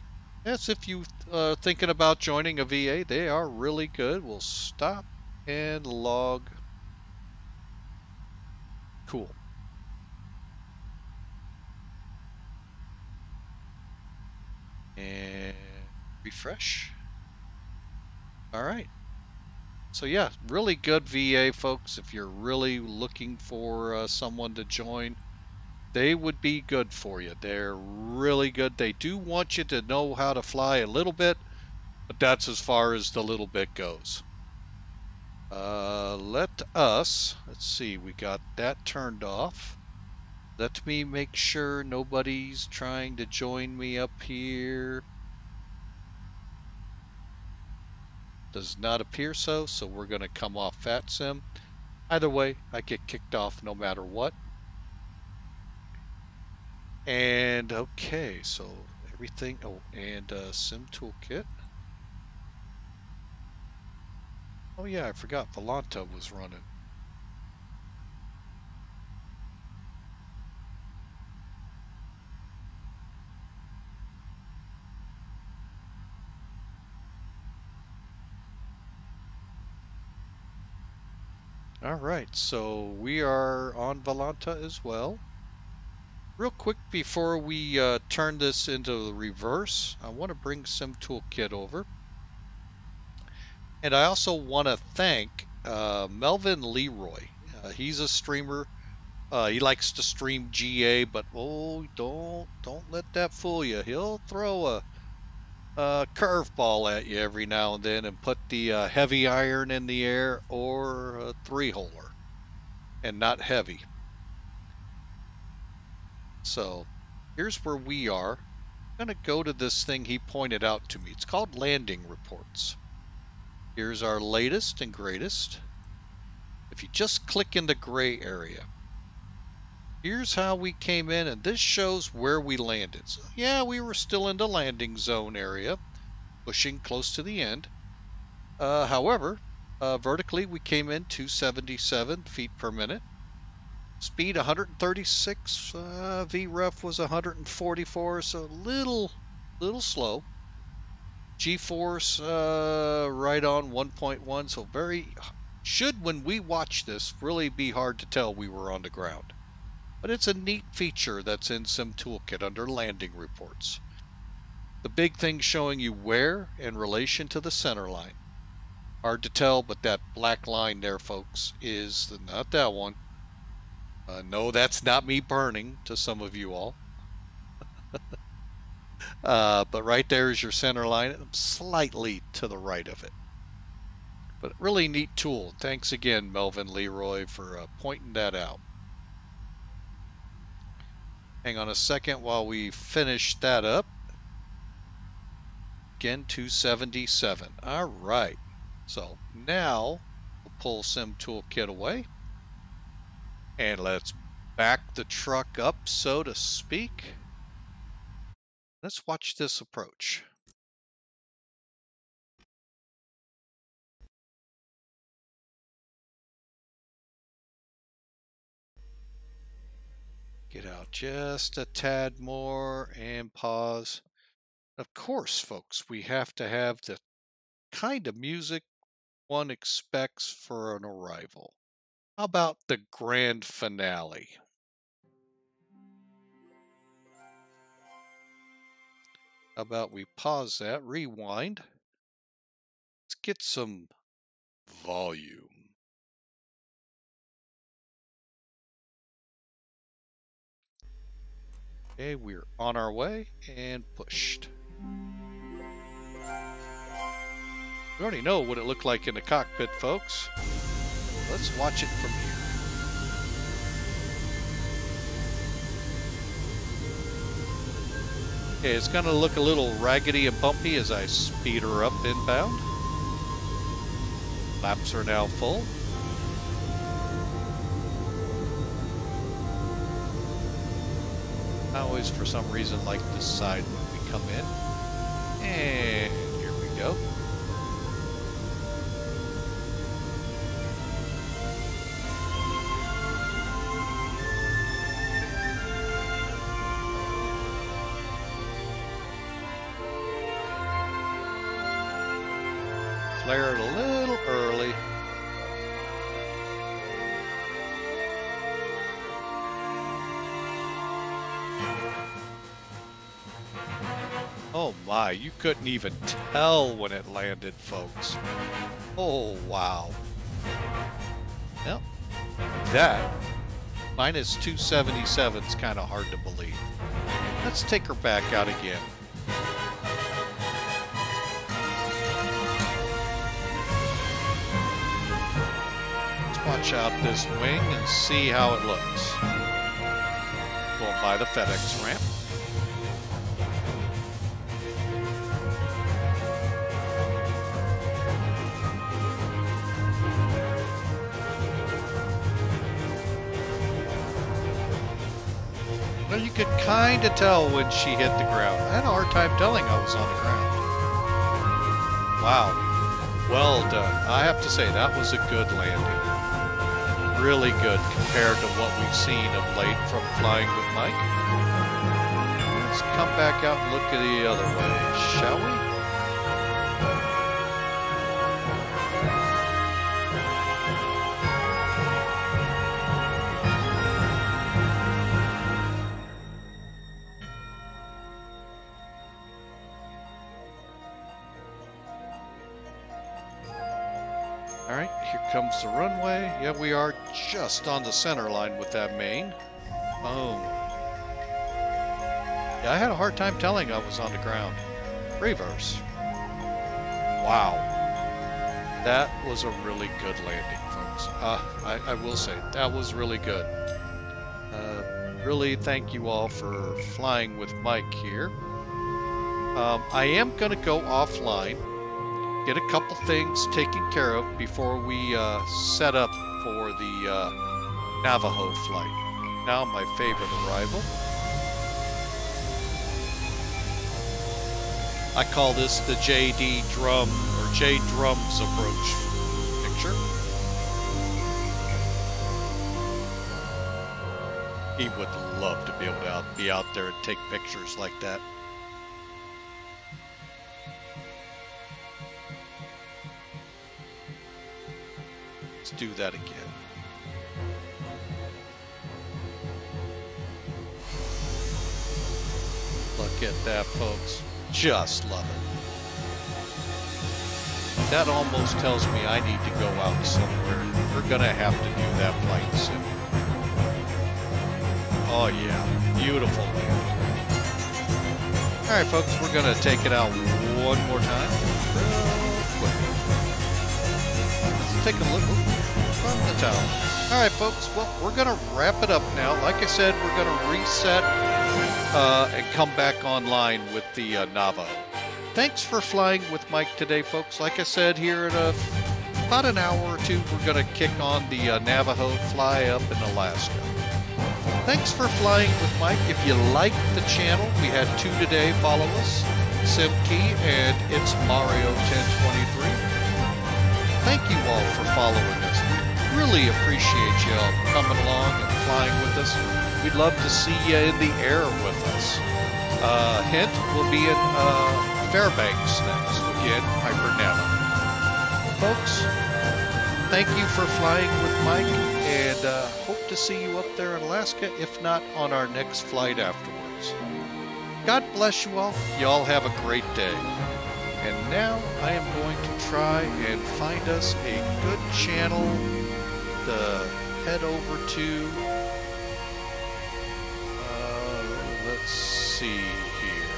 Yes, if you uh, thinking about joining a VA, they are really good. We'll stop and log. Cool. And refresh. All right. So yeah, really good VA folks. If you're really looking for uh, someone to join, they would be good for you. They're really good. They do want you to know how to fly a little bit, but that's as far as the little bit goes. Uh, let us, let's see, we got that turned off. Let me make sure nobody's trying to join me up here. Does not appear so, so we're going to come off VATSIM. Either way, I get kicked off no matter what. And okay, so everything, oh, and uh, Sim Toolkit. Oh yeah, I forgot Volanta was running. All right, so we are on Volanta as well. Real quick before we uh, turn this into the reverse, I want to bring Sim Toolkit over. And I also want to thank uh, Melvin Leroy. Uh, he's a streamer. Uh, he likes to stream GA, but oh, don't don't let that fool you. He'll throw a, a curveball at you every now and then and put the uh, heavy iron in the air or a three holer, and not heavy. So here's where we are. I'm gonna go to this thing he pointed out to me. It's called landing reports. Here's our latest and greatest. If you just click in the gray area, here's how we came in, and this shows where we landed. So, yeah, we were still in the landing zone area, pushing close to the end. Uh, however, uh, vertically we came in 277 feet per minute. Speed 136, uh, VREF was 144, so a little, little slow. G-force uh, right on 1.1, so very should when we watch this really be hard to tell we were on the ground. But it's a neat feature that's in Sim Toolkit under landing reports. The big thing showing you where in relation to the center line. Hard to tell, but that black line there, folks, is not that one. Uh, no, that's not me burning to some of you all. Uh, but right there is your center line. Slightly to the right of it. But really neat tool. Thanks again, Melvin Leroy, for uh, pointing that out. Hang on a second while we finish that up. Again, 277. All right. So now we'll pull Sim Toolkit away. And let's back the truck up, so to speak. Let's watch this approach. Get out just a tad more and pause. Of course, folks, we have to have the kind of music one expects for an arrival. How about the grand finale? How about we pause that, rewind. Let's get some volume. Okay, we're on our way and pushed. We already know what it looked like in the cockpit, folks. Let's watch it from here. Okay, it's going to look a little raggedy and bumpy as I speed her up inbound. Laps are now full. I always, for some reason, like this side when we come in. And here we go. My, you couldn't even tell when it landed, folks. Oh, wow. Well, that minus 277 is kind of hard to believe. Let's take her back out again. Let's watch out this wing and see how it looks. Going by the FedEx ramp. Well, you could kind of tell when she hit the ground. I had a hard time telling I was on the ground. Wow. Well done. I have to say, that was a good landing. Really good compared to what we've seen of late from Flying with Mike. Let's come back out and look at the other way, shall we? Yeah, we are just on the center line with that main. Boom. Yeah, I had a hard time telling I was on the ground. Reverse. Wow. That was a really good landing, folks. Uh, I, I will say, that was really good. Uh, really thank you all for flying with Mike here. Um, I am going to go offline get a couple things taken care of before we uh, set up for the uh, Navajo flight. Now my favorite arrival. I call this the JD Drum or J Drums approach picture. He would love to be able to out, be out there and take pictures like that. Let's do that again. Look at that, folks. Just love it. That almost tells me I need to go out somewhere. We're gonna have to do that flight soon. Oh yeah, beautiful. All right, folks, we're gonna take it out one more time, real quick. Let's take a look the. All right, folks. Well, we're gonna wrap it up now. Like I said, we're gonna reset uh, and come back online with the uh, Navajo. Thanks for flying with Mike today, folks. Like I said, here in a, about an hour or two, we're going to kick on the uh, Navajo fly up in Alaska. Thanks for flying with Mike. If you like the channel, we had two today. Follow us, Simkey and it's Mario 1023. Thank you all for following really appreciate you all coming along and flying with us. We'd love to see you in the air with us. Uh, hint, we'll be in uh, Fairbanks next, again, Nano. Folks, thank you for flying with Mike, and uh, hope to see you up there in Alaska, if not on our next flight afterwards. God bless you all. You all have a great day. And now I am going to try and find us a good channel to head over to. Uh, let's see here.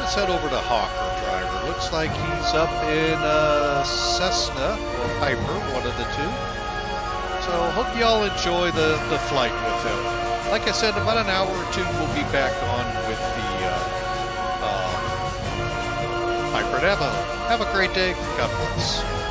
Let's head over to Hawker Driver. Looks like he's up in uh, Cessna or Piper, one of the two. So hope y'all enjoy the, the flight with him. Like I said, about an hour or two we'll be back on with the uh, uh, Piper Navajo. Have a great day. God bless.